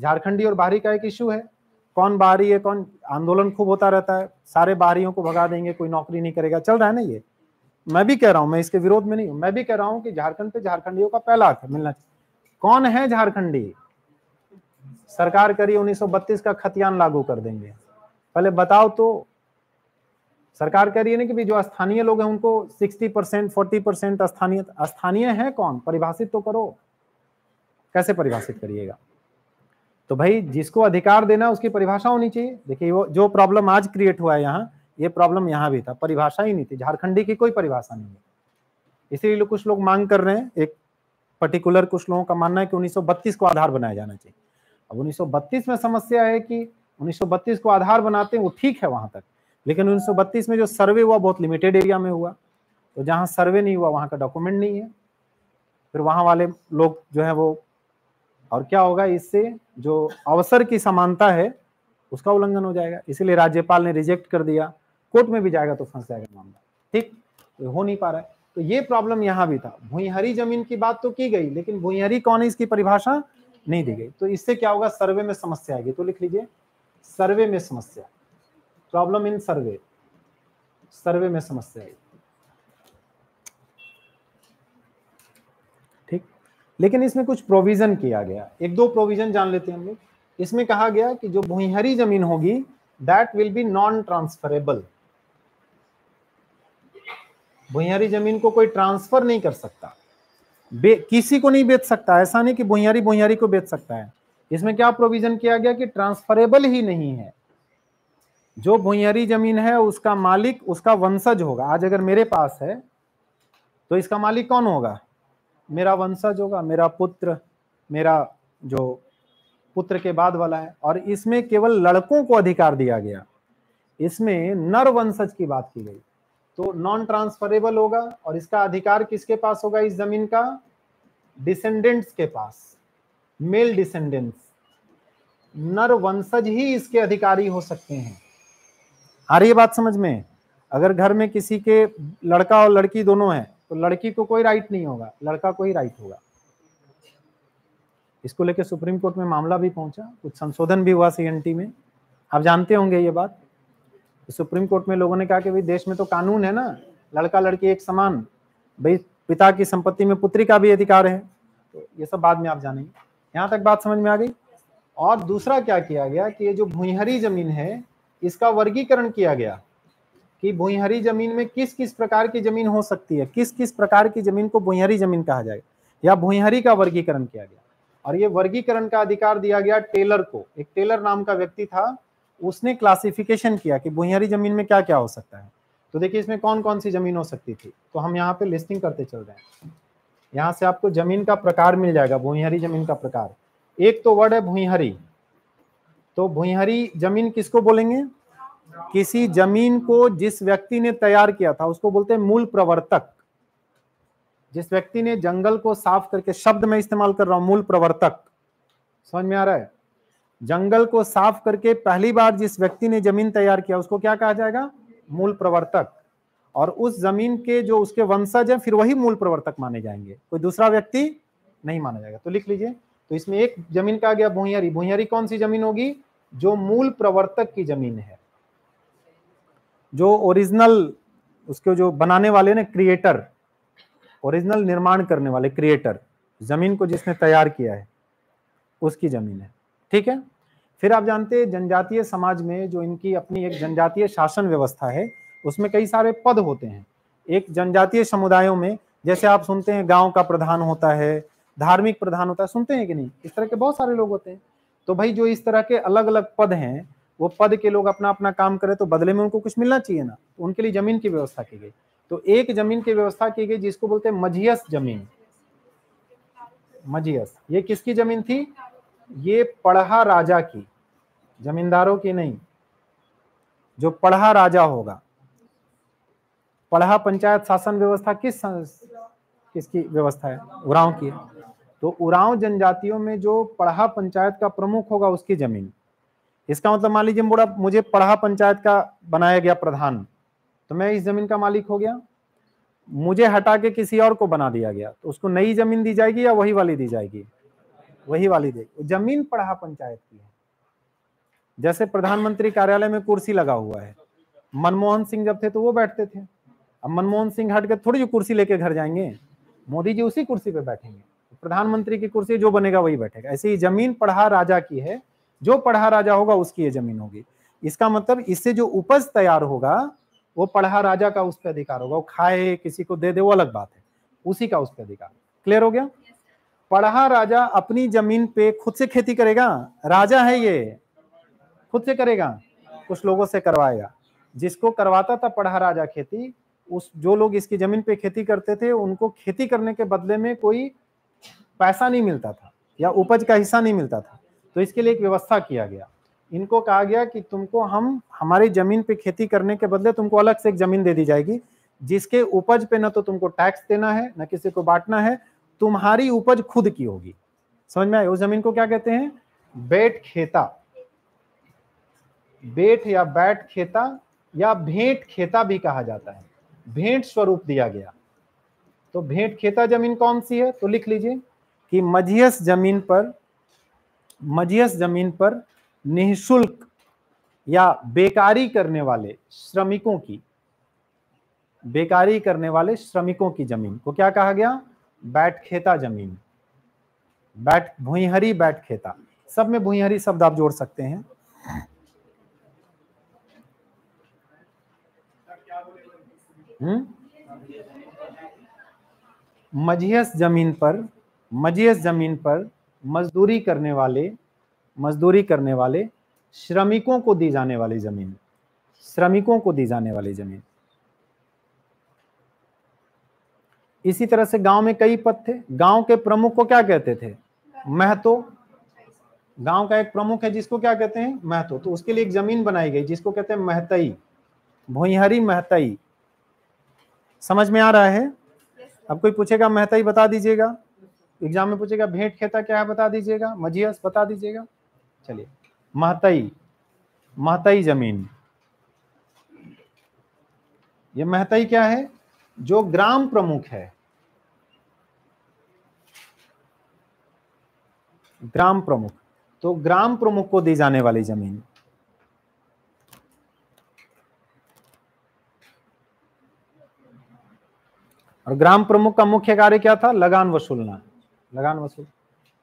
झारखंडी और बाहरी का एक इशू है। कौन बाहरी है, कौन आंदोलन खूब होता रहता है, सारे बाहरियों को भगा देंगे, कोई नौकरी नहीं करेगा। चल रहा है ना ये? मैं भी कह रहा हूँ, मैं इसके विरोध में नहीं हूँ। मैं भी कह रहा हूँ कि झारखंड पे झारखंडियों का पहला हक मिलना कौन है झारखंडी? सरकार करी 1932 का खतियान लागू कर देंगे। पहले बताओ तो सरकार कह रही है ना कि जो स्थानीय लोग हैं, उनको 60 परसेंट, फोर्टी परसेंट स्थानीय स्थानीय है कौन? परिभाषित तो करो। कैसे परिभाषित करिएगा? तो भाई जिसको अधिकार देना उसकी परिभाषा होनी चाहिए। देखिए, वो जो प्रॉब्लम आज क्रिएट हुआ है यहाँ, ये प्रॉब्लम यहाँ भी था, परिभाषा ही नहीं थी। झारखंडी की कोई परिभाषा नहीं है। इसीलिए कुछ लोग मांग कर रहे हैं, एक पर्टिकुलर कुछ लोगों का मानना है कि 1932 को आधार बनाया जाना चाहिए। अब 1932 में समस्या है कि 1932 को आधार बनाते हैं, वो ठीक है वहाँ तक। लेकिन 1932 में जो सर्वे हुआ, बहुत लिमिटेड एरिया में हुआ। तो जहाँ सर्वे नहीं हुआ, वहाँ का डॉक्यूमेंट नहीं है। फिर वहाँ वाले लोग जो है, वो और क्या होगा इससे जो अवसर की समानता है, उसका उल्लंघन हो जाएगा। इसीलिए राज्यपाल ने रिजेक्ट कर दिया। कोर्ट में भी जाएगा तो फंस जाएगा मामला। ठीक? हो नहीं पा रहा है। तो ये प्रॉब्लम यहाँ भी था। भूहरी ज़मीन की बात तो की गई, लेकिन भूहरी कौन है, इसकी परिभाषा नहीं दी गई। तो इससे क्या होगा? सर्वे में समस्या आएगी। तो लिख लीजिए। सर्वे में समस्या। प्रॉब्लम इन सर्वे सर्वे में समस्या आएगी ठीक लेकिन इसमें कुछ प्रोविज़न किया गया। एक दो प्रोविज़न जान लेते हैं हम लोग। इसमें कहा गया कि जो भूहरी ज़मीन होगी that will be non transferable भूहरी ज़मीन को कोई ट्रांसफ़र नहीं कर सकता। किसी को नहीं बेच सकता। ऐसा नहीं कि भूहरी भूहरी को बेच सकता है। इसमें क्या प्रोविज़न किया गया कि ट्रांसफरेबल ही नहीं है। जो भूहरी ज़मीन है, उसका मालिक, उसका वंशज होगा। आज अगर मेरे पास है तो इसका मालिक कौन होगा? मेरा वंशज होगा, मेरा पुत्र, मेरा जो पुत्र के बाद वाला है, और इसमें केवल लड़कों को अधिकार दिया गया। इसमें नर वंशज की बात की गई। तो नॉन ट्रांसफरेबल होगा, और इसका अधिकार किसके पास होगा? इस ज़मीन का डिसेंडेंट्स के पास। मेल डिसेंडेंट्स नर वंशज ही इसके अधिकारी हो सकते हैं। आ रही बात समझ में? अगर घर में किसी के लड़का और लड़की दोनों हैं तो लड़की को कोई राइट नहीं होगा, लड़का को ही राइट होगा। इसको लेकर सुप्रीम कोर्ट में मामला भी पहुँचा, कुछ संशोधन भी हुआ सीएनटी में। आप जानते होंगे ये बात। सुप्रीम कोर्ट में लोगों ने कहा कि भाई, देश में तो कानून है ना, लड़का लड़की एक समान। भाई, पिता की संपत्ति में पुत्री का भी अधिकार है। तो ये सब बाद में आप जानेंगे। यहाँ तक बात समझ में आ गई। और दूसरा क्या किया गया कि ये जो भूहरी ज़मीन है, इसका वर्गीकरण किया गया। कि भूहरी ज़मीन में किस किस प्रकार की ज़मीन हो सकती है? किस किस प्रकार की ज़मीन को भूहरी ज़मीन कहा जाएगा? या भूहरी का वर्गीकरण किया गया? और ये वर्गीकरण का अधिकार दिया गया टेलर को। एक टेलर नाम का व्यक्ति था, उसने क्लासिफिकेशन किया कि भूहरी ज़मीन में क्या क्या हो सकता है। तो देखिए, इसमें कौन कौन सी ज़मीन हो सकती थी? तो हम यहाँ पे लिस्टिंग करते चल रहे हैं। यहाँ से आपको ज़मीन का प्रकार मिल जाएगा भूहरी ज़मीन का प्रकार। एक तो वर्ड है भूहरी तो भूहरी ज़मीन किसको बोलेंगे? किसी ज़मीन को जिस व्यक्ति ने तैयार किया था, उसको बोलते हैं मूल प्रवर्तक। जिस व्यक्ति ने जंगल को साफ़ करके शब्द में इस्तेमाल कर रहा हूँ, मूल प्रवर्तक। समझ में आ रहा है? जंगल को साफ़ करके पहली बार जिस व्यक्ति ने ज़मीन तैयार किया, उसको क्या कहा जाएगा? मूल प्रवर्तक। और उस ज़मीन के जो उसके वंशज हैं, फिर वही मूल प्रवर्तक माने जाएँगे। कोई दूसरा व्यक्ति नहीं माना जाएगा। तो लिख लीजिए। तो इसमें एक ज़मीन का गया भूहरी भूहरी कौन सी ज़मीन होगी? जो मूल प्रवर्तक की ज़मीन है। जो ओरिजिनल उसके जो बनाने वाले ने क्रिएटर ओरिजिनल निर्माण करने वाले क्रिएटर ज़मीन को जिसने तैयार किया है, उसकी ज़मीन है। ठीक है? फिर आप जानते हैं जनजातीय समाज में जो इनकी अपनी एक जनजातीय शासन व्यवस्था है, उसमें कई सारे पद होते हैं। एक जनजातीय समुदायों में, जैसे आप सुनते हैं गाँव का प्रधान होता है, धार्मिक प्रधान होता है, सुनते हैं कि नहीं? इस तरह के बहुत सारे लोग होते हैं। तो भाई जो इस तरह के अलग अलग पद हैं वो पद के लोग अपना अपना काम करें तो बदले में उनको कुछ मिलना चाहिए ना? तो उनके लिए ज़मीन की व्यवस्था की गई। तो एक ज़मीन की व्यवस्था की गई जिसको बोलते हैं मजियस ज़मीन। मजियस ये किसकी ज़मीन थी? ये पढ़ा राजा की। जमींदारों की नहीं। जो पढ़ा राजा होगा। पढ़ा पंचायत शासन व्यवस्था किस किसकी व्यवस्था है? उराव की। तो उराव जनजातियों में जो पढ़ा पंचायत का प्रमुख होगा उसकी ज़मीन। इसका मतलब मान लीजिए मुड़ा मुझे पढ़ा पंचायत का बनाया गया प्रधान तो मैं इस ज़मीन का मालिक हो गया। मुझे हटा के किसी और को बना दिया गया तो उसको नई ज़मीन दी जाएगी या वही वाली दी जाएगी? वही वाली देगी ज़मीन पढ़ा पंचायत की है। जैसे प्रधानमंत्री कार्यालय में कुर्सी लगा हुआ है। मनमोहन सिंह जब थे तो वो बैठते थे। अब मनमोहन सिंह हट के थोड़ी जो कुर्सी लेके घर जाएँगे, मोदी जी उसी कुर्सी पे बैठेंगे। प्रधानमंत्री की कुर्सी जो बनेगा वही बैठेगा। ऐसे ही ज़मीन पढ़ा राजा की है। जो पढ़ा राजा होगा उसकी ये ज़मीन होगी। इसका मतलब इससे जो उपज तैयार होगा वो पढ़ा राजा का उस पर अधिकार होगा। वो खाए किसी को दे दे वो अलग बात है। उसी का उस पर अधिकार। क्लियर हो गया? पढ़ा राजा अपनी ज़मीन पे खुद से खेती करेगा? राजा है ये। खुद से करेगा? कुछ लोगों से करवाएगा। जिसको करवाता था पढ़ा राजा खेती उस जो लोग इसकी ज़मीन पे खेती करते थे उनको खेती करने के बदले में कोई पैसा नहीं मिलता था या उपज का हिस्सा नहीं मिलता था। तो इसके लिए एक व्यवस्था किया गया। इनको कहा गया कि तुमको हम, हमारी ज़मीन पे खेती करने के बदले तुमको अलग से एक ज़मीन दे दी जाएगी, जिसके उपज पे न तो तुमको टैक्स देना है, न किसी को बांटना है, तुम्हारी उपज खुद की होगी। समझ में आए उस ज़मीन को क्या कहते हैं? बेट खेता। बेट या बैट खेता या भेंट खेता भी कहा जाता है। भेंट स्वरूप दिया गया। तो भेंट खेता ज़मीन कौन सी है? तो लिख लीजिए कि मझियस ज़मीन पर मझियस ज़मीन पर निःशुल्क या बेकारी करने वाले श्रमिकों की, बेकारी करने वाले श्रमिकों की ज़मीन को क्या कहा गया? बैठ खेता ज़मीन। बैठ भूहरी बैठ खेता। सब में भूहरी शब्द आप जोड़ सकते हैं। हम्म? मझियस ज़मीन पर मझियस ज़मीन पर मजदूरी करने वाले मजदूरी करने वाले श्रमिकों को दी जाने वाली ज़मीन। श्रमिकों को दी जाने वाली ज़मीन। इसी तरह से गाँव में कई पद थे। गाँव के प्रमुख को क्या कहते थे? महतो। गाँव का एक प्रमुख है जिसको क्या कहते हैं? महतो। तो उसके लिए एक ज़मीन बनाई गई जिसको कहते हैं महतई। भूहरी महतई। समझ में आ रहा है? अब कोई पूछेगा महतई बता दीजिएगा। एग्ज़ाम में पूछेगा, भेंट खेता क्या है बता दीजिएगा मजियस बता दीजिएगा। चलिए महतई महतई ज़मीन। ये महतई क्या है? जो ग्राम प्रमुख है। ग्राम प्रमुख। तो ग्राम प्रमुख को दी जाने वाली ज़मीन। और ग्राम प्रमुख का मुख्य कार्य क्या था? लगान वसूलना। लगान वसूल।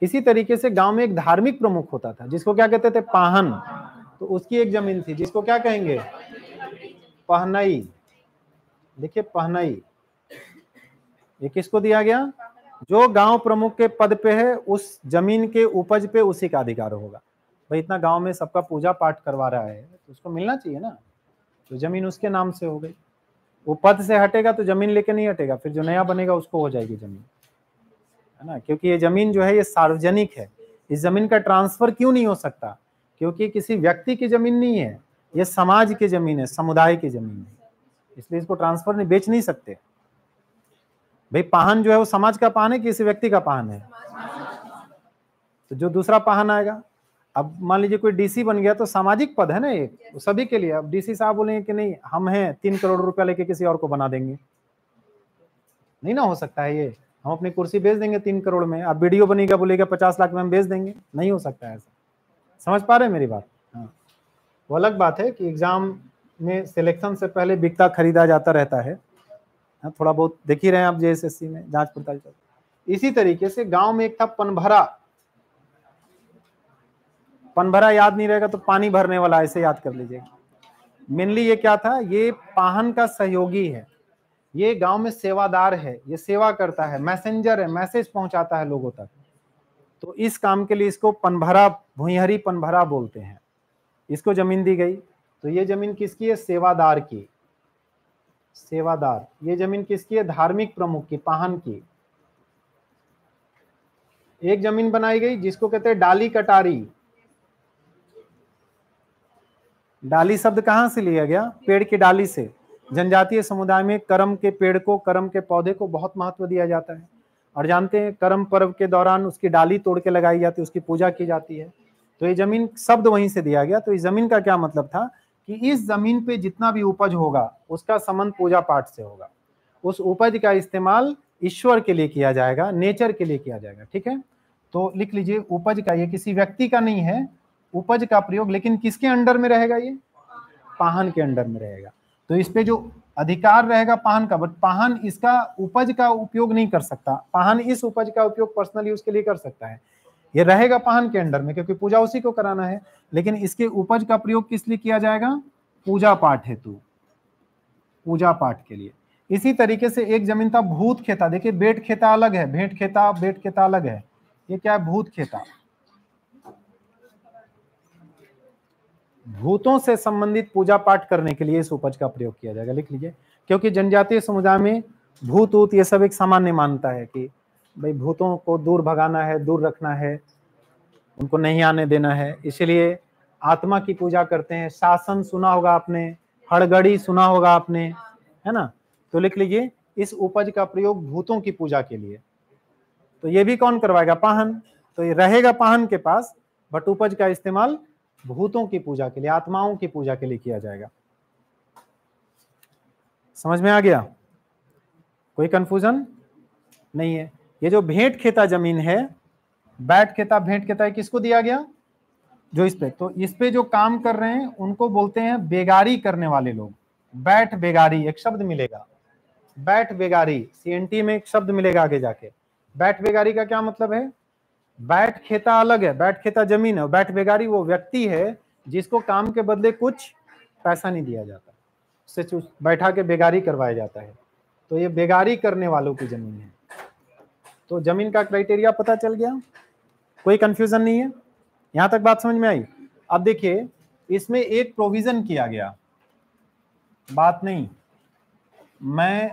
इसी तरीके से गाँव में एक धार्मिक प्रमुख होता था, जिसको क्या कहते थे? पाहन। तो उसकी एक ज़मीन थी, जिसको क्या कहेंगे? पहनई। देखिए, पहनई। ये किसको दिया गया? जो गाँव प्रमुख के पद पे है, उस ज़मीन के उपज पे उसी का अधिकार होगा। भाई, इतना गाँव में सबका पूजा पाठ करवा रहा है तो उसको मिलना चाहिए ना? तो ज़मीन उसके नाम से हो गई। वो पद से हटेगा तो ज़मीन लेके नहीं हटेगा, फिर जो नया बनेगा, उसको हो जाएगी ज़मीन। है ना? क्योंकि ये ज़मीन जो है, ये सार्वजनिक है। इस ज़मीन का ट्रांसफ़र क्यों नहीं हो सकता? क्योंकि किसी व्यक्ति की ज़मीन नहीं है, ये समाज की ज़मीन है, समुदाय की ज़मीन है। इसलिए इसको ट्रांसफ़र नहीं, बेच नहीं सकते। भाई पाहन जो है, वो समाज का पाहन है किसी व्यक्ति का पाहन है? तो जो दूसरा पाहन आएगा। अब मान लीजिए कोई डीसी बन गया तो सामाजिक पद है ना एक सभी के लिए। अब डीसी साहब बोलेंगे कि नहीं, हम हैं, तीन करोड़ रुपया लेके किसी और को बना देंगे। नहीं ना हो सकता है ये। हम अपनी कुर्सी बेच देंगे तीन करोड़ में। आप वीडियो बनेगा बोलेगा पचास लाख में हम बेच देंगे। नहीं हो सकता ऐसा। समझ पा रहे मेरी बात? हाँ। वो अलग बात है कि एग्ज़ाम में सिलेक्शन से पहले बिकता खरीदा जाता रहता है। हाँ, थोड़ा बहुत देख ही रहे हैं आप जेएसएससी में जाँच पड़ताल चल इसी तरीके से गाँव में एक था पनभरा। पनभरा याद नहीं रहेगा तो पानी भरने वाला ऐसे याद कर लीजिएगा। मेनली ये क्या था? ये पाहन का सहयोगी है। ये गाँव में सेवादार है, ये सेवा करता है, मैसेंजर है, मैसेज पहुंचाता है लोगों तक। तो इस काम के लिए इसको पनभरा भूहरी पनभरा बोलते हैं। इसको ज़मीन दी गई। तो ये ज़मीन किसकी है? सेवादार की। सेवादार। ये ज़मीन किसकी है? धार्मिक प्रमुख की, पाहन की। एक ज़मीन बनाई गई जिसको कहते हैं डाली कटारी। डाली शब्द कहाँ से लिया गया? पेड़ की डाली से। जनजातीय समुदाय में कर्म के पेड़ को, कर्म के पौधे को बहुत महत्व दिया जाता है। और जानते हैं, कर्म पर्व के दौरान उसकी डाली तोड़ के लगाई जाती है, उसकी पूजा की जाती है। तो ये ज़मीन शब्द वहीं से दिया गया। तो इस ज़मीन का क्या मतलब था कि इस ज़मीन पे जितना भी उपज होगा, उसका संबंध पूजा पाठ से होगा। उस उपज का इस्तेमाल ईश्वर के लिए किया जाएगा, नेचर के लिए किया जाएगा, ठीक है? तो लिख लीजिए, उपज का ये किसी व्यक्ति का नहीं है। उपज का प्रयोग लेकिन किसके अंडर में रहेगा ये? पाहन के अंडर में रहेगा। तो इस पे जो अधिकार रहेगा पाहन का बट पाहन इसका उपज का उपयोग नहीं कर सकता। पाहन इस उपज का उपयोग पर्सनली उसके लिए कर सकता है। ये रहेगा पाहन के अंडर में, क्योंकि पूजा उसी को कराना है। लेकिन इसके उपज का प्रयोग किस लिए किया जाएगा? पूजा पाठ हेतु। पूजा पाठ के लिए। इसी तरीके से एक ज़मीन था, भूत खेता। देखिए, बेट खेता अलग है। भेंट खेता, बेट खेता अलग है। ये क्या है? भूत खेता। भूतों से संबंधित पूजा पाठ करने के लिए इस उपज का प्रयोग किया जाएगा। लिख लीजिए, क्योंकि जनजातीय समुदाय में भूत, ऊत ये सब एक सामान्य मानता है कि भाई भूतों को दूर भगाना है, दूर रखना है, उनको नहीं आने देना है। इसलिए आत्मा की पूजा करते हैं। शासन सुना होगा आपने, हड़गड़ी सुना होगा आपने, है ना? तो लिख लीजिए, इस उपज का प्रयोग भूतों की पूजा के लिए। तो ये भी कौन करवाएगा? पाहन। तो ये रहेगा पाहन के पास, बट उपज का इस्तेमाल भूतों की पूजा के लिए, आत्माओं की पूजा के लिए किया जाएगा। समझ में आ गया? कोई कंफ्यूजन नहीं है। ये जो भेंट खेता ज़मीन है, बैठ खेता, भेंट खेता किसको दिया गया? जो इस पे। तो इस पे जो काम कर रहे हैं, उनको बोलते हैं बेगारी करने वाले लोग। बैठ बेगारी, एक शब्द मिलेगा। बैठ बेगारी सीएनटी में एक शब्द मिलेगा आगे जाके। बैठ बेगारी का क्या मतलब है? बैठ खेता अलग है, बैठ खेता ज़मीन है बैठ बेगारी वो व्यक्ति है जिसको काम के बदले कुछ पैसा नहीं दिया जाता। उससे बैठा के बेगारी करवाया जाता है। तो ये बेगारी करने वालों की ज़मीन है। तो ज़मीन का क्राइटेरिया पता चल गया? कोई कंफ्यूजन नहीं है? यहाँ तक बात समझ में आई? अब देखिए, इसमें एक प्रोविज़न किया गया। बात नहीं। मैं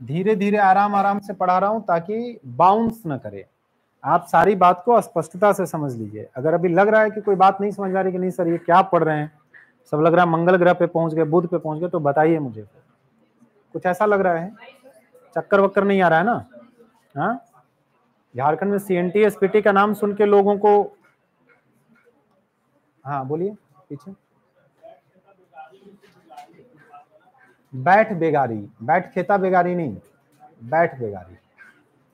धीरे धीरे आराम आराम से पढ़ा रहा हूँ ताकि बाउंस न करे। आप सारी बात को स्पष्टता से समझ लीजिए। अगर अभी लग रहा है कि कोई बात नहीं समझ आ रही कि नहीं सर, ये क्या पढ़ रहे हैं? सब लग रहा है मंगल ग्रह पे पहुँच गए, बुध पे पहुँच गए तो बताइए मुझे। कुछ ऐसा लग रहा है? चक्कर वक्कर नहीं आ रहा है ना? हाँ? झारखंड में सीएनटी एसपीटी का नाम सुन के लोगों को हाँ बोलिए, पीछे। बैठ बेगारी, बैठ खेता बेगारी नहीं, बैठ बेगारी।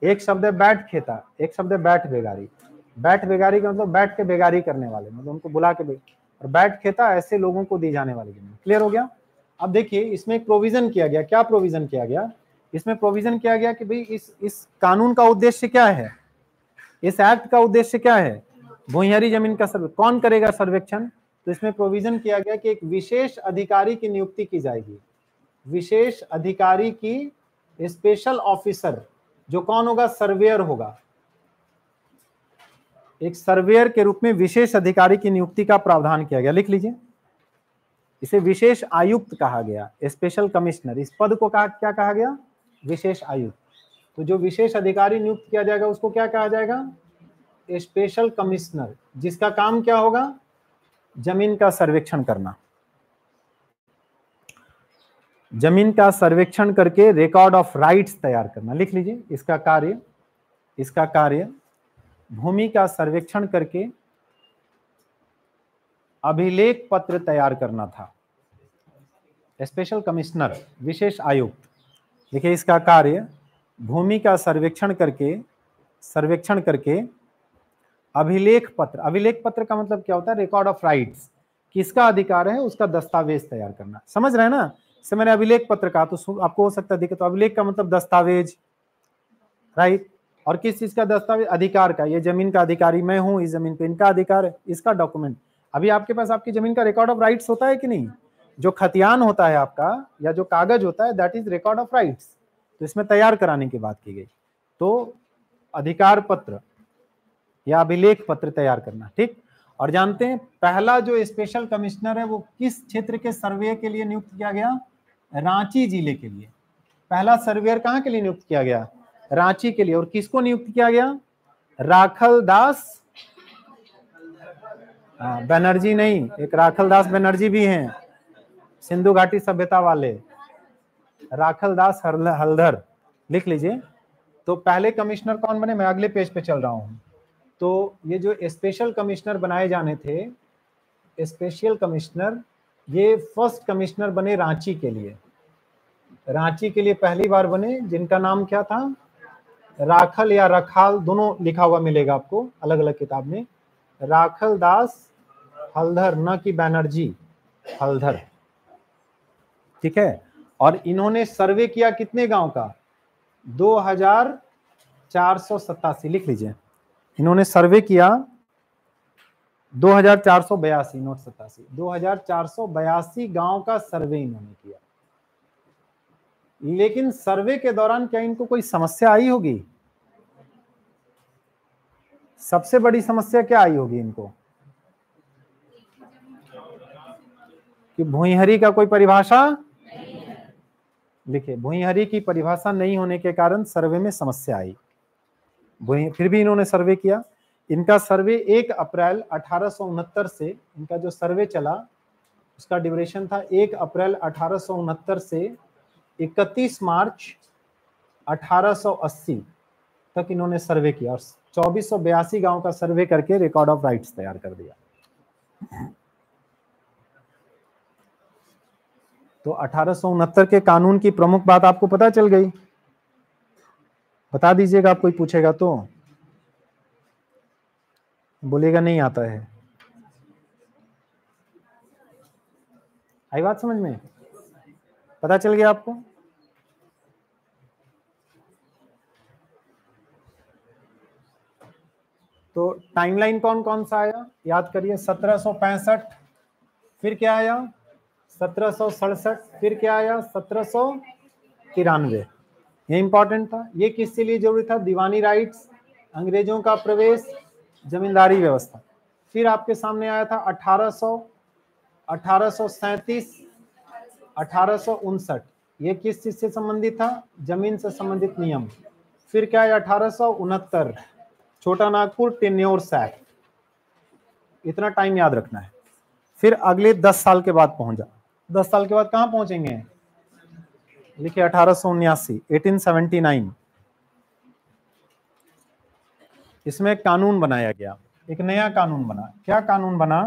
एक शब्द है बैठ खेता एक शब्द है बैठ बेगारी। बैठ बेगारी का मतलब बैठ के बेगारी करने वाले मतलब उनको बुला के और बैठ खेता ऐसे लोगों को दी जाने वाली ज़मीन। क्लियर हो गया? अब देखिए, इसमें प्रोविज़न किया गया। क्या प्रोविज़न किया गया? इसमें प्रोविज़न किया गया कि भाई इस इस कानून का उद्देश्य क्या है? इस एक्ट का उद्देश्य क्या है? भूहरी ज़मीन का सर्वे, कौन करेगा सर्वेक्षण? तो इसमें प्रोविज़न किया गया कि एक विशेष अधिकारी की नियुक्ति की जाएगी। विशेष अधिकारी की स्पेशल ऑफिसर जो कौन होगा? सर्वेयर होगा। एक सर्वेयर के रूप में विशेष अधिकारी की नियुक्ति का प्रावधान किया गया। लिख लीजिए। इसे विशेष आयुक्त कहा गया। Special commissioner. इस पद को कहा, क्या कहा गया? विशेष आयुक्त। तो जो विशेष अधिकारी नियुक्त किया जाएगा, उसको क्या कहा जाएगा? Special commissioner. जिसका काम क्या होगा? ज़मीन का सर्वेक्षण करना। ज़मीन का सर्वेक्षण करके रिकॉर्ड ऑफ़ राइट्स तैयार करना। लिख लीजिए, इसका कार्य इसका कार्य, भूमि का सर्वेक्षण करके अभिलेख पत्र तैयार करना था। स्पेशल कमिश्नर विशेष आयुक्त। देखिए, इसका कार्य, भूमि का सर्वेक्षण करके सर्वेक्षण करके अभिलेख पत्र। अभिलेख पत्र का मतलब क्या होता है? रिकॉर्ड ऑफ़ राइट्स किसका अधिकार है? उसका दस्तावेज़ तैयार करना। समझ रहे हैं ना? से मैंने अभिलेख पत्र कहा तो आपको हो सकता है तो अभिलेख का मतलब दस्तावेज़ राइट और किस चीज़ का दस्तावेज़? अधिकार का। ये ज़मीन का अधिकारी मैं हूँ, इस ज़मीन पे इनका अधिकार है, इसका डॉक्यूमेंट अभी आपके पास आपकी ज़मीन का रिकॉर्ड ऑफ़ राइट्स होता है कि नहीं? जो खतियान होता है आपका, या जो कागज़ होता है that is record of rights तो इसमें तैयार कराने की बात की गई। तो अधिकार पत्र या अभिलेख पत्र तैयार करना, ठीक? और जानते हैं, पहला जो स्पेशल कमिश्नर है, वो किस क्षेत्र के सर्वे के लिए नियुक्त किया गया? रांची ज़िले के लिए। पहला सर्वेयर कहाँ के लिए नियुक्त किया गया? रांची के लिए। और किसको नियुक्त किया गया? राखल दास। हाँ, बनर्जी नहीं एक राखल दास बनर्जी भी हैं। सिंधु घाटी सभ्यता वाले। राखल दास हल्दर लिख लीजिए। तो पहले कमिश्नर कौन बने? मैं अगले पेज पे चल रहा हूँ। तो ये जो स्पेशल कमिश्नर बनाए जाने थे स्पेशल कमिश्नर ये फ़र्स्ट कमिश्नर बने रांची के लिए। रांची के लिए पहली बार बने, जिनका नाम क्या था? राखल या रखाल, दोनों लिखा हुआ मिलेगा आपको अलग अलग किताब में। राखल दास हल्धर न कि बैनर्जी हल्धर ठीक है? और इन्होंने सर्वे किया कितने गाँव का? दो हज़ार चार सौ सतासी लिख लीजिए। इन्होंने सर्वे किया दो हज़ार चार सौ बयासी, नोट सतासी दो हज़ार चार सौ बयासी गाँव का सर्वे इन्होंने किया। लेकिन सर्वे के दौरान क्या इनको कोई समस्या आई होगी? सबसे बड़ी समस्या क्या आई होगी इनको? कि भूहरी का कोई परिभाषा? लिखे भूहरी की परिभाषा नहीं होने के कारण सर्वे में समस्या आई। फिर भी इन्होंने सर्वे किया। इनका सर्वे एक अप्रैल अठारह से इनका जो सर्वे चला, उसका ड्यूरेशन था एक अप्रैल अठारह से 31 मार्च 1880 तक इन्होंने सर्वे किया और चौबीस गाँव का सर्वे करके रिकॉर्ड ऑफ़ राइट्स तैयार कर दिया। तो अठारह के कानून की प्रमुख बात आपको पता चल गई। बता दीजिएगा, आप कोई पूछेगा तो। बोलेगा, नहीं आता है। आई बात समझ में? पता चल गया आपको? तो टाइमलाइन कौन कौन सा आया? याद करिए, सत्रह सौ पैंसठ, फिर क्या आया? सत्रह फिर क्या आया? सत्रह तिरानवे। ये इंपॉर्टेंट था। ये किसके लिए ज़रूरी था? दीवानी राइट्स अंग्रेज़ों का प्रवेश, जमींदारी व्यवस्था। फिर आपके सामने आया था अठारह सौ अठारह ये किस चीज़ से संबंधित था? ज़मीन से संबंधित नियम। फिर क्या है अठारह छोटा नागपुर, टेन्योर सैक्ट इतना टाइम याद रखना है। फिर अगले दस साल के बाद पहुँचा। दस साल के बाद कहाँ पहुँचेंगे? लिखिए अठारह सो उन्यासी एटीन सेवेंटी नाइन इसमें कानून बनाया गया। एक नया कानून बना। क्या कानून बना?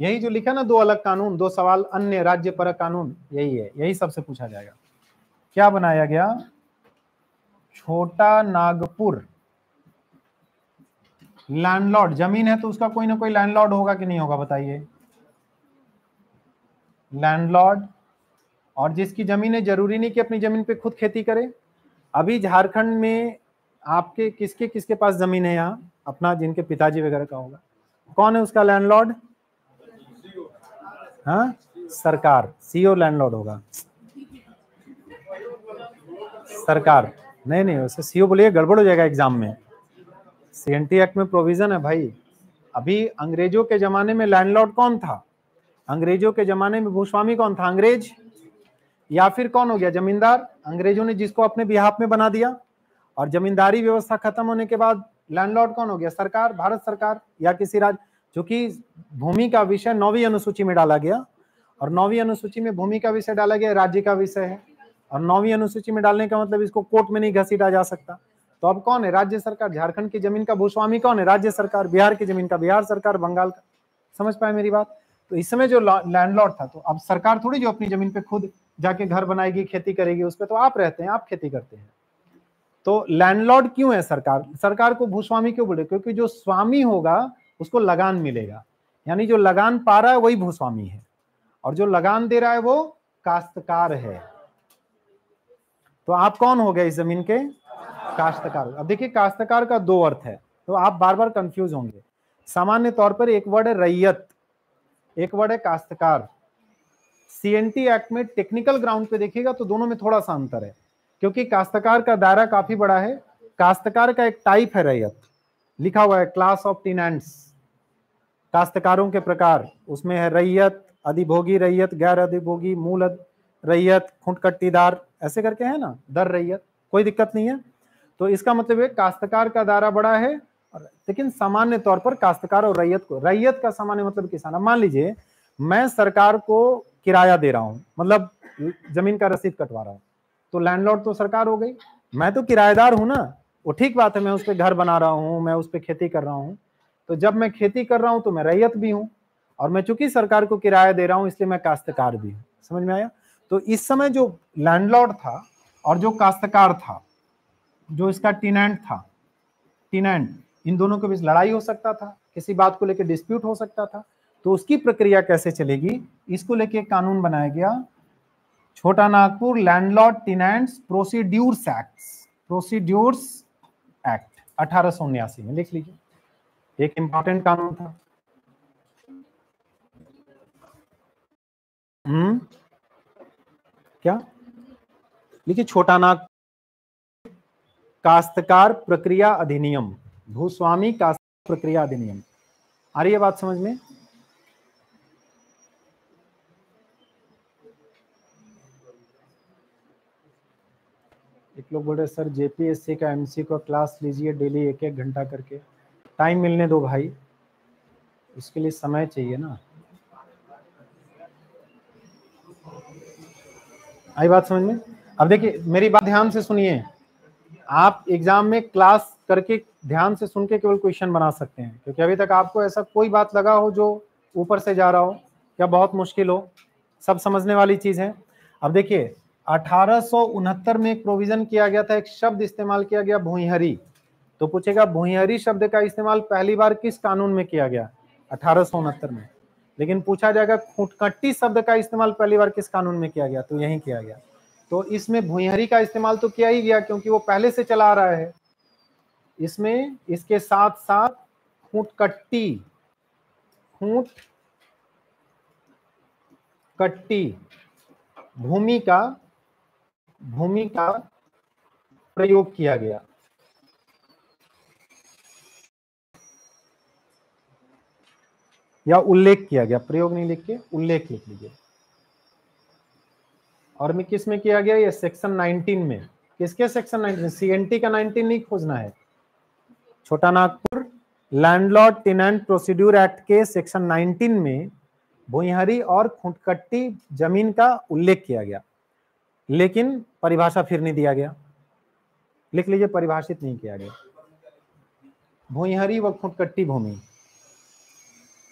यही जो लिखा ना, दो अलग कानून, दो सवाल, अन्य राज्य पर कानून, यही है, यही सबसे पूछा जाएगा। क्या बनाया गया? छोटा नागपुर। लैंडलॉर्ड, ज़मीन है तो उसका कोई ना कोई लैंडलॉर्ड होगा कि नहीं होगा, बताइए। लैंडलॉर्ड, और जिसकी ज़मीन है, ज़रूरी नहीं कि अपनी ज़मीन पे खुद खेती करे। अभी झारखंड में आपके किसके किसके पास ज़मीन है यहाँ? अपना, जिनके पिताजी वगैरह का होगा। कौन है उसका लैंडलॉर्ड? हाँ? सरकार सीओ लैंडलॉर्ड होगा। सरकार। नहीं नहीं वैसे सीओ बोलिए, गड़बड़ हो जाएगा एग्ज़ाम में। सीएनटी एक्ट में प्रोविज़न है भाई। अभी अंग्रेज़ों के जमाने में लैंडलॉर्ड कौन था? अंग्रेज़ों के जमाने में भूस्वामी कौन था? अंग्रेज़? या फिर कौन हो गया? जमींदार? अंग्रेज़ों ने जिसको अपने बिहाफ में बना दिया। और जमींदारी व्यवस्था खत्म होने के बाद लैंडलॉर्ड कौन हो गया? सरकार? भारत सरकार? या किसी राज्य? क्योंकि भूमि का विषय नौवीं अनुसूची में डाला गया और नौवीं अनुसूची में भूमि का विषय डाला गया, राज्य का विषय है। और नौवीं अनुसूची में डालने का मतलब इसको कोर्ट में नहीं घसीटा जा सकता। तो अब कौन है? राज्य सरकार। झारखंड की ज़मीन का भूस्वामी कौन है? राज्य सरकार। बिहार की ज़मीन का बिहार सरकार। बंगाल का। समझ पाए मेरी बात? तो इस समय जो लैंडलॉर्ड था तो अब सरकार थोड़ी जो अपनी ज़मीन पे खुद जाके घर बनाएगी, खेती करेगी, उस पर तो आप रहते हैं, आप खेती करते हैं। तो लैंडलॉर्ड क्यों है सरकार? सरकार को भूस्वामी क्यों बोले क्योंकि जो स्वामी होगा उसको लगान मिलेगा। यानी जो लगान पा रहा है वही भूस्वामी है। और जो लगान दे रहा है वो काश्तकार है। तो आप कौन हो गए इस ज़मीन के? काश्तकार। अब देखिए, काश्तकार का दो अर्थ है तो आप बार बार कंफ्यूज होंगे। सामान्य तौर पर एक वर्ड है रैयत, एक वर्ड है काश्तकार। सीएनटी एक्ट में टेक्निकल ग्राउंड पे देखिएगा तो दोनों में थोड़ा सा अंतर है, क्योंकि काश्तकार का दायरा काफ़ी बड़ा है। काश्तकार का एक टाइप है रैयत। लिखा हुआ है क्लास ऑफ़ टिनेंट्स काश्तकारों के प्रकार। उसमें है रैयत, अधिभोगी रैयत, गैर अधिभोगी मूल रैयत, खुंटकट्टीदार। ऐसे करके है ना, दर रैयत, कोई दिक्कत नहीं है। तो इसका मतलब है काश्तकार का दायरा बड़ा है लेकिन सामान्य तौर पर काश्तकार और रैयत को, रैयत का सामान्य मतलब किसान। अब मान लीजिए, मैं सरकार को किराया दे रहा हूँ मतलब ज़मीन का रसीद कटवा रहा हूँ तो लैंडलॉर्ड तो सरकार हो गई। मैं तो किराएदार हूँ ना, वो ठीक बात है, मैं उस पर घर बना रहा हूँ, मैं उस पर खेती कर रहा हूँ। तो जब मैं खेती कर रहा हूँ तो मैं रैयत भी हूँ और मैं चूँकि सरकार को किराया दे रहा हूँ, इसलिए मैं काश्तकार भी हूँ। समझ में आया? तो इस समय जो लैंडलॉर्ड था और जो काश्तकार था, जो इसका टिनेंट था टिनेंट इन दोनों के बीच लड़ाई हो सकता था, किसी बात को लेकर डिस्प्यूट हो सकता था तो उसकी प्रक्रिया कैसे चलेगी? इसको लेके कानून बनाया गया। Chota Nagpur landlord tenants procedures act procedures act अठारह में, लिख लीजिए। एक इंपॉर्टेंट कानून था। हम्म? क्या? लिखिए छोटा नाग कास्तकार प्रक्रिया अधिनियम, भूस्वामी कास्त प्रक्रिया अधिनियम। आ रही है बात समझ में? एक लोग बोल रहे सर, जेपीएससी का एमसी का क्लास लीजिए डेली एक एक घंटा करके। टाइम मिलने दो भाई। इसके लिए समय चाहिए ना। आई बात समझ में? अब देखिए, मेरी बात ध्यान से सुनिए। आप एग्ज़ाम में क्लास करके ध्यान से सुन के केवल क्वेश्चन बना सकते हैं। क्योंकि अभी तक आपको ऐसा कोई बात लगा हो जो ऊपर से जा रहा हो, या बहुत मुश्किल हो, सब समझने वाली चीज़ है। अब देखिए, अठारह सौ उनहत्तर में एक प्रोविज़न किया गया था, एक शब्द इस्तेमाल किया गया भूहरी तो पूछेगा भूहरी शब्द का इस्तेमाल पहली बार किस कानून में किया गया? अठारह सौ उनहत्तर में। लेकिन पूछा जाएगा, खुटकट्टी शब्द का इस्तेमाल पहली बार किस कानून में किया गया? तो यही किया गया। तो इसमें भूहरी का इस्तेमाल तो किया ही गया, क्योंकि वो पहले से चला रहा है। इसमें, इसके साथ साथ खूंटकट्टी खूंट कट्टी भूमि का भूमि का प्रयोग किया गया। या उल्लेख किया गया, प्रयोग नहीं लिख के उल्लेख लिख लीजिए। और में किसमें किया गया? ये सेक्शन 19 में। किसके सेक्शन 19 सीएनटी का 19 नहीं खोजना है। Chota Nagpur landlord tenant procedure act के सेक्शन 19 में भूहरी और खुटकट्टी ज़मीन का उल्लेख किया गया। लेकिन परिभाषा फिर नहीं दिया गया। लिख लीजिए, परिभाषित नहीं किया गया। भूहरी व खुटकट्टी भूमि।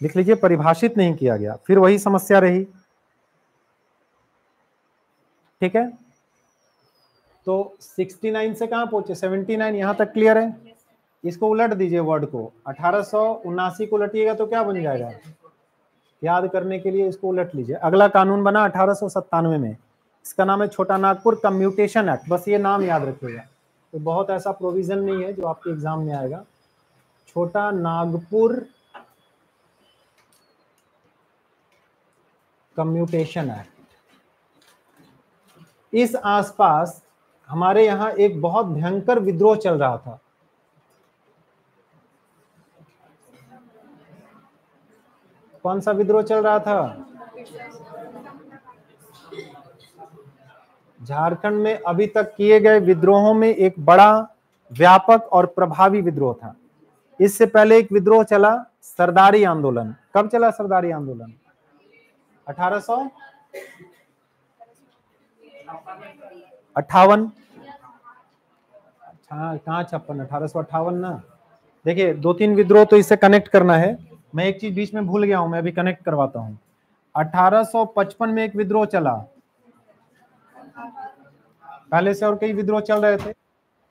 लिख लीजिए, परिभाषित नहीं किया गया। फिर वही समस्या रही। ठीक है? तो 69 से कहाँ पहुँचे? 79 यहाँ तक क्लियर है? इसको उलट दीजिए वर्ड को। अठारह को उलटिएगा तो क्या बन जाएगा? याद करने के लिए इसको उलट लीजिए। अगला कानून बना अठारह में। इसका नाम है छोटा नागपुर कम्यूटेशन एक्ट। बस ये नाम याद रखिएगा। तो बहुत ऐसा प्रोविज़न नहीं है जो आपके एग्ज़ाम में आएगा। छोटा नागपुर कम्यूटेशन एक्ट इस आसपास हमारे यहाँ एक बहुत भयंकर विद्रोह चल रहा था। कौन सा विद्रोह चल रहा था? झारखंड में अभी तक किए गए विद्रोहों में एक बड़ा, व्यापक और प्रभावी विद्रोह था। इससे पहले एक विद्रोह चला सरदारी आंदोलन। कब चला सरदारी आंदोलन? अठारह सौ? अच्छा कहाँ छप्पन? अठारह सौ अट्ठावन ना। देखिए दो तीन विद्रोह तो इससे कनेक्ट करना है। मैं एक चीज़ बीच में भूल गया हूँ, मैं अभी कनेक्ट करवाता हूँ। 1855 में एक विद्रोह चला। पहले से और कई विद्रोह चल रहे थे।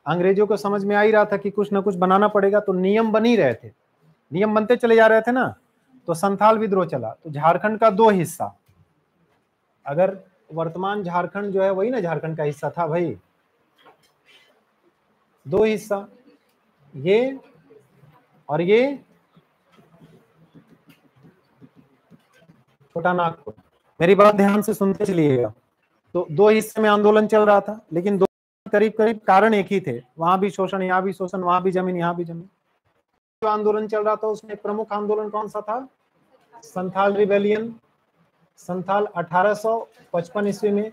अंग्रेज़ों को समझ में आ ही रहा था कि कुछ ना कुछ बनाना पड़ेगा तो नियम बन ही रहे थे। नियम बनते चले जा रहे थे ना। तो संथाल विद्रोह चला। तो झारखंड का दो हिस्सा। अगर वर्तमान झारखंड जो है, वही ना झारखंड का हिस्सा था भाई। दो हिस्सा। ये और ये छोटा नागपुर मेरी बात ध्यान से सुनते चलिएगा तो दो हिस्से में आंदोलन चल रहा था, लेकिन दो करीब करीब कारण एक ही थे। वहाँ भी शोषण, यहाँ भी शोषण, वहाँ भी ज़मीन, यहाँ भी ज़मीन। आंदोलन चल रहा था उसमें प्रमुख आंदोलन कौन सा था? संथाल रिबेलियन संथाल 1855 ईस्वी में।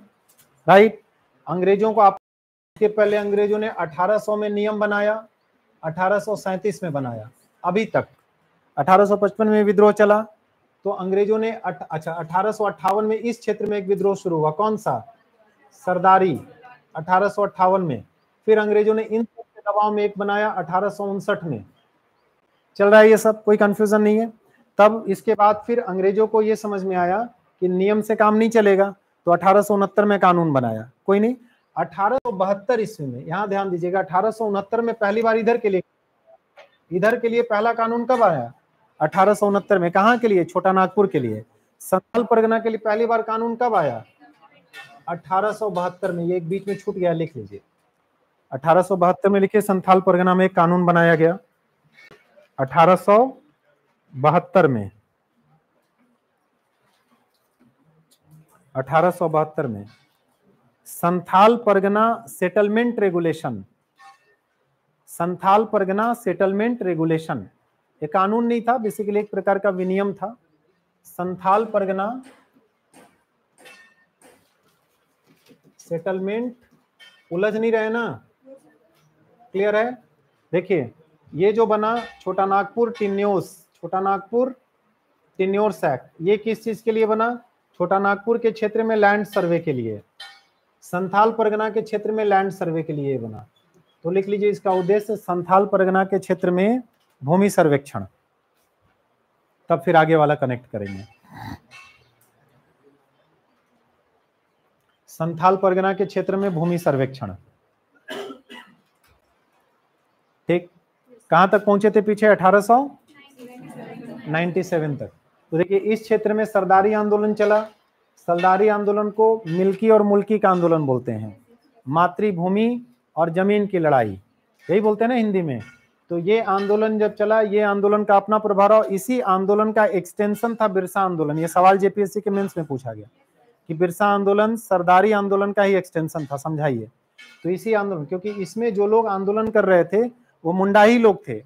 राइट अंग्रेज़ों को आप के पहले अंग्रेज़ों ने 1800 में नियम बनाया, अठारह में बनाया। अभी तक 1855 में विद्रोह चला तो अंग्रेज़ों ने अच्छा अठारह में इस क्षेत्र में एक विद्रोह शुरू हुआ। कौन सा? सरदारी, अठारह में। फिर अंग्रेज़ों ने इन दबाव में एक बनाया, अठारह में। चल रहा है ये सब, कोई कंफ्यूजन नहीं है। तब इसके बाद फिर अंग्रेज़ों को ये समझ में आया कि नियम से काम नहीं चलेगा तो अठारह सौ उनहत्तर में कानून बनाया। कोई नहीं, अठारह ईस्वी में, यहाँ ध्यान दीजिएगा, अठारह सौ उनहत्तर में पहली बार इधर के लिए, इधर के लिए पहला कानून कब आया? अठारह में, कहा के लिए? छोटा नागपुर के लिए। संथाल परगना के लिए पहली बार कानून कब आया? अठारह में, ये एक बीच में छूट गया, लिख लीजिए। अठारह में लिखे संथाल परगना में एक कानून बनाया गया। अठारह में। अठारह में। Santhal Pargana settlement regulation. Santhal Pargana settlement regulation. ये कानून नहीं था बेसिकली एक प्रकार का विनियम था। संथाल परगना सेटलमेंट। उलझ नहीं रहे ना? क्लियर है? देखिए ये जो बना, छोटा नागपुर, टिन्योस, छोटा नागपुर टिन्योर्स एक्ट ये किस चीज़ के लिए बना? छोटा नागपुर के क्षेत्र में लैंड सर्वे के लिए। संथाल परगना के क्षेत्र में लैंड सर्वे के लिए बना। तो लिख लीजिए इसका उद्देश्य, संथाल परगना के क्षेत्र में भूमि सर्वेक्षण। तब फिर आगे वाला कनेक्ट करेंगे। संथाल परगना के क्षेत्र में भूमि सर्वेक्षण। ठीक? कहाँ तक पहुँचे थे पीछे? 1897 तक। तो देखिए, इस क्षेत्र में सरदारी आंदोलन चला। सरदारी आंदोलन को मिल्की और मुल्की का आंदोलन बोलते हैं। मातृभूमि और ज़मीन की लड़ाई। यही बोलते हैं ना हिंदी में। तो ये आंदोलन जब चला, ये आंदोलन का अपना प्रभाव इसी आंदोलन का एक्सटेंशन था बिरसा आंदोलन। ये सवाल जेपीएससी के मेंस में पूछा गया कि बिरसा आंदोलन सरदारी आंदोलन का ही एक्सटेंशन था, समझाइए। तो इसी आंदोलन, क्योंकि इसमें जो लोग आंदोलन कर रहे थे वो मुंडा ही लोग थे,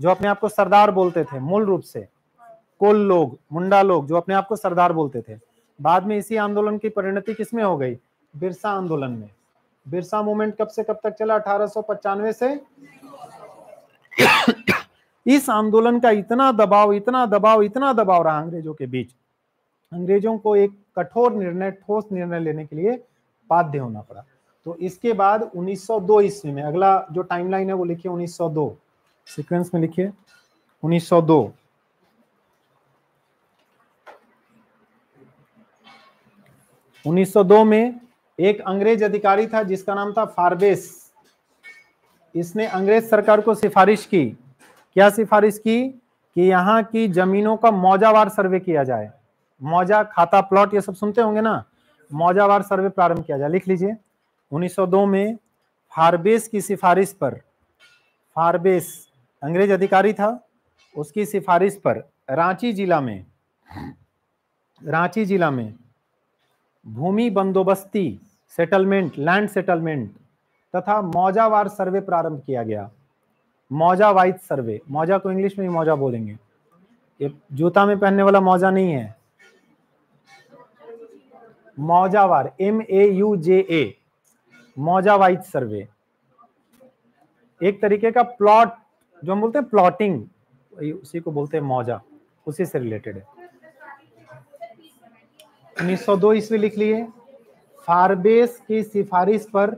जो अपने आप को सरदार बोलते थे, मूल रूप से। कोल लोग, मुंडा लोग, जो अपने आप को सरदार बोलते थे। बाद में इसी आंदोलन की परिणति किसमें हो गई? बिरसा आंदोलन में। बिरसा मूवमेंट कब से कब तक चला? अठारह से? इस आंदोलन का इतना दबाव इतना दबाव इतना दबाव रहा अंग्रेज़ों के बीच। अंग्रेज़ों को एक कठोर निर्णय, ठोस निर्णय लेने के लिए बाध्य होना पड़ा। तो इसके बाद 1902 ईस्वी में, अगला जो टाइमलाइन है वो लिखिए 1902 सीक्वेंस में लिखिए 1902 1902 में एक अंग्रेज़ अधिकारी था जिसका नाम था फारबेस। इसने अंग्रेज़ सरकार को सिफारिश की। क्या सिफारिश की? कि यहाँ की जमीनों का मौजावार सर्वे किया जाए। मौजा, खाता प्लॉट, ये सब सुनते होंगे ना? मौजावार सर्वे प्रारंभ किया जाए। लिख लीजिए। 1902 में फारबेस की सिफारिश पर, फारबेस अंग्रेज़ अधिकारी था, उसकी सिफारिश पर रांची जिला में, रांची जिला में भूमि बंदोबस्ती सेटलमेंट लैंड सेटलमेंट तथा मौजावार सर्वे प्रारंभ किया गया। मौजा वाइज सर्वे, मौजा को इंग्लिश में ही मौजा बोलेंगे। ये जूता में पहनने वाला मौजा नहीं है। मौजावार एम ए यू जे ए मौजा वाइज सर्वे। एक तरीके का प्लॉट, जो हम बोलते हैं प्लॉटिंग उसी को बोलते हैं मौजा, उसी से रिलेटेड है। 1902 ईस्वी लिख लिए। फारबेस की सिफारिश पर,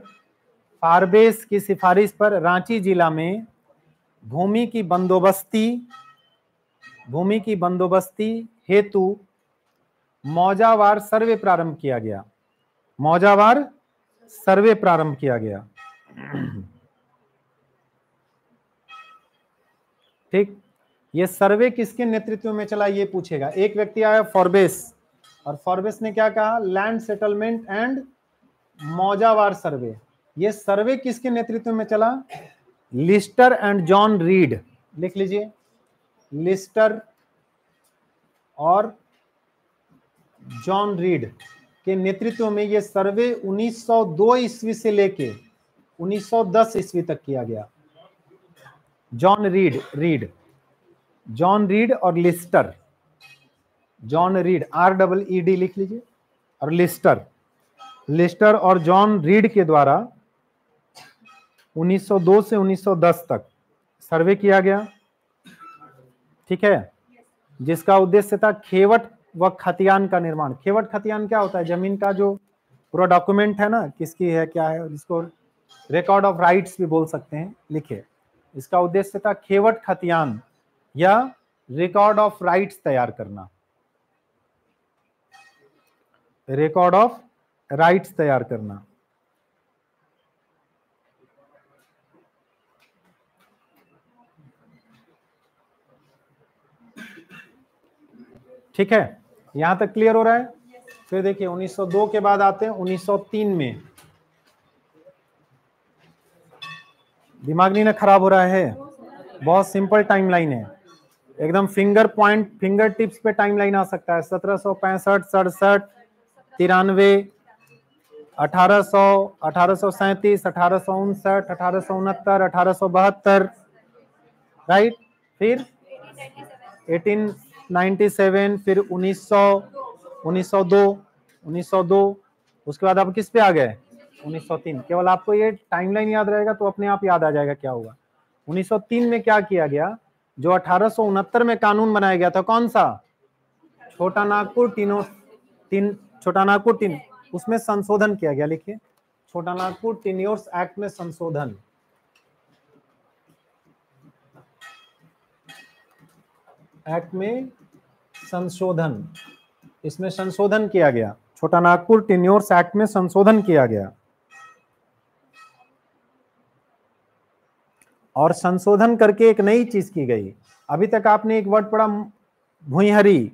फारबेस की सिफारिश पर रांची जिला में भूमि की बंदोबस्ती, भूमि की बंदोबस्ती हेतु मौजावार सर्वे प्रारंभ किया गया। मौजावार सर्वे प्रारंभ किया गया। ठीक? ये सर्वे किसके नेतृत्व में चला ये पूछेगा। एक व्यक्ति आया फॉरबेस और फॉरबेस ने क्या कहा? लैंड सेटलमेंट एंड मौजावार सर्वे ये सर्वे किसके नेतृत्व में चला? लिस्टर एंड जॉन रीड लिख लीजिए। लिस्टर और जॉन रीड के नेतृत्व में ये सर्वे 1902 ईस्वी से लेके 1910 ईस्वी तक किया गया। John Reed Reed, John Reed और Lister. John Reed, R double E D लिख लीजिए और लिस्टर। लिस्टर और जॉन रीड के द्वारा 1902 से 1910 तक सर्वे किया गया। ठीक है? जिसका उद्देश्य था खेवट व खतियान का निर्माण। खेवट खतियान क्या होता है? ज़मीन का जो पूरा डॉक्यूमेंट है ना, किसकी है, क्या है जिसको रिकॉर्ड ऑफ़ राइट्स भी बोल सकते हैं, लिखे। इसका उद्देश्य था खेवट खतियान या रिकॉर्ड ऑफ़ राइट्स तैयार करना। रिकॉर्ड ऑफ़ राइट्स तैयार करना। ठीक है? यहाँ तक क्लियर हो रहा है? फिर देखिए 1902 के बाद आते हैं 1903 में। दिमाग नहीं ना खराब हो रहा है? बहुत सिंपल टाइमलाइन है। एकदम फिंगर पॉइंट फिंगर टिप्स पे टाइमलाइन आ सकता है। सत्रह सौ पैंसठ, सड़सठ, तिरानवे, अठारह सौ अठारह सौ सैंतीस, अठारह सौ उनसठ, अठारह सौ उनहत्तर, अठारह सौ बहत्तर राइट फिर एटीन 97 फिर 1900 1902 1902 उसके बाद आप किस पे आ गए? 1903 केवल आपको ये टाइमलाइन याद रहेगा तो अपने आप याद आ जाएगा क्या होगा 1903 में क्या किया गया? जो अठारह सौ उनहत्तर में कानून बनाया गया था, कौन सा? छोटा नागपुर टीनो तीन, छोटा नागपुर टीन उसमें संशोधन किया गया, लिखिए। छोटा नागपुर टीनियोर्स एक्ट में संशोधन। एक्ट में संशोधन। इसमें संशोधन किया गया। छोटा नागपुर टिन्योर्स एक्ट में संशोधन किया गया। और संशोधन करके एक नई चीज़ की गई। अभी तक आपने एक वर्ड पढ़ा भूहरी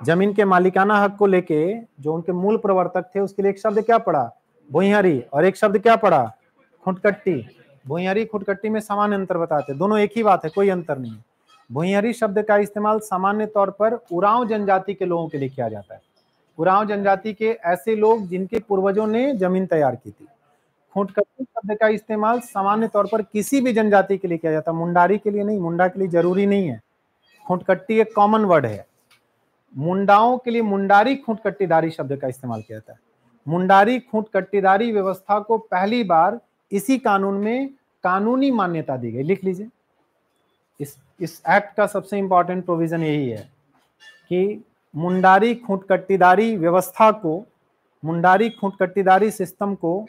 ज़मीन के मालिकाना हक को लेके जो उनके मूल प्रवर्तक थे, उसके लिए एक शब्द क्या पड़ा भूहरी और एक शब्द क्या पड़ा खुटकट्टी। भूहरी खुटकट्टी में समान अंतर बताते दोनों एक ही बात है, कोई अंतर नहीं। भूहरी शब्द का इस्तेमाल सामान्य तौर पर उराव जनजाति के लोगों के लिए किया जाता है। उराव जनजाति के ऐसे लोग जिनके पूर्वजों ने ज़मीन तैयार की थी। खूंटकट्टी शब्द का इस्तेमाल सामान्य तौर पर किसी भी जनजाति के लिए किया जाता है। मुंडारी के लिए नहीं, मुंडा के लिए ज़रूरी नहीं है। खूंटकट्टी एक कॉमन वर्ड है। मुंडाओं के लिए मुंडारी खूंटकट्टीदारी शब्द का इस्तेमाल किया जाता है। मुंडारी खूंटकट्टीदारी व्यवस्था को पहली बार इसी कानून में कानूनी मान्यता दी गई। लिख लीजिए। इस इस एक्ट का सबसे इंपॉर्टेंट प्रोविज़न यही है कि मुंडारी खूंटकट्टीदारी व्यवस्था को, मुंडारी खूंटकट्टीदारी सिस्टम को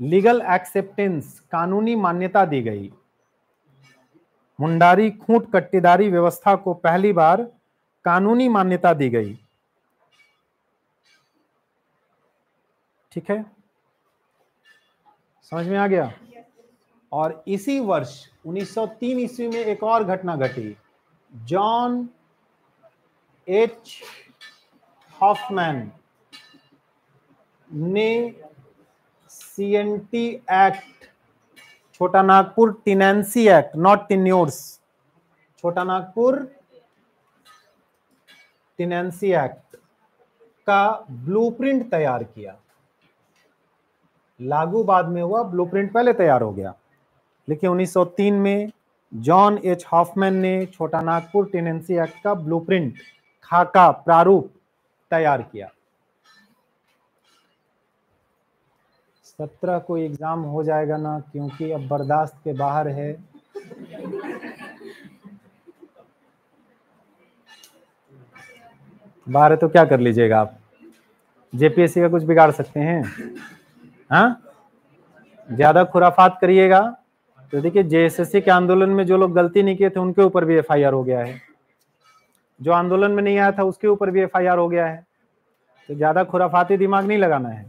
लीगल एक्सेप्टेंस कानूनी मान्यता दी गई। मुंडारी खूंट कट्टीदारी व्यवस्था को पहली बार कानूनी मान्यता दी गई। ठीक है? समझ में आ गया? और इसी वर्ष 1903 ईस्वी में एक और घटना घटी। John H. हॉफमैन ने CNT act, Chota Nagpur tenancy act, not tenures, Chota Nagpur tenancy act का ब्लूप्रिंट तैयार किया। लागू बाद में हुआ, ब्लूप्रिंट पहले तैयार हो गया। लेकिन 1903 में जॉन एच हॉफमैन ने छोटा नागपुर टेनेंसी एक्ट का ब्लूप्रिंट खाका प्रारूप तैयार किया। सत्रह को एग्ज़ाम हो जाएगा ना, क्योंकि अब बर्दाश्त के बाहर है। बाहर तो क्या कर लीजिएगा आप? जेपीएससी का कुछ बिगाड़ सकते हैं। हाँ? ज़्यादा खुराफात करिएगा। तो देखिए, जेएसएससी के आंदोलन में जो लोग गलती नहीं किए थे, उनके ऊपर भी एफआईआर हो गया है। जो आंदोलन में नहीं आया था, उसके ऊपर भी एफआईआर हो गया है। तो ज़्यादा खुराफाती दिमाग नहीं लगाना है।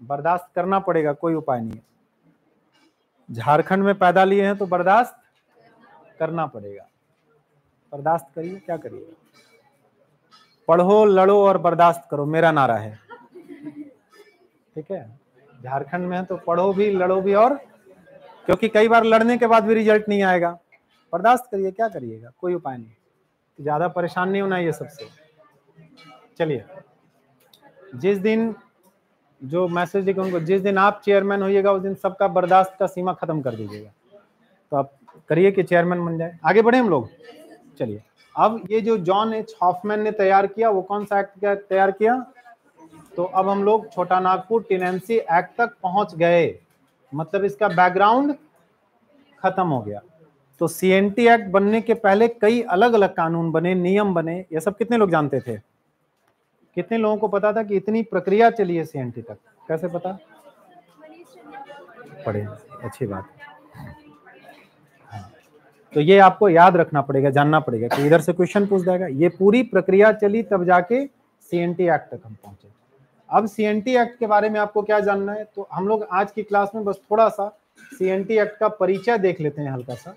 बर्दाश्त करना पड़ेगा, कोई उपाय नहीं झारखंड में पैदा लिए हैं तो बर्दाश्त करना पड़ेगा। बर्दाश्त करिए, क्या करिए? पढ़ो, लड़ो और बर्दाश्त करो, मेरा नारा है। ठीक है? झारखंड में है तो पढ़ो भी, लड़ो भी और क्योंकि कई बार लड़ने के बाद भी रिज़ल्ट नहीं आएगा। बर्दाश्त करिए, क्या करिएगा? कोई उपाय नहीं। ज़्यादा परेशान नहीं होना ये सबसे। चलिए। जिस दिन जो मैसेज लिखे उनको, जिस दिन आप चेयरमैन होइएगा, उस दिन सबका बर्दाश्त का सीमा खत्म कर दीजिएगा। तो आप करिए कि चेयरमैन बन जाए। आगे बढ़े हम लोग। चलिए। अब ये जो जॉन एच हॉफमैन ने तैयार किया, वो कौन सा एक्ट क्या तैयार किया? तो अब हम लोग छोटा नागपुर टेनेंसी एक्ट तक पहुँच गए। मतलब इसका बैकग्राउंड खत्म हो गया। तो सीएनटी एक्ट बनने के पहले कई अलग अलग कानून बने, नियम बने, ये सब कितने लोग जानते थे? कितने लोगों को पता था कि इतनी प्रक्रिया चली है सीएनटी तक? कैसे पता? पढ़े। अच्छी बात। हाँ। तो ये आपको याद रखना पड़ेगा, जानना पड़ेगा कि इधर से क्वेश्चन पूछ जाएगा। ये पूरी प्रक्रिया चली तब जाके सीएनटी एक्ट तक हम पहुँचे। अब सीएनटी एक्ट के बारे में आपको क्या जानना है? तो हम लोग आज की क्लास में बस थोड़ा सा सीएनटी एक्ट का परिचय देख लेते हैं हल्का सा।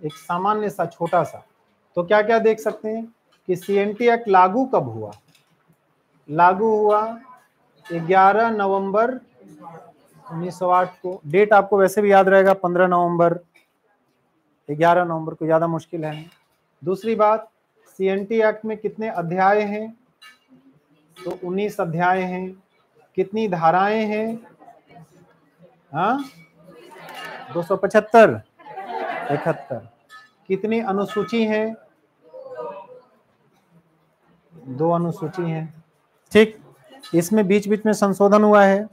एक सामान्य सा, छोटा सा। तो क्या क्या देख सकते हैं कि सीएनटी एक्ट लागू कब हुआ? लागू हुआ 11 नवंबर 1908 को। डेट आपको वैसे भी याद रहेगा 15 नवंबर। 11 नवंबर को, ज़्यादा मुश्किल है। दूसरी बात सीएनटी एक्ट में कितने अध्याय हैं? तो 19 अध्याय हैं। कितनी धाराएँ हैं? हाँ? दो सौ पचहत्तर। इकहत्तर। कितनी अनुसूची हैं? दो अनुसूची हैं। ठीक। इसमें बीच बीच में संशोधन हुआ है।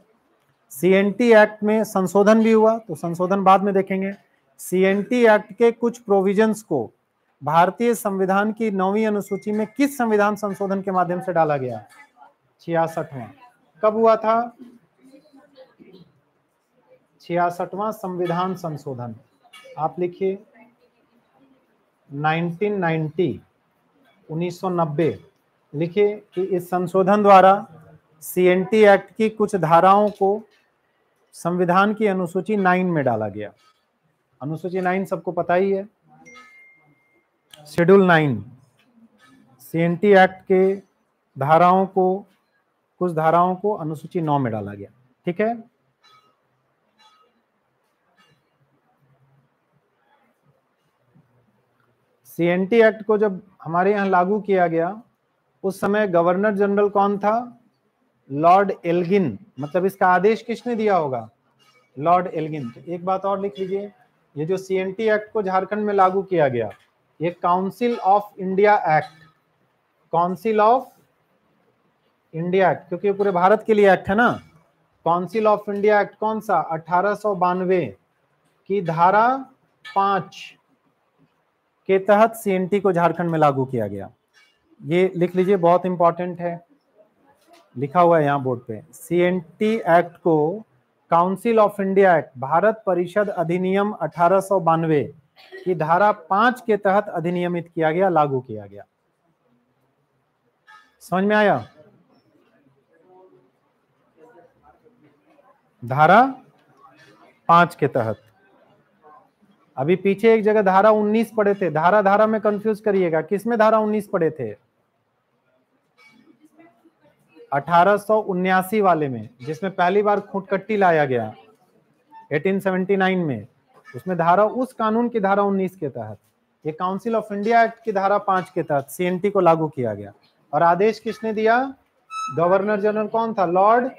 सीएनटी एक्ट में संशोधन भी हुआ तो संशोधन बाद में देखेंगे। सीएनटी एक्ट के कुछ प्रोविजंस को भारतीय संविधान की नौवीं अनुसूची में किस संविधान संशोधन के माध्यम से डाला गया? छियासठवा। कब हुआ था? छियासठवा संविधान संशोधन। आप लिखिए। 1990 1990 लिखिए कि इस संशोधन द्वारा सीएनटी एक्ट की कुछ धाराओं को संविधान की अनुसूची नाइन में डाला गया। अनुसूची नाइन सबको पता ही है। Schedule nine. सीएनटी एक्ट के धाराओं को कुछ धाराओं को अनुसूची नौ में डाला गया। ठीक है? सीएनटी एक्ट को जब हमारे यहाँ लागू किया गया, उस समय गवर्नर जनरल कौन था? Lord Elgin. मतलब इसका आदेश किसने दिया होगा? Lord Elgin. तो एक बात और लिख लीजिए। ये जो सीएनटी एक्ट को झारखंड में लागू किया गया, ये council of India act council of India act क्योंकि पूरे भारत के लिए एक्ट है ना? काउंसिल ऑफ़ इंडिया एक्ट कौन सा? अठारह की धारा पाँच के तहत सीएनटी को झारखंड में लागू किया गया। ये लिख लीजिए, बहुत इंपॉर्टेंट है। लिखा हुआ है यहाँ बोर्ड पे। सीएनटी एक्ट को council of India act Bharat परिषद अधिनियम अठारह की धारा पाँच के तहत अधिनियमित किया गया, लागू किया गया। समझ में आया? धारा पाँच के तहत। अभी पीछे एक जगह धारा उन्नीस पड़े थे। धारा धारा में कंफ्यूज करिएगा। किसमें धारा उन्नीस पढ़े थे? अठारह वाले में, जिसमें पहली बार खूंटकट्टी लाया गया 1879 में। उसमें धारा, उस कानून की धारा 19 के तहत। ये काउंसिल ऑफ़ इंडिया एक्ट की धारा पाँच के तहत सीएनटी को लागू किया गया। और आदेश किसने दिया? गवर्नर जनरल कौन था? लॉर्ड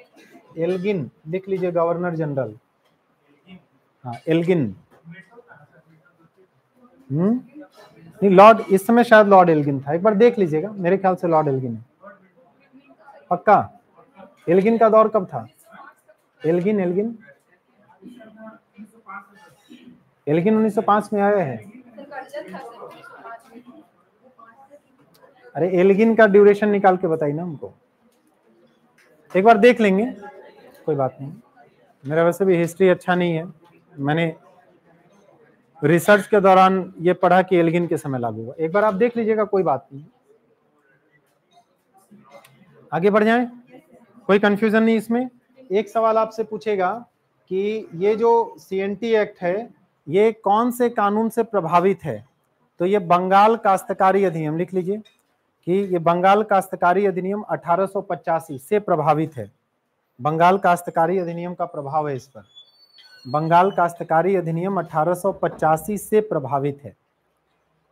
एल्गिन, लिख लीजिए गवर्नर जनरल। हाँ एल्गिन। हम्म? नहीं, लॉर्ड, इस समय शायद लॉर्ड एल्गिन था। एक बार देख लीजिएगा, मेरे ख्याल से लॉर्ड एल्गिन है। पक्का? एल्गिन का दौर कब था? Elgin Elgin? एल्गिन 1905 में आया है। अरे, एल्गिन का ड्यूरेशन निकाल के बताइए ना हमको। एक बार देख लेंगे। कोई बात नहीं। मेरा वैसे भी हिस्ट्री अच्छा नहीं है। मैंने रिसर्च के दौरान ये पढ़ा कि एल्गिन के समय लागू हुआ। एक बार आप देख लीजिएगा, कोई बात नहीं। आगे बढ़ जाएँ। कोई कंफ्यूजन नहीं इसमें। एक सवाल आपसे पूछेगा कि ये जो सीएनटी एक्ट है, ये कौन से कानून से प्रभावित है? तो ये बंगाल काश्तकारी अधिनियम, लिख लीजिए कि ये बंगाल काश्तकारी अधिनियम अठारह से प्रभावित है। बंगाल काश्तकारी अधिनियम का प्रभाव है इस पर। बंगाल काश्तकारी अधिनियम अठारह सौ पचासी से प्रभावित है।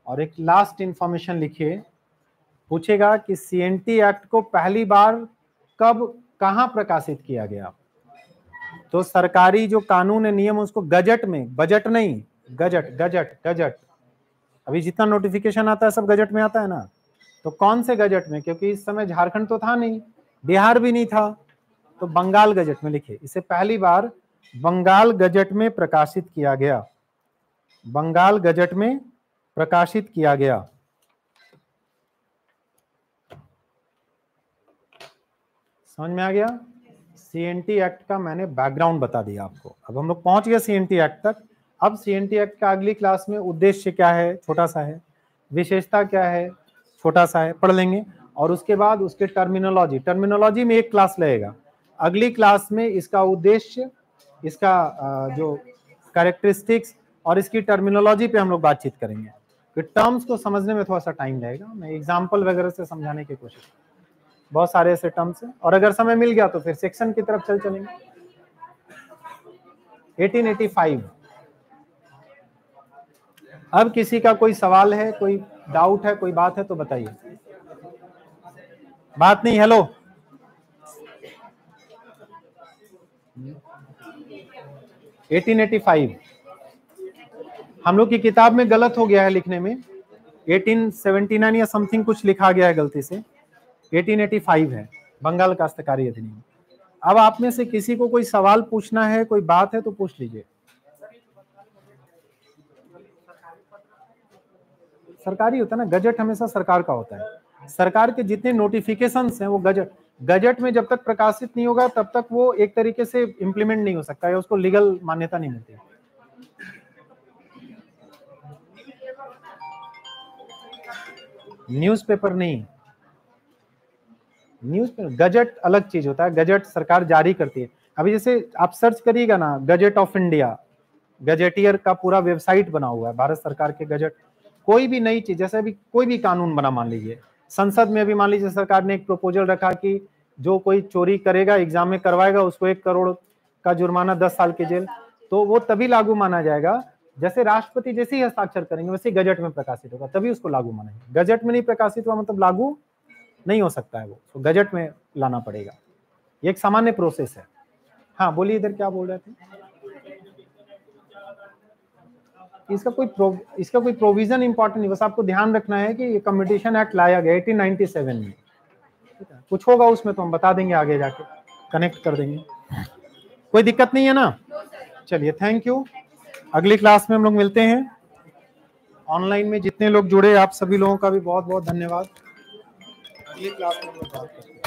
और एक लास्ट इंफॉर्मेशन लिखिए। पूछेगा कि सीएनटी एक्ट को पहली बार कब, कहाँ प्रकाशित किया गया? तो सरकारी जो कानून है, नियम, उसको गजट में, बजट नहीं, गजट गजट गजट। अभी जितना नोटिफिकेशन आता है, सब गजट में आता है ना? तो कौन से गजट में? क्योंकि इस समय झारखंड तो था नहीं, बिहार भी नहीं था। तो बंगाल गजट में लिखे इसे पहली बार बंगाल गजट में प्रकाशित किया गया। बंगाल गजट में प्रकाशित किया गया। समझ में आ गया? सीएनटी एक्ट का मैंने बैकग्राउंड बता दिया आपको। अब हम लोग पहुँच गए सीएनटी एक्ट तक। अब सीएनटी एक्ट का अगली क्लास में उद्देश्य क्या है? छोटा सा है। विशेषता क्या है? छोटा सा है। पढ़ लेंगे। और उसके बाद उसके टर्मिनोलॉजी टर्मिनोलॉजी में एक क्लास लगेगा। अगली क्लास में इसका उद्देश्य, इसका जो कैरेक्टरिस्टिक्स और इसकी टर्मिनोलॉजी पे हम लोग बातचीत करेंगे। कि टर्म्स को समझने में थोड़ा सा टाइम लगेगा। मैं एग्ज़ाम्पल वगैरह से समझाने की कोशिश बहुत सारे ऐसे टर्म्स हैं। और अगर समय मिल गया तो फिर सेक्शन की तरफ़ चल चलेंगे। 1885 अब किसी का कोई सवाल है, कोई डाउट है, कोई बात है तो बताइए। बात नहीं हेलो एटीन एटी फाइव हम लोग की किताब में गलत हो गया है लिखने में। 1879 या समथिंग कुछ लिखा गया है गलती से। 1885 है, बंगाल काश्तकारी अधिनियम। अब आप में से किसी को कोई सवाल पूछना है, कोई बात है तो पूछ लीजिए। सरकारी होता है ना, गजट हमेशा सरकार का होता है। सरकार के जितने नोटिफिकेशन हैं वो गजट गजट में जब तक प्रकाशित नहीं होगा, तब तक वो एक तरीके से इम्प्लीमेंट नहीं हो सकता है उसको लीगल मान्यता नहीं मिलती। न्यूज़पेपर नहीं। न्यूज़ गजट अलग चीज़ होता है, गजट सरकार जारी करती है। अभी जैसे आप सर्च करिएगा ना, गजट ऑफ़ इंडिया गजेटियर का पूरा वेबसाइट बना हुआ है, भारत सरकार के गजट। कोई भी नई चीज़, जैसे अभी कोई भी कानून बना, मान लीजिए संसद में अभी मान लीजिए सरकार ने एक प्रपोजल रखा कि जो कोई चोरी करेगा एग्ज़ाम में करवाएगा, उसको एक करोड़ का जुर्माना दस साल की जेल तो वो तभी लागू माना जाएगा। जैसे राष्ट्रपति जैसे ही हस्ताक्षर करेंगे, वैसे गजट में प्रकाशित होगा, तभी उसको लागू मानेंगे गजट में नहीं प्रकाशित हुआ मतलब लागू नहीं हो सकता है वो। तो गजट में लाना पड़ेगा। ये एक सामान्य प्रोसेस है। हाँ बोलिए इधर क्या बोल रहे थे? इसका कोई प्रो, इसका कोई प्रोविज़न इंपॉर्टेंट नहीं बस आपको ध्यान रखना है कि ये कम्पिटिशन एक्ट लाया गया 1897 में। कुछ होगा उसमें तो हम बता देंगे आगे जाके कनेक्ट कर देंगे। कोई दिक्कत नहीं है ना? चलिए थैंक यू अगली क्लास में हम लोग मिलते हैं। ऑनलाइन में जितने लोग जुड़े आप सभी लोगों का भी बहुत बहुत धन्यवाद। अगली क्लास में हम लोग बात करते हैं।